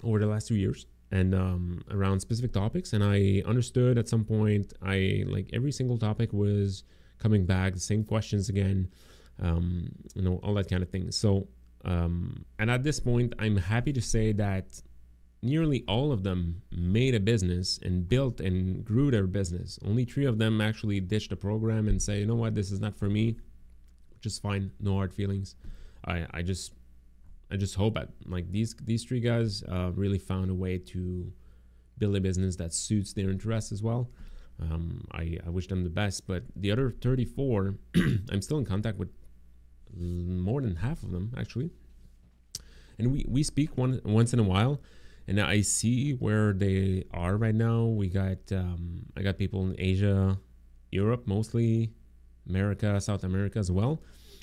over the last two years. And um, around specific topics. And i understood at some point i like every single topic was coming back the same questions again um, you know all that kind of thing. So um, and at this point i'm happy to say that nearly all of them made a business and built and grew their business. Only three of them actually ditched the program and say, you know what, this is not for me, which is fine. No hard feelings. I, I just I just hope that like these these three guys uh, really found a way to build a business that suits their interests as well. Um, I, I wish them the best, but the other 34, I'm still in contact with more than half of them actually, and we we speak one once in a while and I see where they are right now. We got um, I got people in Asia, Europe mostly, America, South America as well.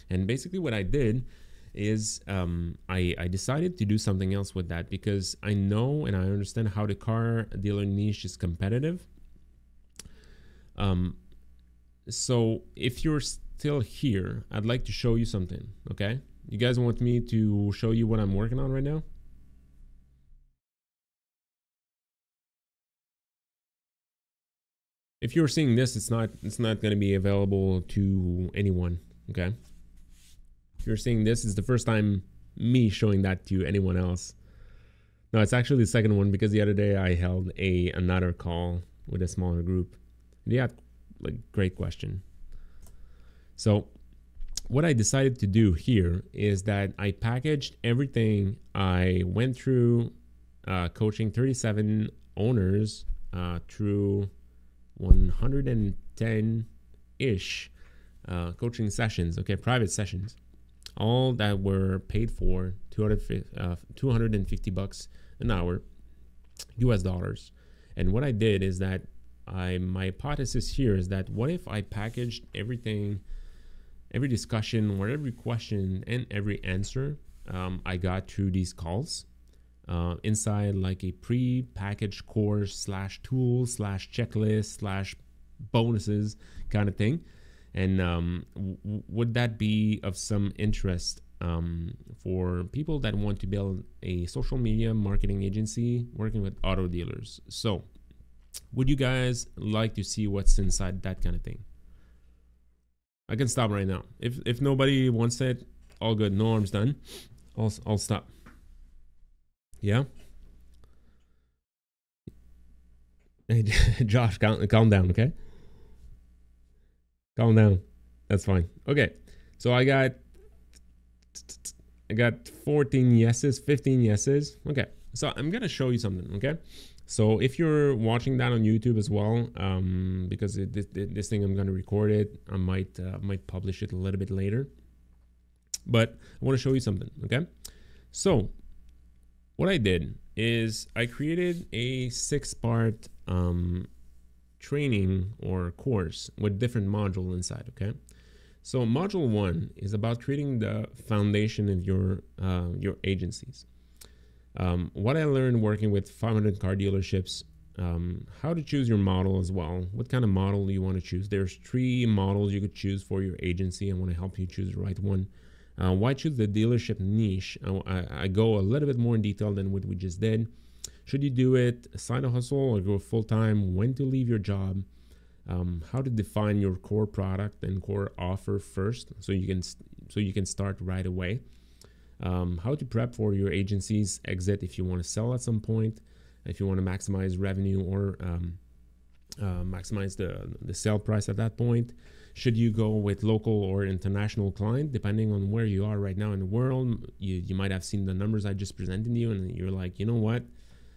And basically, what I did is um, I, I decided to do something else with that because I know and I understand how the car dealer niche is competitive. Um, so if you're still here, I'd like to show you something. Okay, you guys want me to show you what I'm working on right now? If you're seeing this, it's not it's not going to be available to anyone. Okay. If you're seeing this, it's the first time me showing that to anyone else. No, it's actually the second one because the other day I held a another call with a smaller group. Yeah, like great question. So what I decided to do here is that I packaged everything I went through uh, coaching 37 owners uh, through 110 ish uh, coaching sessions, okay, private sessions, all that were paid for 200, uh, 250 bucks an hour, US dollars. And what I did is that I my hypothesis here is that what if I packaged everything, every discussion or every question and every answer um, I got through these calls uh, inside like a pre-packaged course slash tool slash checklist slash bonuses kind of thing. And um, w- would that be of some interest um, for people that want to build a social media marketing agency working with auto dealers? So would you guys like to see what's inside that kind of thing? I can stop right now. If if nobody wants it all good. No arms done. I'll, I'll stop yeah. Hey, Josh, calm, calm down, okay? Calm down. That's fine. Okay. So I got I got 14 yeses, 15 yeses. Okay. So I'm going to show you something, okay? So if you're watching that on YouTube as well, um, because it, this, this, thing I'm going to record it, I might uh, might publish it a little bit later. But I want to show you something, okay? So what I did is I created a six part um, training or course with different module inside. Okay. So module one is about creating the foundation of your uh, your agencies. Um, what I learned working with 500 car dealerships um, how to choose your model as well. What kind of model you want to choose? There's three models you could choose for your agency. I want to help you choose the right one. Uh, why choose the dealership niche? I, I, go a little bit more in detail than what we just did. Should you do it side hustle or go full time? When to leave your job? Um, how to define your core product and core offer first, so you can so you can start right away. Um, how to prep for your agency's exit if you want to sell at some point, if you want to maximize revenue or um, uh, maximize the the sale price at that point should you go with local or international client depending on where you are right now in the world you, you might have seen the numbers i just presented to you and you're like you know what?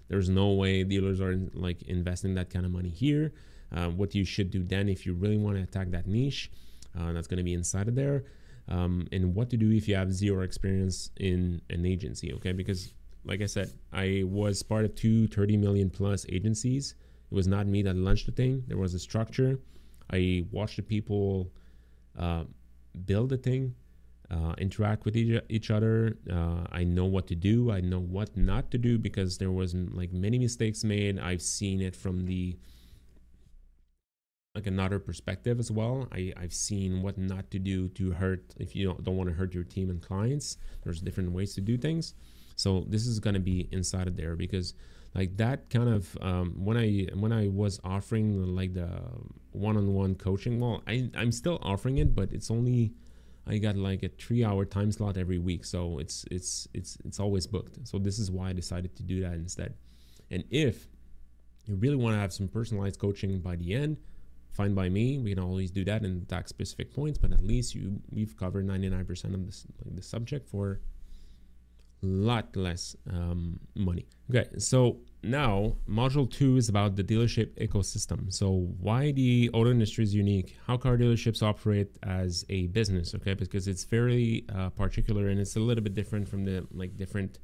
There's no way dealers are like investing that kind of money here. Uh, what you should do then if you really want to attack that niche uh, that's going to be inside of there um, and what to do if you have zero experience in an agency okay? Because like i said i was part of two 30 million plus agencies. It was not me that launched the thing. There was a structure I watch the people uh, build the thing, uh, interact with each, each other. Uh, I know what to do. I know what not to do because there wasn't like many mistakes made. I've seen it from the like another perspective as well. I, I've seen what not to do to hurt if you don't, don't want to hurt your team and clients. There's different ways to do things. So this is going to be inside of there because like that kind of um, when I when I was offering like the one-on-one coaching, well, I I'm still offering it, but it's only I got like a three-hour time slot every week, so it's it's it's it's always booked. So this is why I decided to do that instead. And if you really want to have some personalized coaching by the end, fine by me. We can always do that and attack specific points, but at least you we've covered 99% of this like the subject for a lot less um, money. Okay, so now module two is about the dealership ecosystem. So why the auto industry is unique, how car dealerships operate as a business. Okay, because it's very uh, particular and it's a little bit different from the like different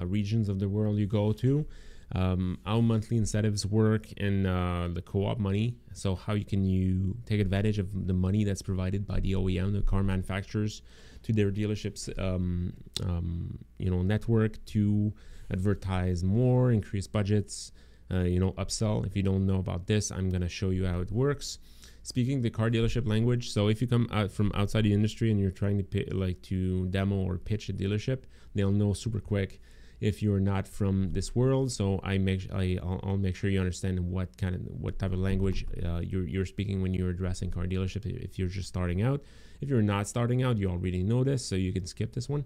uh, regions of the world you go to. Um, how monthly incentives work and uh, the co-op money. So how you can you take advantage of the money that's provided by the OEM, the car manufacturers, to their dealerships, um, um, you know, network to advertise more, increase budgets, uh, you know, upsell. If you don't know about this, I'm gonna show you how it works. Speaking the car dealership language, so if you come out from outside the industry and you're trying to pay, like to demo or pitch a dealership, they'll know super quick if you're not from this world. So I make I, I'll, I'll make sure you understand what kind of what type of language uh, you're you're speaking when you're addressing car dealership. If you're just starting out, if you're not starting out, you already know this, so you can skip this one.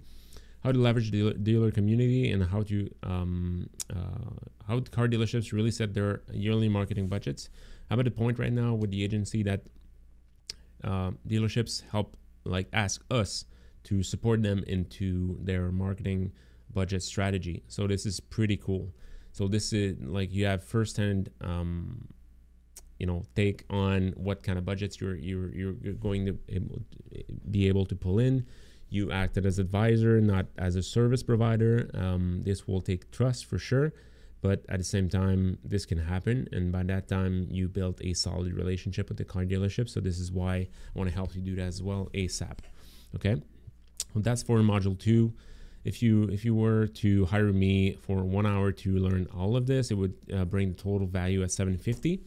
How to leverage dealer, dealer community and how to um, uh, how car dealerships really set their yearly marketing budgets. I'm at a point right now with the agency that uh, dealerships help like ask us to support them into their marketing budget strategy. So this is pretty cool. So this is like you have firsthand, um, you know, take on what kind of budgets you're you're you're going to be able to pull in. You acted as advisor, not as a service provider. Um, this will take trust for sure, but at the same time, this can happen. And by that time, you built a solid relationship with the car dealership. So this is why I want to help you do that as well ASAP. Okay, well, that's for module two if you if you were to hire me for one hour to learn all of this, it would uh, bring the total value at 750.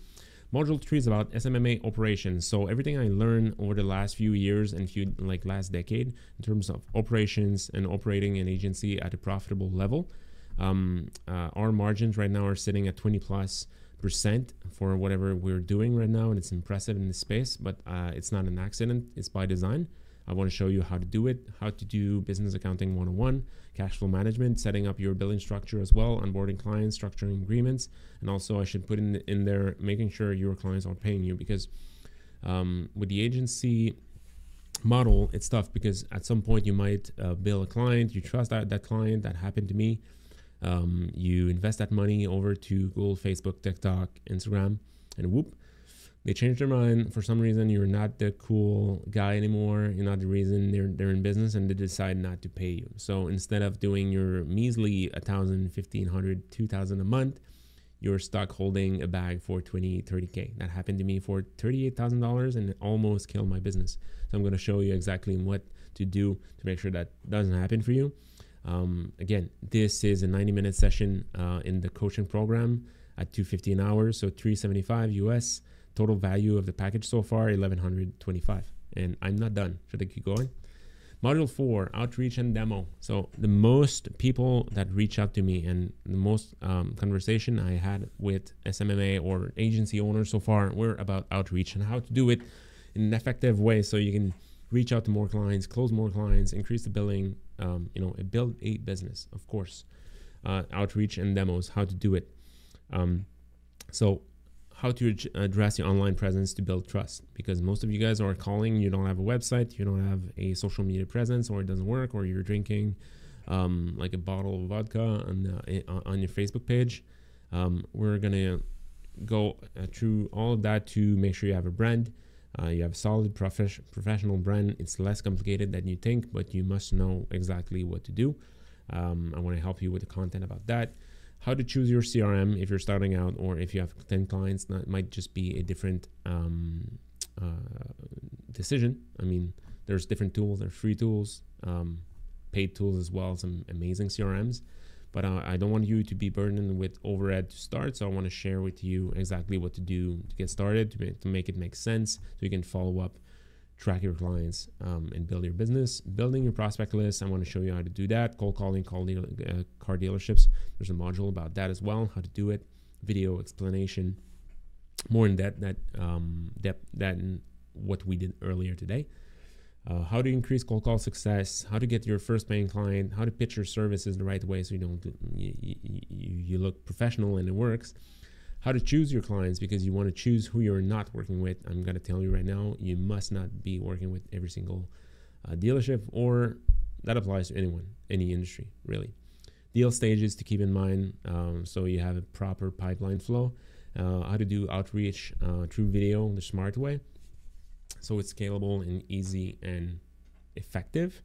Module three is about SMMA operations. So everything I learned over the last few years and few like last decade in terms of operations and operating an agency at a profitable level. Um, uh, our margins right now are sitting at 20 plus percent for whatever we're doing right now, and it's impressive in this space. But uh, it's not an accident; it's by design. I want to show you how to do it, how to do business accounting 101, cash flow management, setting up your billing structure as well, onboarding clients, structuring agreements, and also I should put in in there making sure your clients are paying you because um, with the agency model, it's tough because at some point you might uh, bill a client, you trust that that client. That happened to me. Um, you invest that money over to Google, Facebook, TikTok, Instagram, and whoop, they change their mind. For some reason you're not the cool guy anymore. You're not the reason they're, they're in business and they decide not to pay you. So instead of doing your measly 1000 1500 2000 a month you're stuck holding a bag for 20 30k that happened to me for $38000 and it almost killed my business. So i'm going to show you exactly what to do to make sure that doesn't happen for you. Um, again, this is a 90 minute session uh, in the coaching program at 250 an hour, so 375 US. Total value of the package so far 1125, and I'm not done. Should I keep going? Module four, outreach and demo. So the most people that reach out to me and the most um, conversation I had with SMMA or agency owners so far were about outreach and how to do it in an effective way so you can reach out to more clients, close more clients, increase the billing, um, you know, build a business, of course. Uh, outreach and demos, how to do it. Um, so how to address your online presence to build trust. Because most of you guys are calling you don't have a website you don't have a social media presence or it doesn't work or you're drinking um, like a bottle of vodka on, uh, on your facebook page. Um, we're gonna go uh, through all of that to make sure you have a brand. Uh, you have a solid prof- professional brand. It's less complicated than you think but you must know exactly what to do. Um, i want to help you with the content about that how to choose your CRM if you're starting out or if you have 10 clients. That might just be a different um, uh, decision. I mean, there's different tools, there's free tools, um, paid tools as well, some amazing CRMs. But uh, I don't want you to be burdened with overhead to start. So I want to share with you exactly what to do to get started, to make, to make it make sense, so you can follow up track your clients um, and build your business. Building your prospect list, I want to show you how to do that. Cold calling, call deal, uh, car dealerships. There's a module about that as well, how to do it. Video explanation, more in depth that um, depth than what we did earlier today. Uh, how to increase cold call success, how to get your first paying client, how to pitch your services the right way so you don't you, you, you look professional and it works how to choose your clients because you want to choose who you're not working with. I'm going to tell you right now, you must not be working with every single uh, dealership, or that applies to anyone, any industry, really. Deal stages to keep in mind um, so you have a proper pipeline flow. Uh, how to do outreach uh, through video the smart way so it's scalable and easy and effective.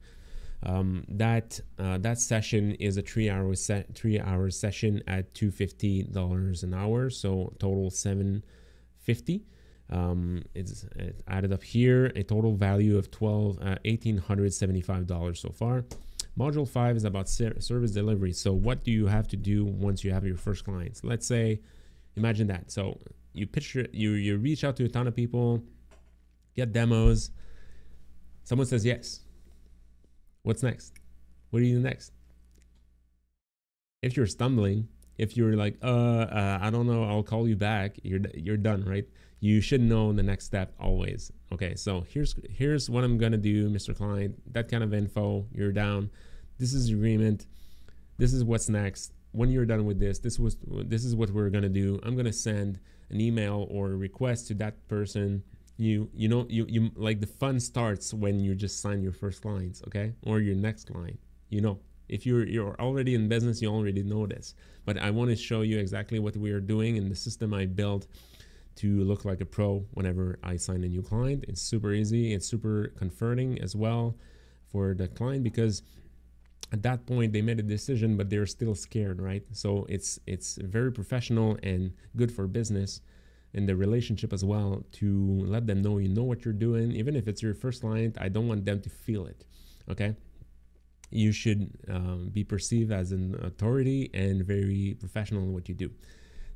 Um, that uh, that session is a three hour set three hour session at two fifty dollars an hour, so total seven fifty. Um, it's, it's, added up here a total value of twelve uh, eighteen hundred seventy five dollars so far. Module five is about ser- service delivery. So what do you have to do once you have your first clients? Let's say, imagine that. So you picture you you reach out to a ton of people, get demos. Someone says yes What's next? What do you do next? If you're stumbling, if you're like, uh, uh, I don't know, I'll call you back. You're you're done, right? You should know the next step always. Okay, so here's here's what I'm gonna do, Mr. Client. That kind of info. You're down. This is agreement. This is what's next. When you're done with this, this was this is what we're gonna do. I'm gonna send an email or request to that person you you know you you like the fun starts when you just sign your first clients okay? Or your next line you know? If you're you're already in business you already know this. But i want to show you exactly what we are doing in the system i built to look like a pro whenever i sign a new client. It's super easy it's super comforting as well for the client because at that point they made a decision but they're still scared right? So it's it's very professional and good for business in the relationship as well to let them know you know what you're doing. Even if it's your first client i don't want them to feel it. Okay? You should um, be perceived as an authority and very professional in what you do.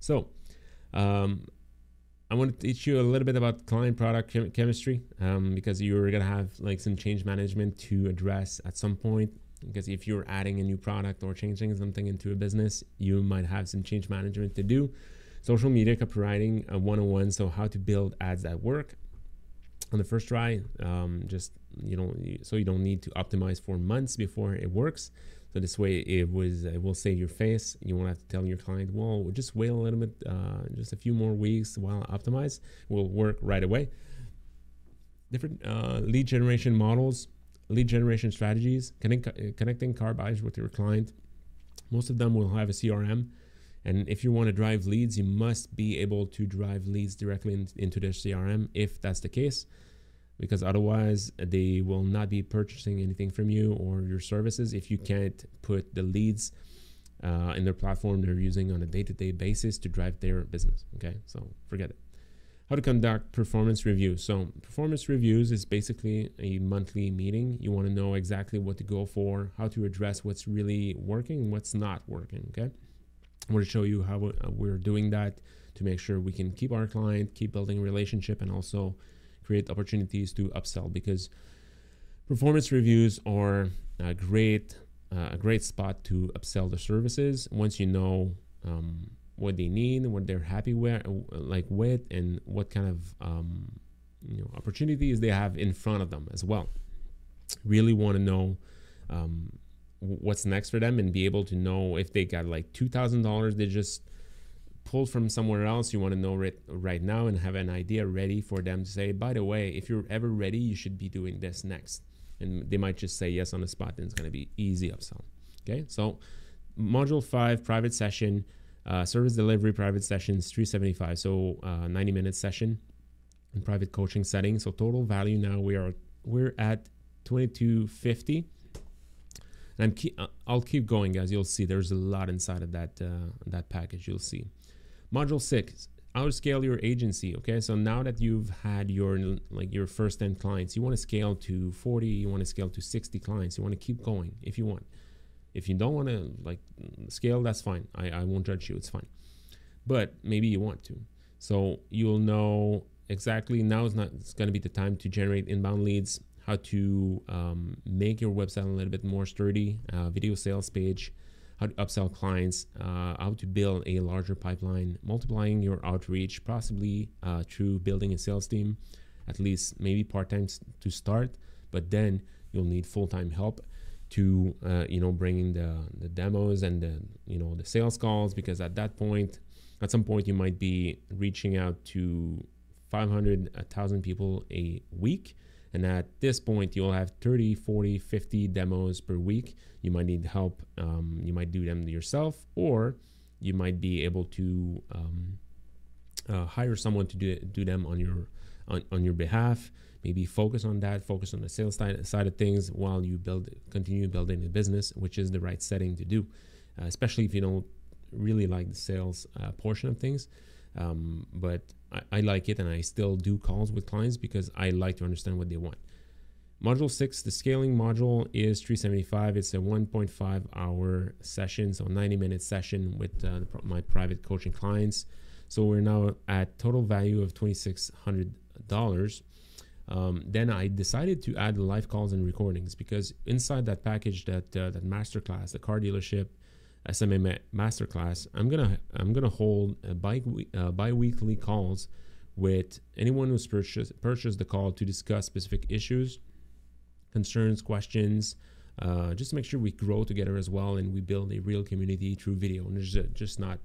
So um, I want to teach you a little bit about client product chem- chemistry um, because you're gonna have like some change management to address at some point. Because if you're adding a new product or changing something into a business, you might have some change management to do social media copywriting uh, 101 so how to build ads that work. On the first try um, just you know so you don't need to optimize for months before it works. So this way it was it will save your face. You won't have to tell your client well just wait a little bit uh, just a few more weeks while I optimize will work right away. Different uh, lead generation models lead generation strategies connect, connecting car buyers with your client. Most of them will have a crm and if you want to drive leads, you must be able to drive leads directly in, into their CRM if that's the case, because otherwise they will not be purchasing anything from you or your services if you can't put the leads uh, in their platform they're using on a day to day basis to drive their business. Okay, so forget it. how to conduct performance reviews. So, performance reviews is basically a monthly meeting. You want to know exactly what to go for, how to address what's really working what's not working. Okay. I want to show you how we're doing that to make sure we can keep our client, keep building relationship, and also create opportunities to upsell because performance reviews are a great uh, a great spot to upsell the services once you know um, what they need, what they're happy with, like with, and what kind of um, you know opportunities they have in front of them as well. Really want to know um, what's next for them and be able to know if they got like two thousand dollars they just pulled from somewhere else. You want to know right right now and have an idea ready for them to say. By the way, if you're ever ready, you should be doing this next, and they might just say yes on the spot, and it's going to be easy upsell. Okay, so module five, private session uh, service delivery private sessions 375 so uh, 90 minute session in private coaching setting so total value now we are we're at 2250 and I'm keep, uh, I'll keep going guys you'll see there's a lot inside of that uh, that package you'll see module 6 how to scale your agency okay so now that you've had your like your first 10 clients you want to scale to 40 you want to scale to 60 clients you want to keep going if you want if you don't want to like scale, that's fine. I, I won't judge you. It's fine. But maybe you want to. So you'll know exactly now is not it's going to be the time to generate inbound leads, how to um, make your website a little bit more sturdy, uh, video sales page, how to upsell clients, uh, how to build a larger pipeline, multiplying your outreach, possibly uh, through building a sales team, at least maybe part time to start, but then you'll need full time help to uh, you know bringing the the demos and the you know the sales calls because at that point at some point you might be reaching out to 500 1000 people a week and at this point you'll have 30 40 50 demos per week. You might need help um, you might do them yourself or you might be able to um, uh, hire someone to do, do them on your on, on your behalf. Maybe focus on that focus on the sales side, side of things while you build continue building the business which is the right setting to do. Uh, especially if you don't really like the sales uh, portion of things. Um, but I, I, like it and i still do calls with clients because i like to understand what they want. Module 6 the scaling module is 375 it's a 1.5 hour session so 90 minute session with uh, my private coaching clients. So we're now at total value of $2600 um, then I decided to add live calls and recordings because inside that package, that uh, that masterclass, the car dealership SMA masterclass, I'm gonna I'm gonna hold a bi uh, bi-weekly calls with anyone who's purchased purchased the call to discuss specific issues, concerns, questions, uh, just to make sure we grow together as well and we build a real community through video. And just, just not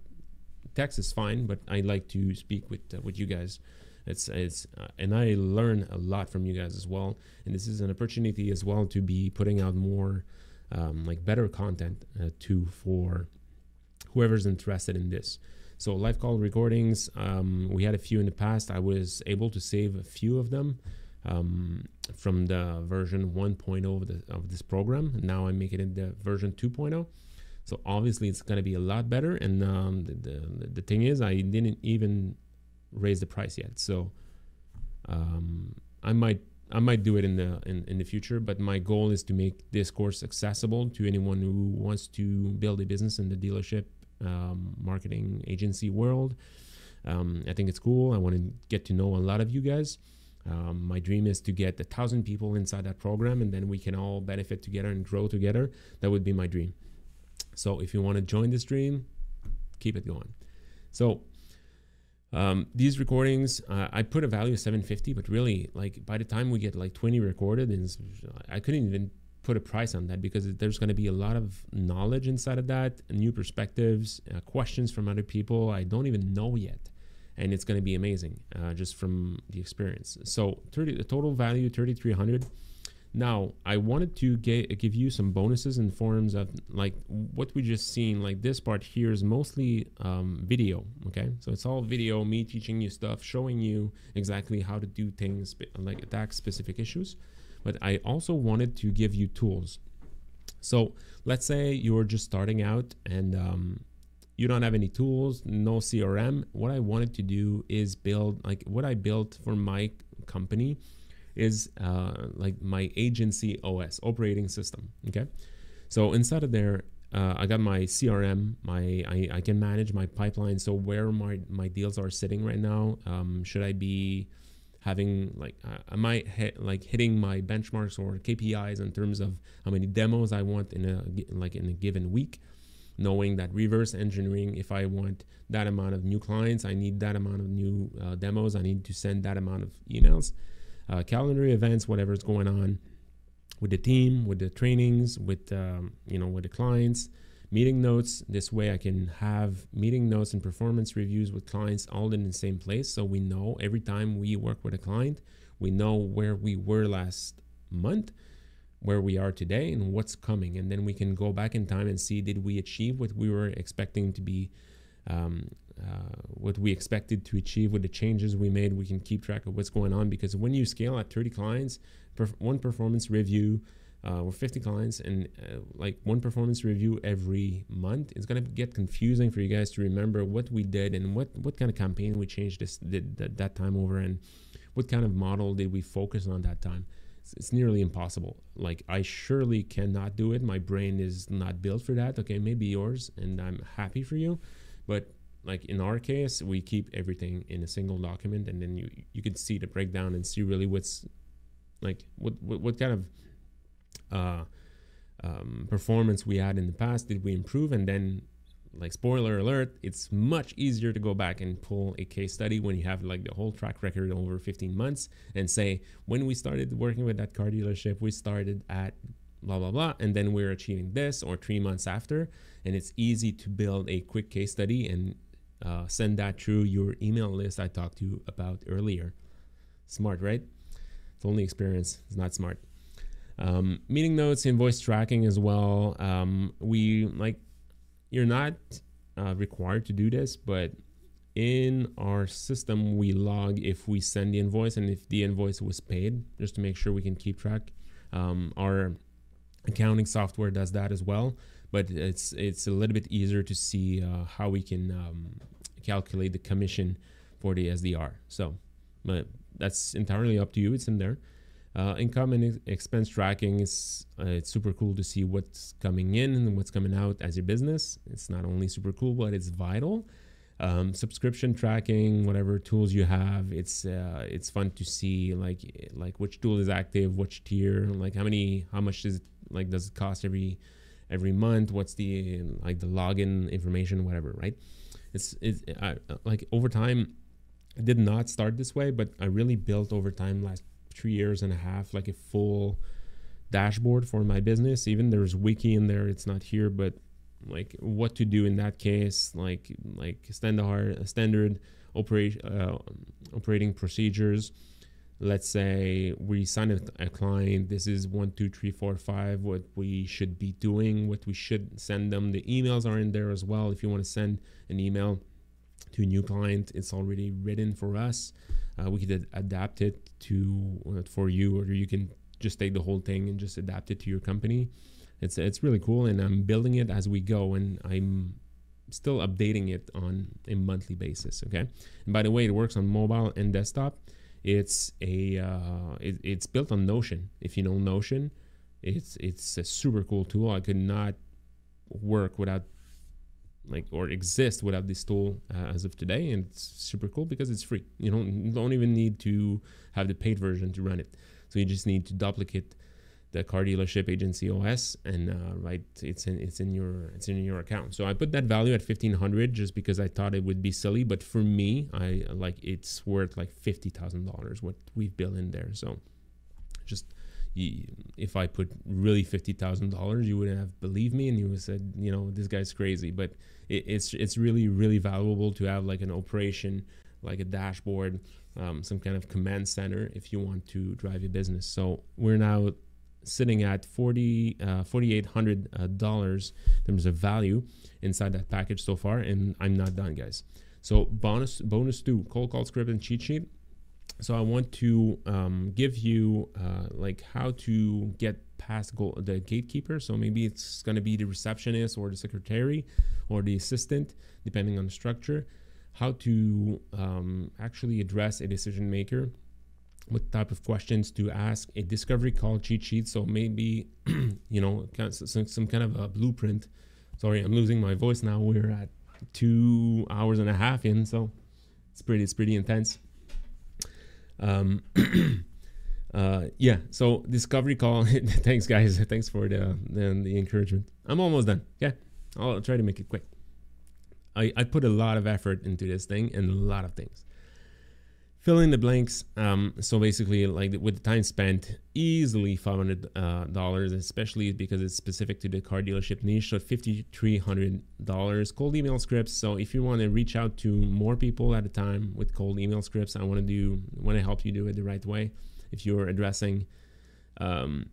text is fine, but I like to speak with uh, with you guys it's it's uh, and I learn a lot from you guys as well. And this is an opportunity as well to be putting out more um, like better content uh, too for whoever's interested in this. So live call recordings, um, we had a few in the past. I was able to save a few of them um, from the version 1.0 of, the, of this program. Now I'm making it the version 2.0. So obviously it's going to be a lot better. And um, the, the, the thing is, I didn't even raise the price yet. So um, I might I might do it in the in, in the future, but my goal is to make this course accessible to anyone who wants to build a business in the dealership um, marketing agency world. Um, I think it's cool. I want to get to know a lot of you guys. Um, my dream is to get a thousand people inside that program, and then we can all benefit together and grow together. That would be my dream. So if you want to join this dream, keep it going. So um, these recordings, uh, I put a value of 750, but really, like by the time we get like 20 recorded, and I couldn't even put a price on that because there's going to be a lot of knowledge inside of that, new perspectives, uh, questions from other people I don't even know yet, and it's going to be amazing uh, just from the experience. So 30, the total value 3,300. Now, I wanted to get, give you some bonuses in forms of like what we just seen. Like this part here is mostly um, video. Okay, so it's all video, me teaching you stuff, showing you exactly how to do things, like attack specific issues. But I also wanted to give you tools. So let's say you're just starting out and um, you don't have any tools, no CRM. What I wanted to do is build like what I built for my company is uh, like my agency OS operating system. Okay, so inside of there, uh, I got my CRM. My I, I can manage my pipeline. So where my my deals are sitting right now. Um, should I be having like uh, I might hit like hitting my benchmarks or KPIs in terms of how many demos I want in a like in a given week knowing that reverse engineering if i want that amount of new clients i need that amount of new uh, demos i need to send that amount of emails uh, calendar events, whatever's going on with the team, with the trainings, with um, you know with the clients, meeting notes. This way, I can have meeting notes and performance reviews with clients all in the same place, so we know every time we work with a client, we know where we were last month where we are today and what's coming and then we can go back in time and see did we achieve what we were expecting to be um, uh, what we expected to achieve with the changes we made. We can keep track of what's going on because when you scale at 30 clients, perf- one performance review uh, or 50 clients and uh, like one performance review every month, it's gonna get confusing for you guys to remember what we did and what what kind of campaign we changed this did that, that time over and what kind of model did we focus on that time. It's, it's nearly impossible. Like I surely cannot do it. My brain is not built for that. Okay, maybe yours, and I'm happy for you, but like in our case we keep everything in a single document and then you you can see the breakdown and see really what's like what what, what kind of uh, um, performance we had in the past did we improve? And then like spoiler alert it's much easier to go back and pull a case study when you have like the whole track record over 15 months and say when we started working with that car dealership we started at blah blah blah and then we're achieving this or three months after and it's easy to build a quick case study and uh, send that through your email list I talked to you about earlier. Smart, right? It's only experience, it's not smart. Um, meeting notes, invoice tracking as well. Um, we like, you're not uh, required to do this, but in our system, we log if we send the invoice and if the invoice was paid, just to make sure we can keep track. Um, our accounting software does that as well but it's it's a little bit easier to see uh, how we can um, calculate the commission for the SDR. So, but that's entirely up to you. It's in there. Uh, income and expense tracking is uh, it's super cool to see what's coming in and what's coming out as your business. It's not only super cool, but it's vital. Um, subscription tracking, whatever tools you have, it's uh, it's fun to see like like which tool is active, which tier, like how many, how much does it like does it cost every every month what's the like the login information whatever right? It's it's I, like over time i did not start this way but i really built over time last three years and a half like a full dashboard for my business. Even there's wiki in there it's not here but like what to do in that case like like standard standard operate uh, operating procedures let's say we sign a, a, client this is one two three four five what we should be doing what we should send them. The emails are in there as well. If you want to send an email to a new client it's already written for us. Uh, we could adapt it to uh, for you or you can just take the whole thing and just adapt it to your company. It's it's really cool and i'm building it as we go and i'm still updating it on a monthly basis okay? And by the way it works on mobile and desktop it's a uh, it, it's built on Notion. If you know Notion, it's it's a super cool tool. I could not work without like or exist without this tool uh, as of today, and it's super cool because it's free. You don't you don't even need to have the paid version to run it. So you just need to duplicate the car dealership agency OS, and uh, right, it's in it's in your it's in your account. So I put that value at fifteen hundred just because I thought it would be silly, but for me, I like it's worth like fifty thousand dollars what we've built in there. So just if I put really fifty thousand dollars, you wouldn't have believed me, and you would have said, you know, this guy's crazy. But it, it's it's really really valuable to have like an operation, like a dashboard, um, some kind of command center if you want to drive your business. So we're now sitting at 40 uh, 4800 uh, dollars in terms of value inside that package so far and i'm not done guys so bonus bonus two cold call script and cheat sheet so i want to um, give you uh, like how to get past goal, the gatekeeper. So maybe it's going to be the receptionist or the secretary or the assistant, depending on the structure. How to um, actually address a decision maker, what type of questions to ask, a discovery call cheat sheet. So maybe, you know, some, some kind of a blueprint. Sorry, I'm losing my voice now. We're at two hours and a half in, so it's pretty, it's pretty intense. Um, uh, yeah, so discovery call. Thanks, guys. Thanks for the, the, the encouragement. I'm almost done. Yeah, I'll try to make it quick. I, I put a lot of effort into this thing and a lot of things fill in the blanks. Um, so basically, like with the time spent, easily five hundred uh, dollars, especially because it's specific to the car dealership niche. So fifty three hundred dollars. Cold email scripts. So if you want to reach out to more people at a time with cold email scripts, I want to do want to help you do it the right way. If you're addressing um,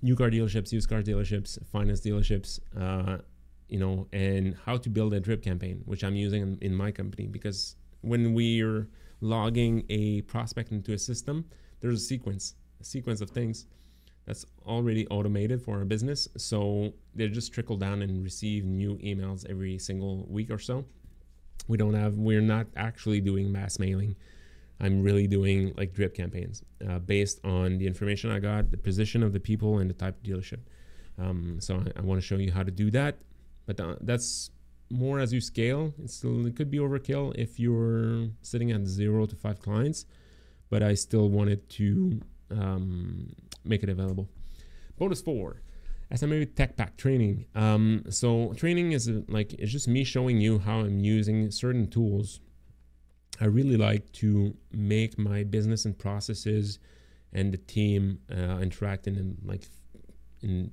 new car dealerships, used car dealerships, finance dealerships. Uh, you know, and how to build a drip campaign, which I'm using in, in my company because when we're logging a prospect into a system, there's a sequence, a sequence of things that's already automated for our business. So they just trickle down and receive new emails every single week or so. We don't have, we're not actually doing mass mailing. I'm really doing like drip campaigns uh, based on the information I got, the position of the people, and the type of dealership. Um, so I, I want to show you how to do that. But uh, that's more as you scale. It's still, it could be overkill if you're sitting at zero to five clients, but I still wanted to um, make it available. Bonus four, SMA Tech Pack training. Um, so training is like it's just me showing you how I'm using certain tools. I really like to make my business and processes and the team uh, interact in like in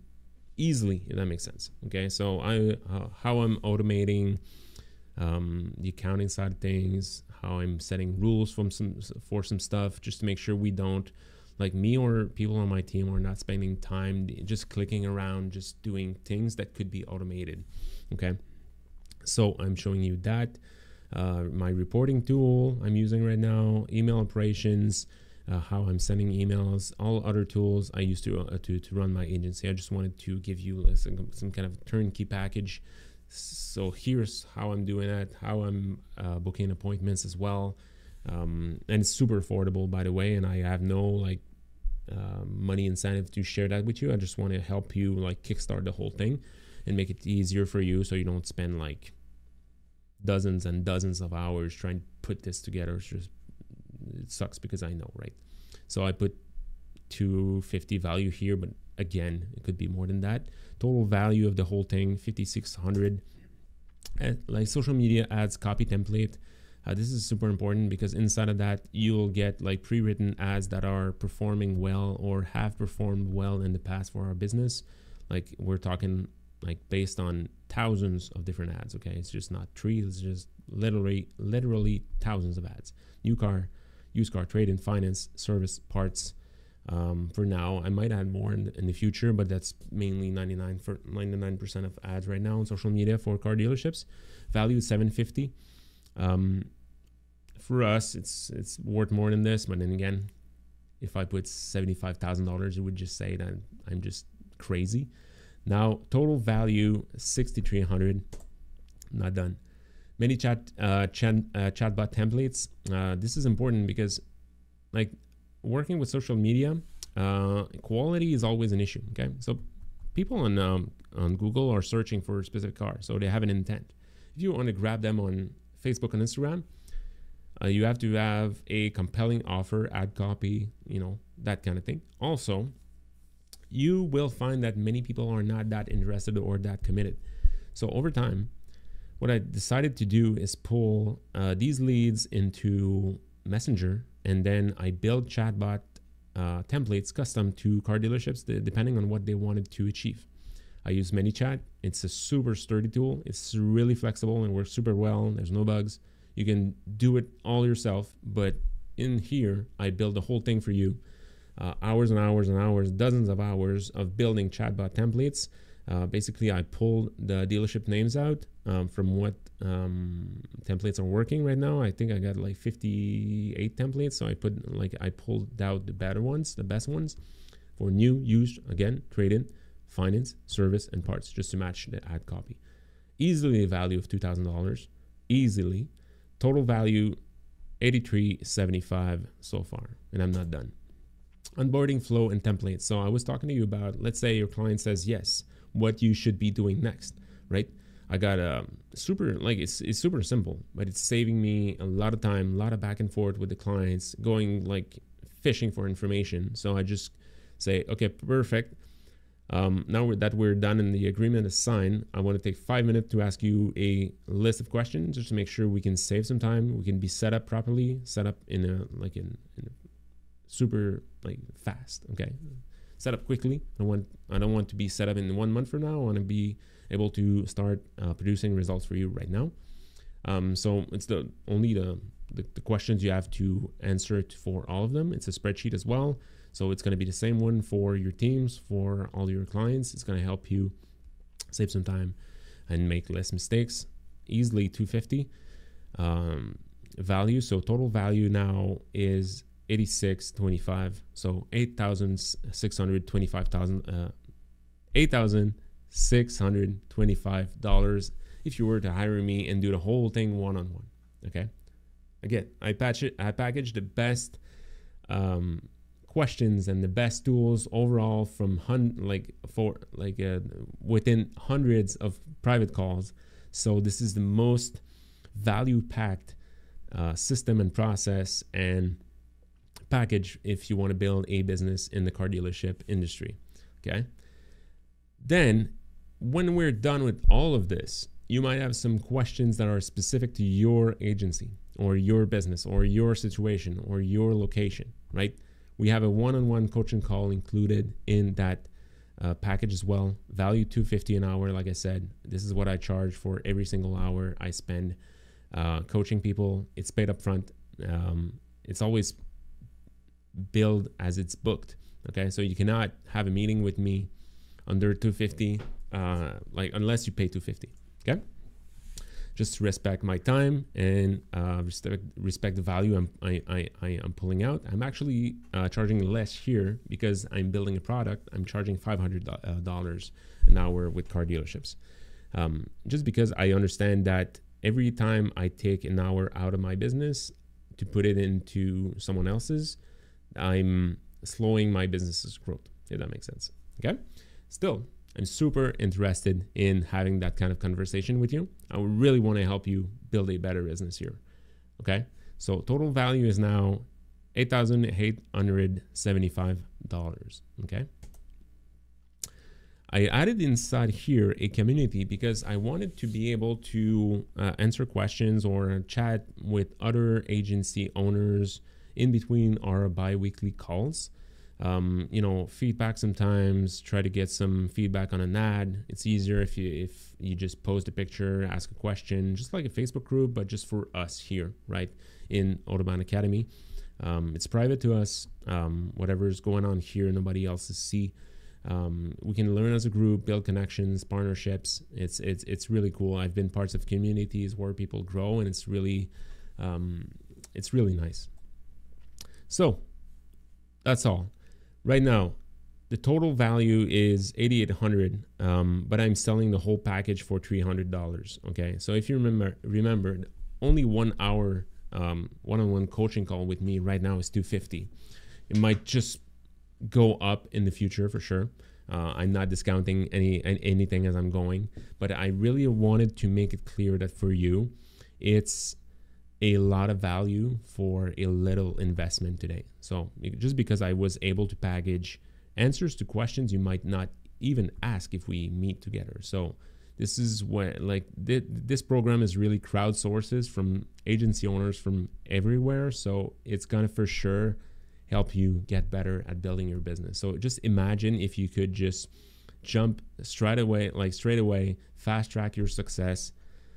easily, if that makes sense. Okay, so I uh, how I'm automating um, the accounting side of things, how I'm setting rules from some for some stuff, just to make sure we don't like me or people on my team are not spending time just clicking around, just doing things that could be automated. Okay, so I'm showing you that. Uh, my reporting tool I'm using right now, email operations, uh, how I'm sending emails, all other tools I use to, uh, to, to run my agency. I just wanted to give you uh, some, some kind of turnkey package. So here's how I'm doing it, how I'm uh, booking appointments as well. Um, and it's super affordable, by the way. And I have no like uh, money incentive to share that with you. I just want to help you like kickstart the whole thing and make it easier for you so you don't spend like dozens and dozens of hours trying to put this together. It's just it sucks because I know, right? So I put 250 value here, but again, it could be more than that. Total value of the whole thing, 5600. Uh, like social media ads copy template. Uh, this is super important because inside of that you'll get like pre-written ads that are performing well or have performed well in the past for our business. Like we're talking like based on thousands of different ads. Okay, it's just not three. It's just literally literally thousands of ads. New car, used car trade and finance, service, parts. Um, for now, I might add more in, in the future, but that's mainly 99 for 99% of ads right now on social media for car dealerships. Value is 750. Um, for us, it's it's worth more than this, but then again, if I put seventy-five thousand dollars, it would just say that I'm just crazy. Now, total value sixty-three hundred. Not done. ManyChat uh, chat, uh, chatbot templates. Uh, this is important because, like, working with social media, uh, quality is always an issue. Okay, so people on um, on Google are searching for a specific car, so they have an intent. If you want to grab them on Facebook and Instagram, uh, you have to have a compelling offer, ad copy, you know, that kind of thing. Also, you will find that many people are not that interested or that committed. So over time, what I decided to do is pull uh, these leads into Messenger, and then I build chatbot uh, templates custom to car dealerships depending on what they wanted to achieve. I use ManyChat. It's a super sturdy tool. It's really flexible and works super well. There's no bugs. You can do it all yourself, but in here, I build the whole thing for you. Uh, hours and hours and hours, dozens of hours of building chatbot templates uh, basically, I pulled the dealership names out um, from what um, templates are working right now. I think I got like 58 templates, so I put like I pulled out the better ones, the best ones for new, used, again, trade in, finance, service, and parts just to match the ad copy. Easily a value of $2,000. Easily. Total value 83.75 so far, and I'm not done. Onboarding flow and templates. So I was talking to you about, let's say your client says yes, what you should be doing next, right? I got a super like it's it's super simple, but it's saving me a lot of time, a lot of back and forth with the clients, going like fishing for information. So I just say, okay, perfect. Um, now that we're done and the agreement is signed, I want to take five minutes to ask you a list of questions just to make sure we can save some time. We can be set up properly, set up in a like in, in a super like fast. Okay, set up quickly. I want I don't want to be set up in one month from now. I want to be able to start uh, producing results for you right now. Um, so it's the only the, the, the questions you have to answer for all of them. It's a spreadsheet as well. So it's going to be the same one for your teams, for all your clients. It's going to help you save some time and make less mistakes. Easily 250 um, value. So total value now is 8625. So 8,625,000 uh, 8,000 $625 if you were to hire me and do the whole thing one on one. Okay. Again, I patch it, I package the best um, questions and the best tools overall from hun- like for like uh, within hundreds of private calls. So this is the most value packed uh, system and process and package if you want to build a business in the car dealership industry. Okay. Then when we're done with all of this, you might have some questions that are specific to your agency or your business or your situation or your location, right? We have a one-on-one coaching call included in that uh, package as well. Value 250 an hour, like I said. This is what I charge for every single hour I spend uh, coaching people. It's paid up front. Um, it's always billed as it's booked. Okay, so you cannot have a meeting with me under 250 uh, like unless you pay 250 okay just respect my time and uh, respect, respect the value I'm, I, I, I am pulling out. I'm actually uh, charging less here because I'm building a product. I'm charging $500 uh, an hour with car dealerships. Um, just because I understand that every time I take an hour out of my business to put it into someone else's, I'm slowing my business's growth, if that makes sense. Okay. Still, I'm super interested in having that kind of conversation with you. I really want to help you build a better business here. Okay. So total value is now $8,875. Okay. I added inside here a community because I wanted to be able to uh, answer questions or chat with other agency owners in between our bi weekly calls um, you know, feedback sometimes. Try to get some feedback on an ad. It's easier if you if you just post a picture, ask a question, just like a Facebook group, but just for us here, right in Autobahn Academy. Um, it's private to us. Um, whatever's going on here, nobody else to see. Um, we can learn as a group, build connections, partnerships. It's it's it's really cool. I've been parts of communities where people grow, and it's really um, it's really nice. So that's all right now the total value is 8800 um, but i'm selling the whole package for $300 okay? So if you remember remember only one hour um, one-on-one coaching call with me right now is 250 it might just go up in the future for sure. Uh, i'm not discounting any anything as i'm going but i really wanted to make it clear that for you it's a lot of value for a little investment today. So just because I was able to package answers to questions you might not even ask if we meet together. So this is what like th- this program is really crowdsources from agency owners from everywhere. So it's gonna for sure help you get better at building your business. So just imagine if you could just jump straight away, like straight away, fast track your success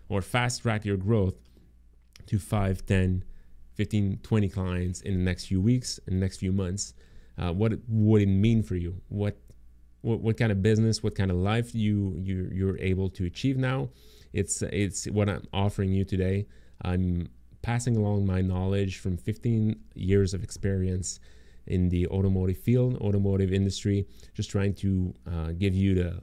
or fast track your growth to 5, 10, 15, 20 clients in the next few weeks, in the next few months. Uh, what would it mean for you? What, what what kind of business, what kind of life you you you're able to achieve now? It's it's what I'm offering you today. I'm passing along my knowledge from 15 years of experience in the automotive field, automotive industry, just trying to uh, give you the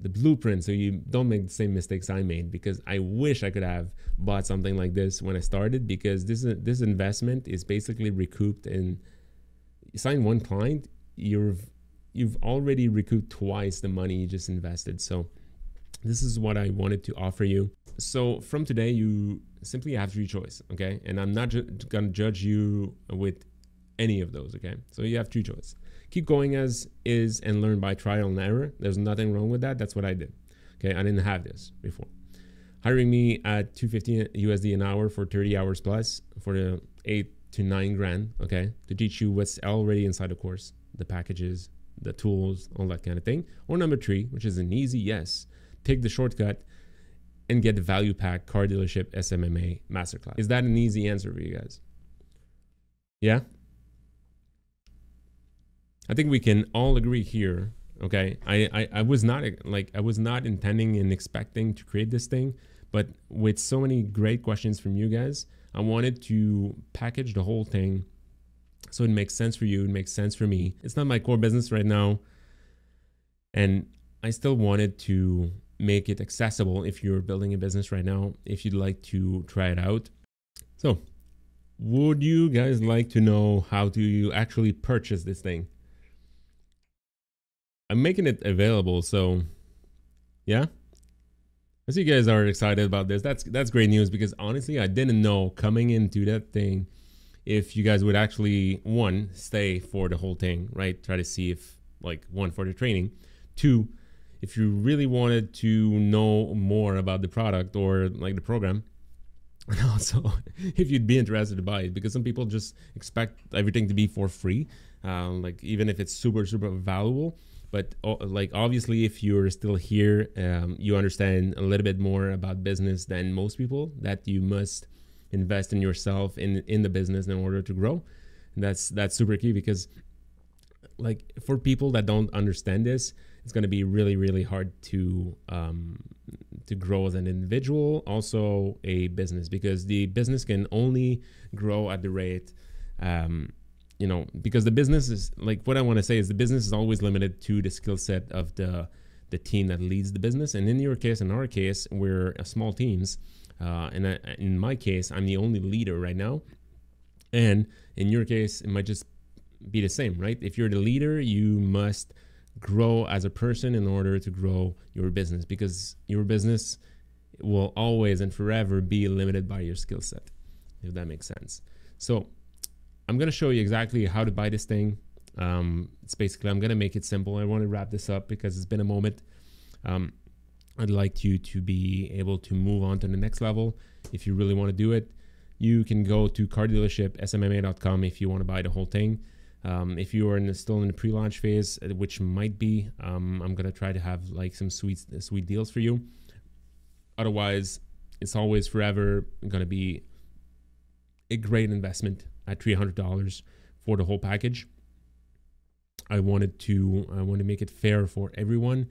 the blueprint so you don't make the same mistakes I made because I wish I could have bought something like this when I started because this this investment is basically recouped in you sign one client you've you've already recouped twice the money you just invested. So this is what I wanted to offer you. So from today you simply have three choice okay? And I'm not ju- gonna judge you with any of those okay? So you have three choices keep going as is and learn by trial and error. There's nothing wrong with that. That's what I did. Okay, I didn't have this before. Hiring me at 250 USD an hour for 30 hours plus for the eight to nine grand, okay, to teach you what's already inside the course, the packages, the tools, all that kind of thing. Or number three, which is an easy yes, take the shortcut and get the value pack car dealership SMMA masterclass. Is that an easy answer for you guys? Yeah? I think we can all agree here. Okay, I, I, I was not like I was not intending and expecting to create this thing, but with so many great questions from you guys, I wanted to package the whole thing so it makes sense for you, it makes sense for me. It's not my core business right now, and I still wanted to make it accessible if you're building a business right now, if you'd like to try it out. So, would you guys like to know how do you actually purchase this thing? I'm making it available, so yeah. I see you guys are excited about this. That's that's great news because honestly, I didn't know coming into that thing if you guys would actually one stay for the whole thing, right? Try to see if like one for the training, two if you really wanted to know more about the product or like the program, and also if you'd be interested to buy it because some people just expect everything to be for free, um, like even if it's super super valuable but like obviously if you're still here um, you understand a little bit more about business than most people that you must invest in yourself in in the business in order to grow. And that's that's super key because like for people that don't understand this it's going to be really really hard to um, to grow as an individual also a business because the business can only grow at the rate um, you know, because the business is like what I want to say is the business is always limited to the skill set of the the team that leads the business. And in your case, in our case, we're small teams. Uh, and I, in my case, I'm the only leader right now. And in your case, it might just be the same, right? If you're the leader, you must grow as a person in order to grow your business because your business will always and forever be limited by your skill set, if that makes sense. So I'm going to show you exactly how to buy this thing. Um, it's basically, I'm going to make it simple. I want to wrap this up because it's been a moment. Um, I'd like you to be able to move on to the next level. If you really want to do it, you can go to car dealership smma.com if you want to buy the whole thing. Um, if you are in the, still in the pre-launch phase, uh, which might be, um, I'm gonna try to have like some sweet sweet deals for you. Otherwise, it's always forever gonna be a great investment at $300 for the whole package. I wanted to I want to make it fair for everyone.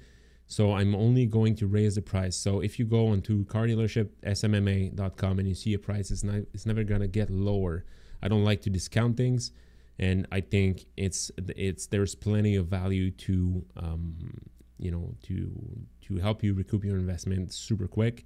So I'm only going to raise the price. So if you go onto car dealership smma.com and you see a price, it's not it's never gonna get lower. I don't like to discount things, and I think it's it's there's plenty of value to um, you know to to help you recoup your investment super quick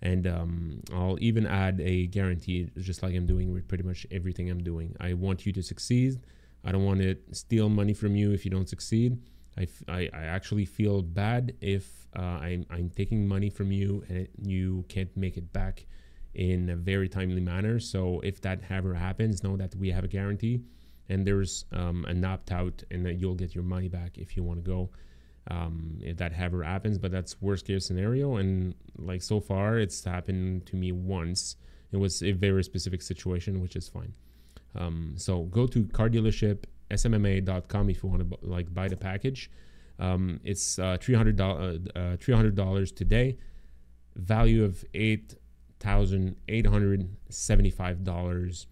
and um, I'll even add a guarantee, just like I'm doing with pretty much everything I'm doing. I want you to succeed. I don't want to steal money from you if you don't succeed. I, I, I actually feel bad if uh, I'm, I'm taking money from you and you can't make it back in a very timely manner. So if that ever happens, know that we have a guarantee and there's um, an opt out and that you'll get your money back if you want to go um, if that ever happens, but that's worst case scenario. And like so far, it's happened to me once. It was a very specific situation, which is fine. Um, so go to car dealership smma.com if you want to like buy the package. Um, it's uh, three hundred dollars uh, hundred dollars today. Value of eight thousand eight hundred seventy five dollars,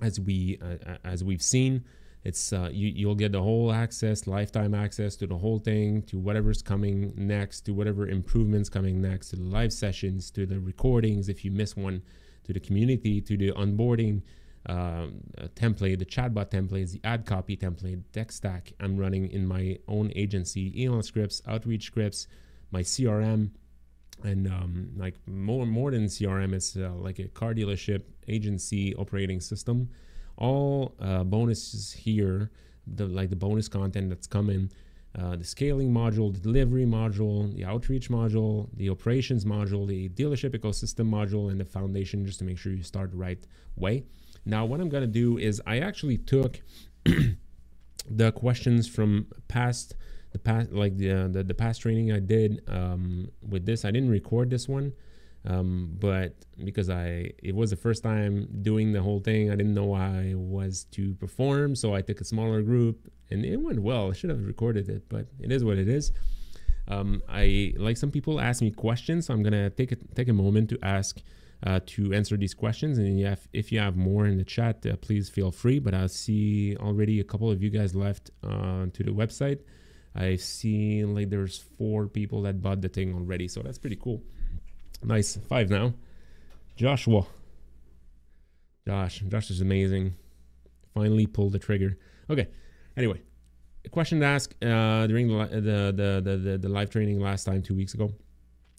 as we uh, as we've seen. It's uh, you, you'll get the whole access, lifetime access to the whole thing, to whatever's coming next, to whatever improvements coming next, to the live sessions, to the recordings if you miss one, to the community, to the onboarding, um, template, the chatbot templates, the ad copy template, tech stack I'm running in my own agency, email scripts, outreach scripts, my CRM, and um, like more more than CRM, it's uh, like a car dealership agency operating system. All uh, bonuses here, the like the bonus content that's coming. Uh, the scaling module, the delivery module, the outreach module, the operations module, the dealership ecosystem module, and the foundation just to make sure you start the right way. Now, what I'm going to do is I actually took the questions from past the past like the, uh, the, the past training I did um, with this. I didn't record this one, um, but because I it was the first time doing the whole thing, I didn't know I was to perform, so I took a smaller group and it went well. I should have recorded it, but it is what it is. Um, I like some people ask me questions, so I'm gonna take a, take a moment to ask uh, to answer these questions. And have, if you have more in the chat, uh, please feel free. But I see already a couple of you guys left uh, to the website. I see like there's four people that bought the thing already, so that's pretty cool. Nice, five now. Joshua, Josh, Josh is amazing. Finally pulled the trigger. Okay. Anyway, a question to ask uh, during the, the the, the the live training last time two weeks ago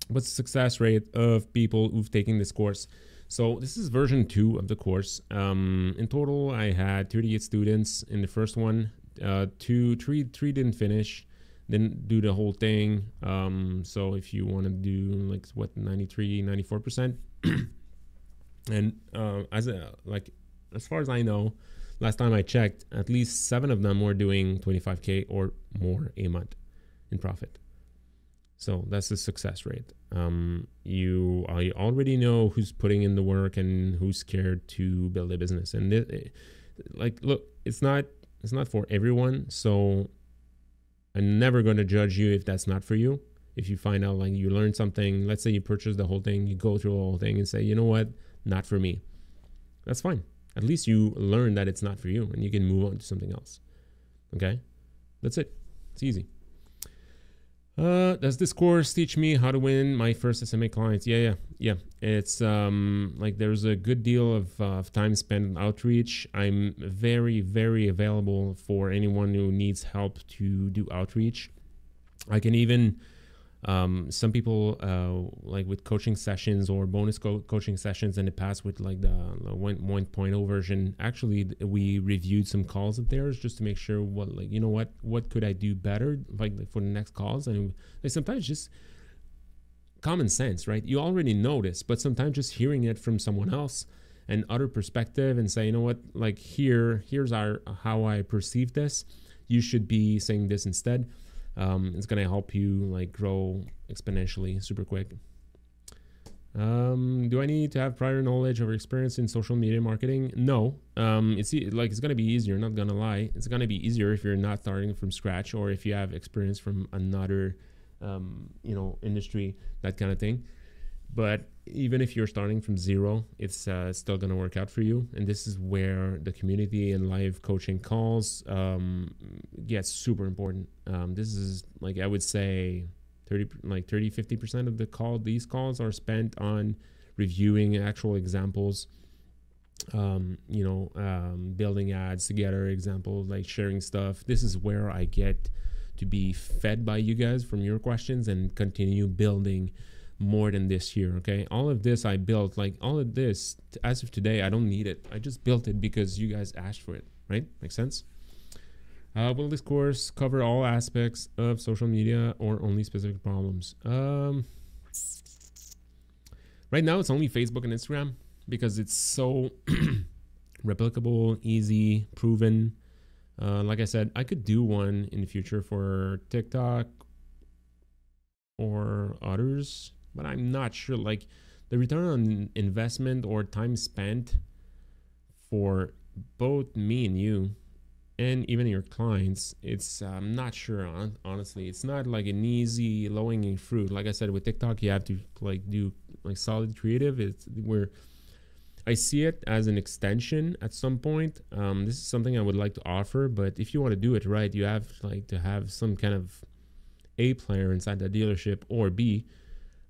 what's the success rate of people who've taken this course? So this is version two of the course. Um, in total, I had 38 students in the first one. Uh, two, three, three didn't finish, didn't do the whole thing. Um, so if you want to do like what 93, 94 percent, and uh, as a like as far as I know, last time I checked, at least seven of them were doing 25k or more a month in profit. So that's the success rate. Um, you I already know who's putting in the work and who's scared to build a business. And it, like, look, it's not it's not for everyone. So I'm never going to judge you if that's not for you. If you find out like you learn something, let's say you purchase the whole thing, you go through the whole thing and say, you know what, not for me. That's fine. At least you learn that it's not for you and you can move on to something else. Okay? That's it. It's easy. Uh, does this course teach me how to win my first SMA clients? Yeah, yeah, yeah. It's um like there's a good deal of, uh, of time spent outreach. I'm very, very available for anyone who needs help to do outreach. I can even um, some people uh, like with coaching sessions or bonus co- coaching sessions in the past with like the, the 1.0 version actually we reviewed some calls of theirs just to make sure what like you know what what could i do better like for the next calls? And like sometimes just common sense right? You already know this but sometimes just hearing it from someone else and other perspective and say you know what? Like here here's our how i perceive this. You should be saying this instead um, it's gonna help you like grow exponentially super quick. Um, do I need to have prior knowledge or experience in social media marketing? No. Um, it's like it's gonna be easier. Not gonna lie, it's gonna be easier if you're not starting from scratch or if you have experience from another, um, you know, industry, that kind of thing. But even if you're starting from zero, it's uh, still going to work out for you. And this is where the community and live coaching calls um, gets super important. Um, this is like I would say 30, like 30, 50% of the call, these calls are spent on reviewing actual examples, um, you know, um, building ads together, examples, like sharing stuff. This is where I get to be fed by you guys from your questions and continue building more than this year okay? All of this i built like all of this as of today i don't need it. I just built it because you guys asked for it right? Makes sense? Uh, will this course cover all aspects of social media or only specific problems. Um, right now it's only facebook and instagram because it's so replicable easy proven. Uh, like i said i could do one in the future for tiktok or others but I'm not sure. Like the return on investment or time spent for both me and you, and even your clients, it's I'm not sure. Honestly, it's not like an easy low hanging fruit. Like I said with TikTok, you have to like do like solid creative. It's where I see it as an extension at some point. Um, this is something I would like to offer, but if you want to do it right, you have like to have some kind of a player inside the dealership or B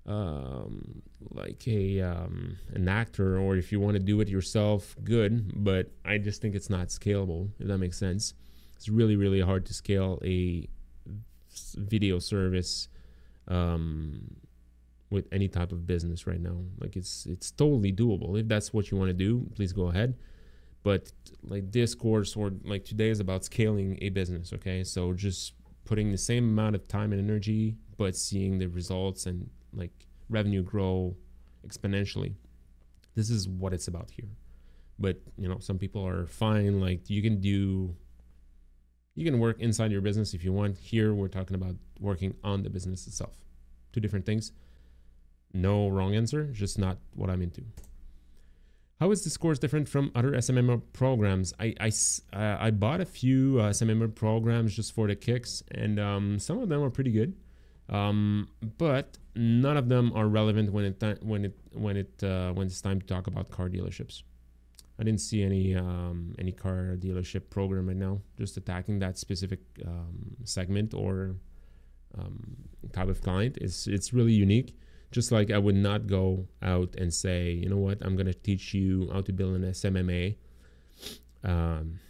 um, like a um, an actor or if you want to do it yourself good but i just think it's not scalable if that makes sense. It's really really hard to scale a video service um, with any type of business right now. Like it's it's totally doable. If that's what you want to do please go ahead. But like this course or like today is about scaling a business okay? So just putting the same amount of time and energy but seeing the results and like revenue grow exponentially. This is what it's about here. But you know, some people are fine. Like you can do, you can work inside your business if you want. Here, we're talking about working on the business itself. Two different things. No wrong answer. Just not what I'm into. How is this course different from other SMM programs? I, I, uh, I bought a few uh, SMM programs just for the kicks, and um, some of them are pretty good. Um, but none of them are relevant when it th- when it when it uh, when it's time to talk about car dealerships. I didn't see any um, any car dealership program right now. Just attacking that specific um, segment or um, type of client. It's it's really unique. Just like I would not go out and say, you know what, I'm gonna teach you how to build an SMMA. Um,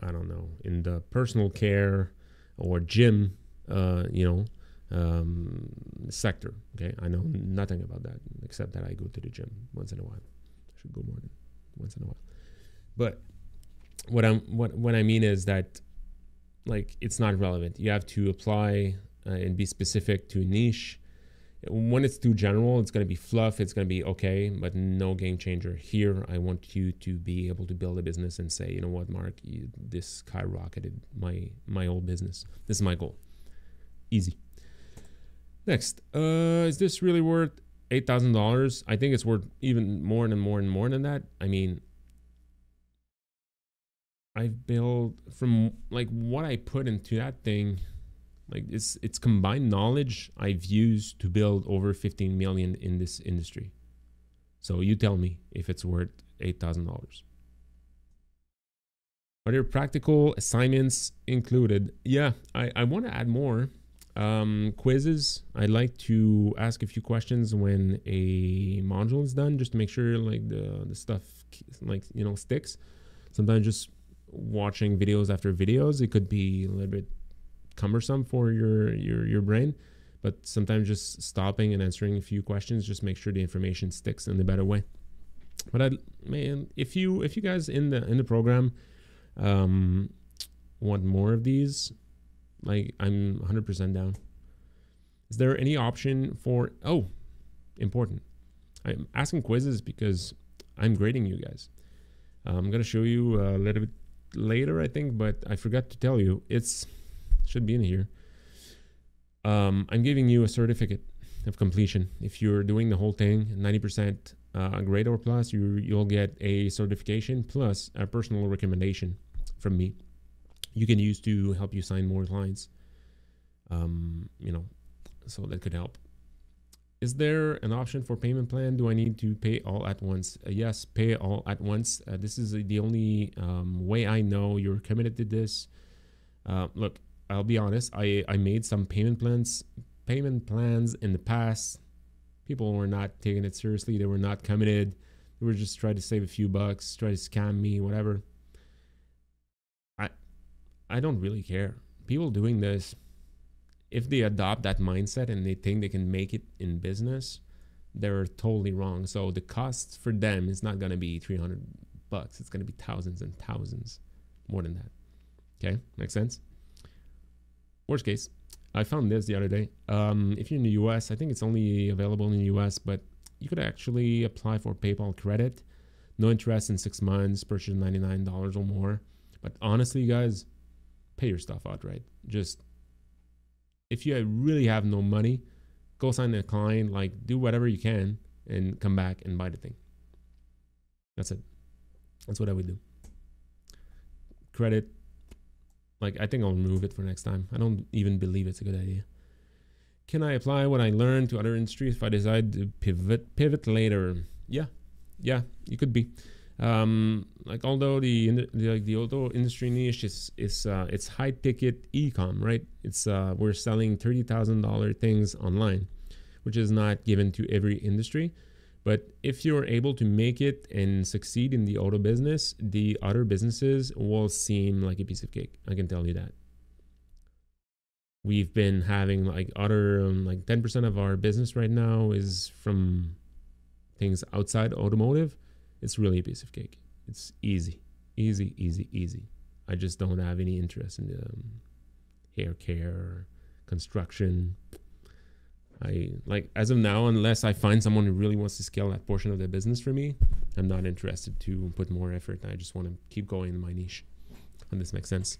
I don't know in the personal care or gym uh, you know, um, sector. Okay, I know nothing about that except that I go to the gym once in a while. I should go more than once in a while. But what I'm what what I mean is that like it's not relevant. You have to apply uh, and be specific to a niche. When it's too general, it's going to be fluff. It's going to be okay, but no game changer. Here, I want you to be able to build a business and say, you know what, Marc, you, this skyrocketed my my old business. This is my goal. Easy. Next, uh, is this really worth eight thousand dollars? I think it's worth even more and more and more than that. I mean, I've built from like what I put into that thing, like it's it's combined knowledge I've used to build over 15 million in this industry. So you tell me if it's worth eight thousand dollars. Are there practical assignments included? Yeah, I, I want to add more. Um, quizzes. I like to ask a few questions when a module is done, just to make sure like the the stuff like you know sticks. Sometimes just watching videos after videos, it could be a little bit cumbersome for your your your brain. But sometimes just stopping and answering a few questions, just make sure the information sticks in the better way. But I man, if you if you guys in the in the program um, want more of these, like I'm 100% down. Is there any option for oh, important. I'm asking quizzes because I'm grading you guys. I'm gonna show you a little bit later, I think, but I forgot to tell you. It's should be in here. Um, I'm giving you a certificate of completion. If you're doing the whole thing, 90% uh, grade or plus, you you'll get a certification plus a personal recommendation from me you can use to help you sign more clients. Um, you know, so that could help. Is there an option for payment plan? Do I need to pay all at once? Uh, yes, pay all at once. Uh, this is the only um, way I know you're committed to this. Uh, look, I'll be honest. I I made some payment plans payment plans in the past. People were not taking it seriously. They were not committed. They were just trying to save a few bucks, try to scam me, whatever. I don't really care. People doing this, if they adopt that mindset and they think they can make it in business, they're totally wrong. So the cost for them is not going to be 300 bucks. It's going to be thousands and thousands more than that. Okay, makes sense. Worst case, I found this the other day. Um, if you're in the US, I think it's only available in the US, but you could actually apply for PayPal credit. No interest in six months, purchase $99 or more. But honestly, guys, pay your stuff outright. Just if you really have no money, go sign a client, like do whatever you can and come back and buy the thing. That's it. That's what I would do. Credit, like I think I'll remove it for next time. I don't even believe it's a good idea. Can I apply what I learned to other industries if I decide to pivot pivot later? Yeah, yeah, you could be um, like although the, the like the auto industry niche is is uh, it's high ticket e-com right it's uh, we're selling thirty thousand dollar things online which is not given to every industry. But if you're able to make it and succeed in the auto business, the other businesses will seem like a piece of cake. I can tell you that. We've been having like other um, like 10% of our business right now is from things outside automotive. It's really a piece of cake. It's easy, easy, easy, easy. I just don't have any interest in um, hair care, construction, I like as of now, unless I find someone who really wants to scale that portion of their business for me, I'm not interested to put more effort. I just want to keep going in my niche. And this makes sense.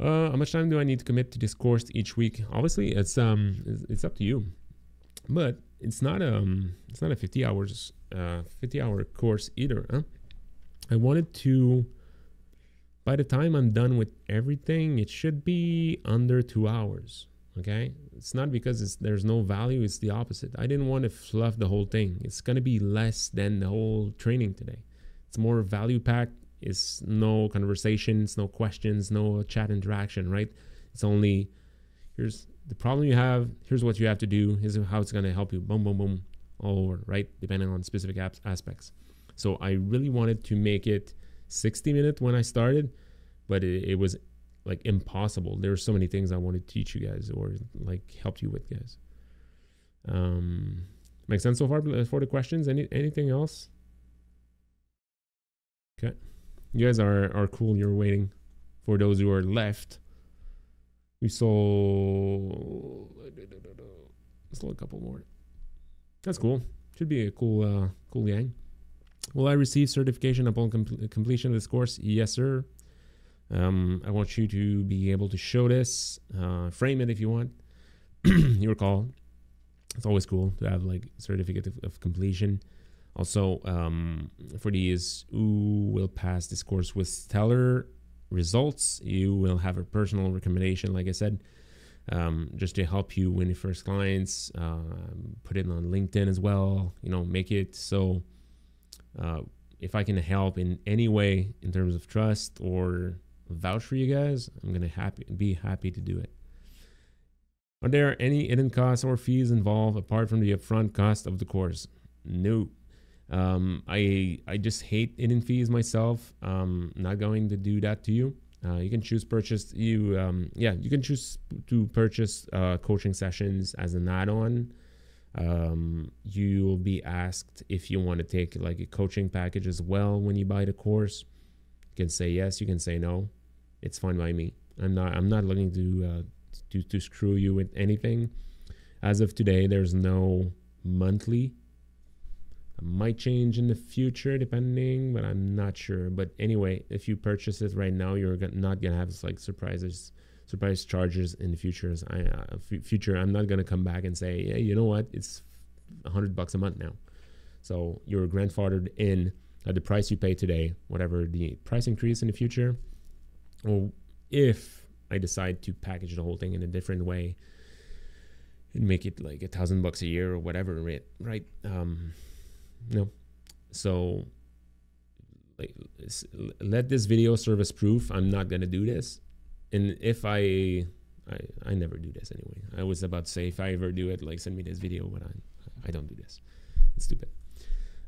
Uh, how much time do I need to commit to this course each week? Obviously, it's um, it's, it's up to you, but it's not um, it's not a 50 hours, uh, 50 hour course either. Huh? I wanted to. By the time I'm done with everything, it should be under two hours. Okay, it's not because there's no value, it's the opposite. I didn't want to fluff the whole thing. It's going to be less than the whole training today. It's more value packed. It's no conversations, no questions, no chat interaction, right? It's only here's the problem you have, here's what you have to do, here's how it's going to help you. Boom, boom, boom, all over, right? Depending on specific apps, aspects. So I really wanted to make it 60 minutes when I started, but it, it was like impossible. There are so many things I want to teach you guys or like help you with, guys. Um, make sense so far for the questions? Any anything else? Okay, you guys are are cool. You're waiting for those who are left. We saw still a couple more. That's cool. Should be a cool uh, cool gang. Will I receive certification upon com- completion of this course? Yes, sir. Um, I want you to be able to show this, uh, frame it if you want. Your call. It's always cool to have like certificate of, of completion. Also, um, for these who will pass this course with stellar results, you will have a personal recommendation, like I said, um, just to help you win your first clients. Uh, put it on LinkedIn as well. You know, make it so. Uh, if I can help in any way in terms of trust or vouch for you guys, I'm gonna happy be happy to do it. Are there any hidden costs or fees involved apart from the upfront cost of the course? No. Um, I I just hate hidden fees myself. Um, not going to do that to you. Uh, you can choose purchase you um, yeah you can choose to purchase uh, coaching sessions as an add-on. Um, you will be asked if you want to take like a coaching package as well when you buy the course. You can say yes. You can say no it's fine by me. I'm not I'm not looking to uh, to to screw you with anything. As of today, there's no monthly. Might change in the future depending, but I'm not sure. But anyway, if you purchase it right now, you're not gonna have like surprises, surprise charges in the futures. I uh, f- future, I'm not gonna come back and say, hey, you know what? It's a hundred bucks a month now. So you're grandfathered in at the price you pay today, whatever the price increase in the future or if I decide to package the whole thing in a different way and make it like a thousand bucks a year or whatever, right? Right? Um, no. So, like, let this video serve as proof. I'm not gonna do this, and if I, I, I never do this anyway. I was about to say if I ever do it, like send me this video, but I, I don't do this. It's stupid.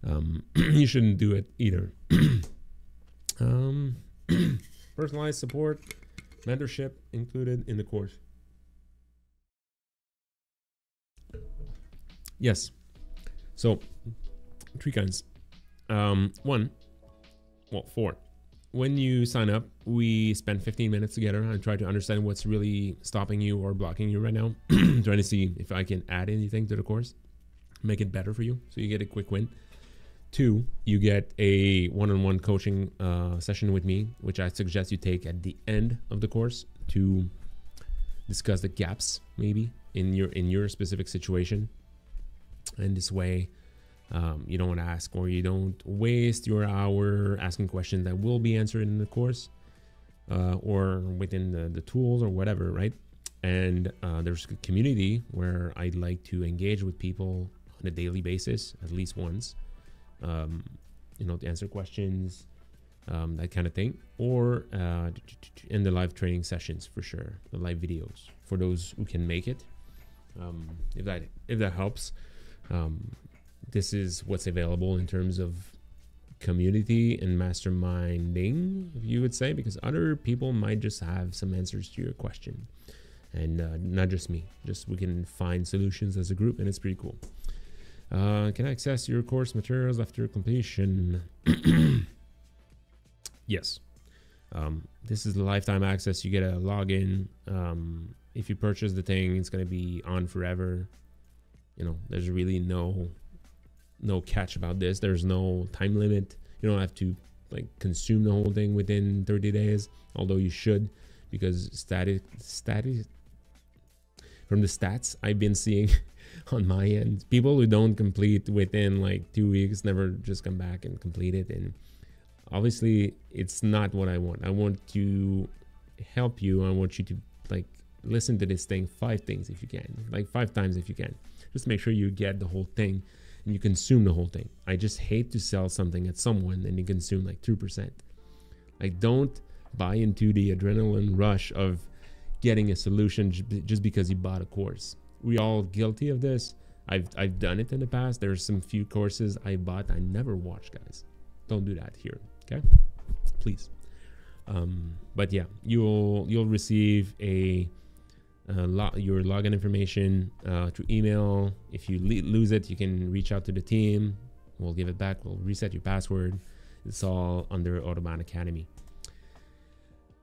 Um, you shouldn't do it either. um. Personalized support, mentorship included in the course. Yes. So, three kinds. Um, one, well, four. When you sign up, we spend 15 minutes together and try to understand what's really stopping you or blocking you right now. trying to see if I can add anything to the course, make it better for you, so you get a quick win. Two, you get a one-on-one coaching uh, session with me, which I suggest you take at the end of the course to discuss the gaps maybe in your in your specific situation. And this way, um, you don't ask or you don't waste your hour asking questions that will be answered in the course uh, or within the, the tools or whatever, right? And uh, there's a community where I'd like to engage with people on a daily basis, at least once um, you know, to answer questions, um, that kind of thing, or uh, in the live training sessions for sure, the live videos for those who can make it. Um, if that if that helps, um, this is what's available in terms of community and masterminding, you would say, because other people might just have some answers to your question, and uh, not just me. Just we can find solutions as a group, and it's pretty cool. Uh, can I access your course materials after completion? yes. Um, this is lifetime access. You get a login. Um, if you purchase the thing, it's going to be on forever. You know, there's really no no catch about this. There's no time limit. You don't have to like consume the whole thing within 30 days, although you should, because static static from the stats I've been seeing on my end, people who don't complete within like two weeks never just come back and complete it. And obviously, it's not what I want. I want to help you. I want you to like listen to this thing five things if you can, like five times if you can. Just make sure you get the whole thing and you consume the whole thing. I just hate to sell something at someone and you consume like 2%. Like, don't buy into the adrenaline rush of getting a solution just because you bought a course. We all guilty of this. I've, I've done it in the past. There's some few courses I bought I never watched, guys. Don't do that here, okay? Please. Um, but yeah, you'll you'll receive a uh, lo- your login information uh, through email. If you le- lose it, you can reach out to the team. We'll give it back. We'll reset your password. It's all under Autobahn Academy.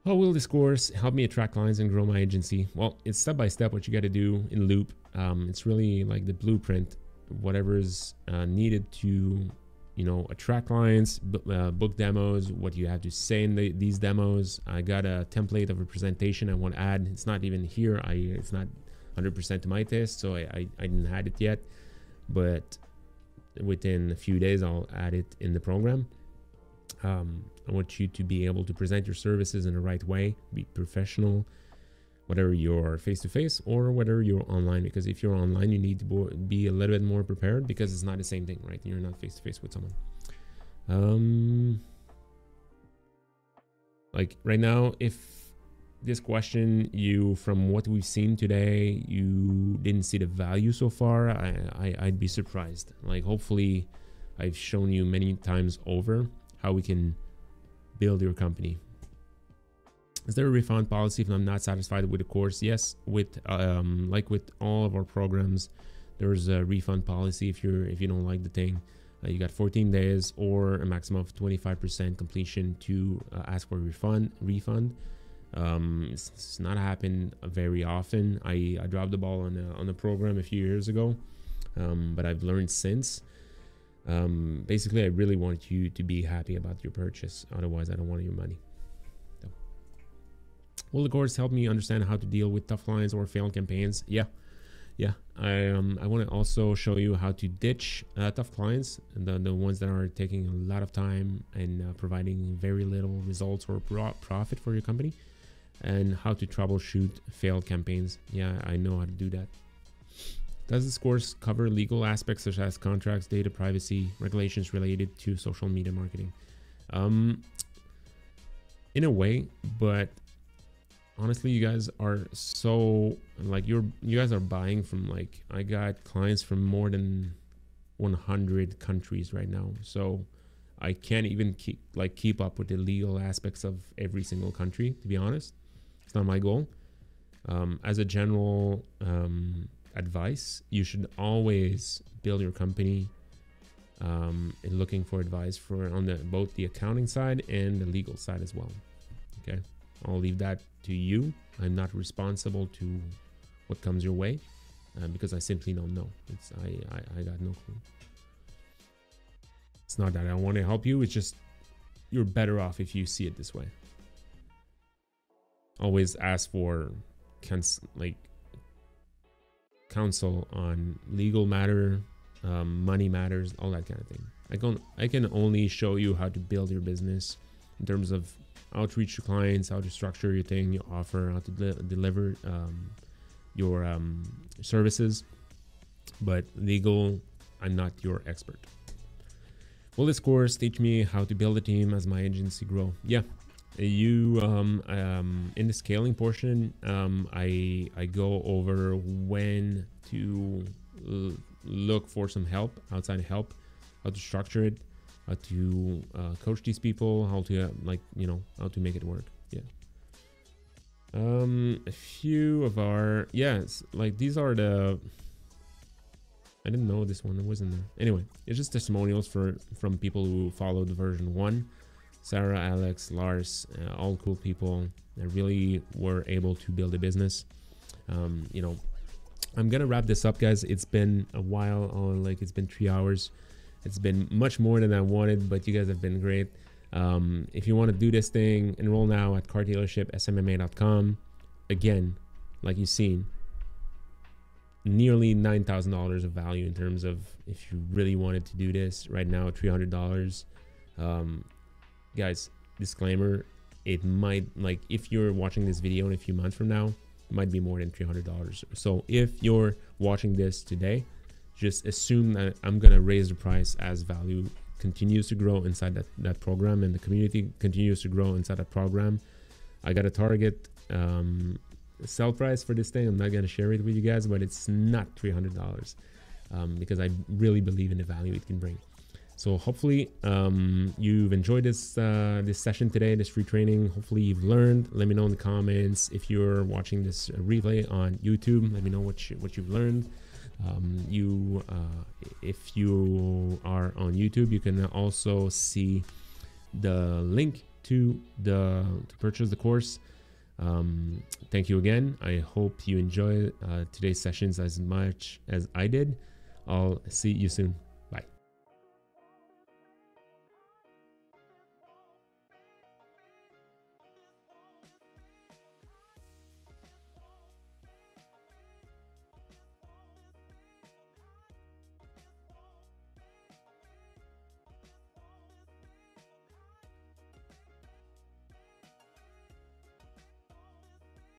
How will this course help me attract clients and grow my agency? Well, it's step by step what you got to do in Loop. Um, it's really like the blueprint, whatever's uh, needed to you know, attract clients, uh, book demos, what you have to say in the, these demos. I got a template of a presentation I want to add. It's not even here. I it's not 100% to my taste, so I, I, I didn't add it yet. But within a few days, I'll add it in the program. Um, I want you to be able to present your services in the right way, be professional, whether you're face to face or whether you're online. Because if you're online, you need to be a little bit more prepared because it's not the same thing, right? You're not face to face with someone. Um, like right now, if this question you from what we've seen today you didn't see the value so far I, I i'd be surprised like hopefully i've shown you many times over how we can build your company is there a refund policy if I'm not satisfied with the course? Yes, with um, like with all of our programs, there's a refund policy if you're if you don't like the thing. Uh, you got 14 days or a maximum of 25% completion to uh, ask for a refund. Refund. Um, it's, it's, not happened very often. I, I dropped the ball on a, on the program a few years ago, um, but I've learned since. Um, basically, I really want you to be happy about your purchase. Otherwise, I don't want your money. Will the course help me understand how to deal with tough clients or failed campaigns? Yeah, yeah. I um I want to also show you how to ditch uh, tough clients, the the ones that are taking a lot of time and uh, providing very little results or pro- profit for your company, and how to troubleshoot failed campaigns. Yeah, I know how to do that. Does this course cover legal aspects such as contracts, data privacy, regulations related to social media marketing? Um, in a way, but honestly you guys are so like you're you guys are buying from like i got clients from more than 100 countries right now. So i can't even keep like keep up with the legal aspects of every single country to be honest. It's not my goal. Um, as a general um, advice you should always build your company um, and looking for advice for on the both the accounting side and the legal side as well. Okay I'll leave that to you. I'm not responsible to what comes your way uh, because I simply don't know. It's I, I I got no clue. It's not that I want to help you. It's just you're better off if you see it this way. Always ask for cons- like counsel on legal matter, um, money matters, all that kind of thing. I can I can only show you how to build your business in terms of outreach to reach your clients, how to structure your thing, your offer, how to de- deliver um, your um, services. But legal, I'm not your expert. Will this course teach me how to build a team as my agency grow? Yeah, you um, um, in the scaling portion, um, I I go over when to look for some help, outside help, how to structure it, how to uh, coach these people, how to uh, like you know how to make it work. Yeah. Um, a few of our yes, like these are the. I didn't know this one. Wasn't there. Anyway, it's just testimonials for from people who followed version one. Sarah, Alex, Lars, uh, all cool people that really were able to build a business. Um, you know, I'm gonna wrap this up, guys. It's been a while. Oh, like it's been three hours. It's been much more than I wanted, but you guys have been great. Um, if you want to do this thing, enroll now at cardealershipsmma.com. Again, like you've seen, nearly nine thousand dollars of value in terms of if you really wanted to do this right now, three hundred dollars. Um, guys, disclaimer: it might like if you're watching this video in a few months from now, it might be more than three hundred dollars. So if you're watching this today, just assume that I'm gonna raise the price as value continues to grow inside that, that program and the community continues to grow inside that program. I got a target um, sell price for this thing. I'm not gonna share it with you guys, but it's not $300 um, because I really believe in the value it can bring. So hopefully um, you've enjoyed this uh, this session today, this free training. Hopefully you've learned. Let me know in the comments if you're watching this replay on YouTube. Let me know what you, what you've learned. Um, you, uh, if you are on YouTube, you can also see the link to the to purchase the course. Um, thank you again. I hope you enjoy uh, today's sessions as much as I did. I'll see you soon.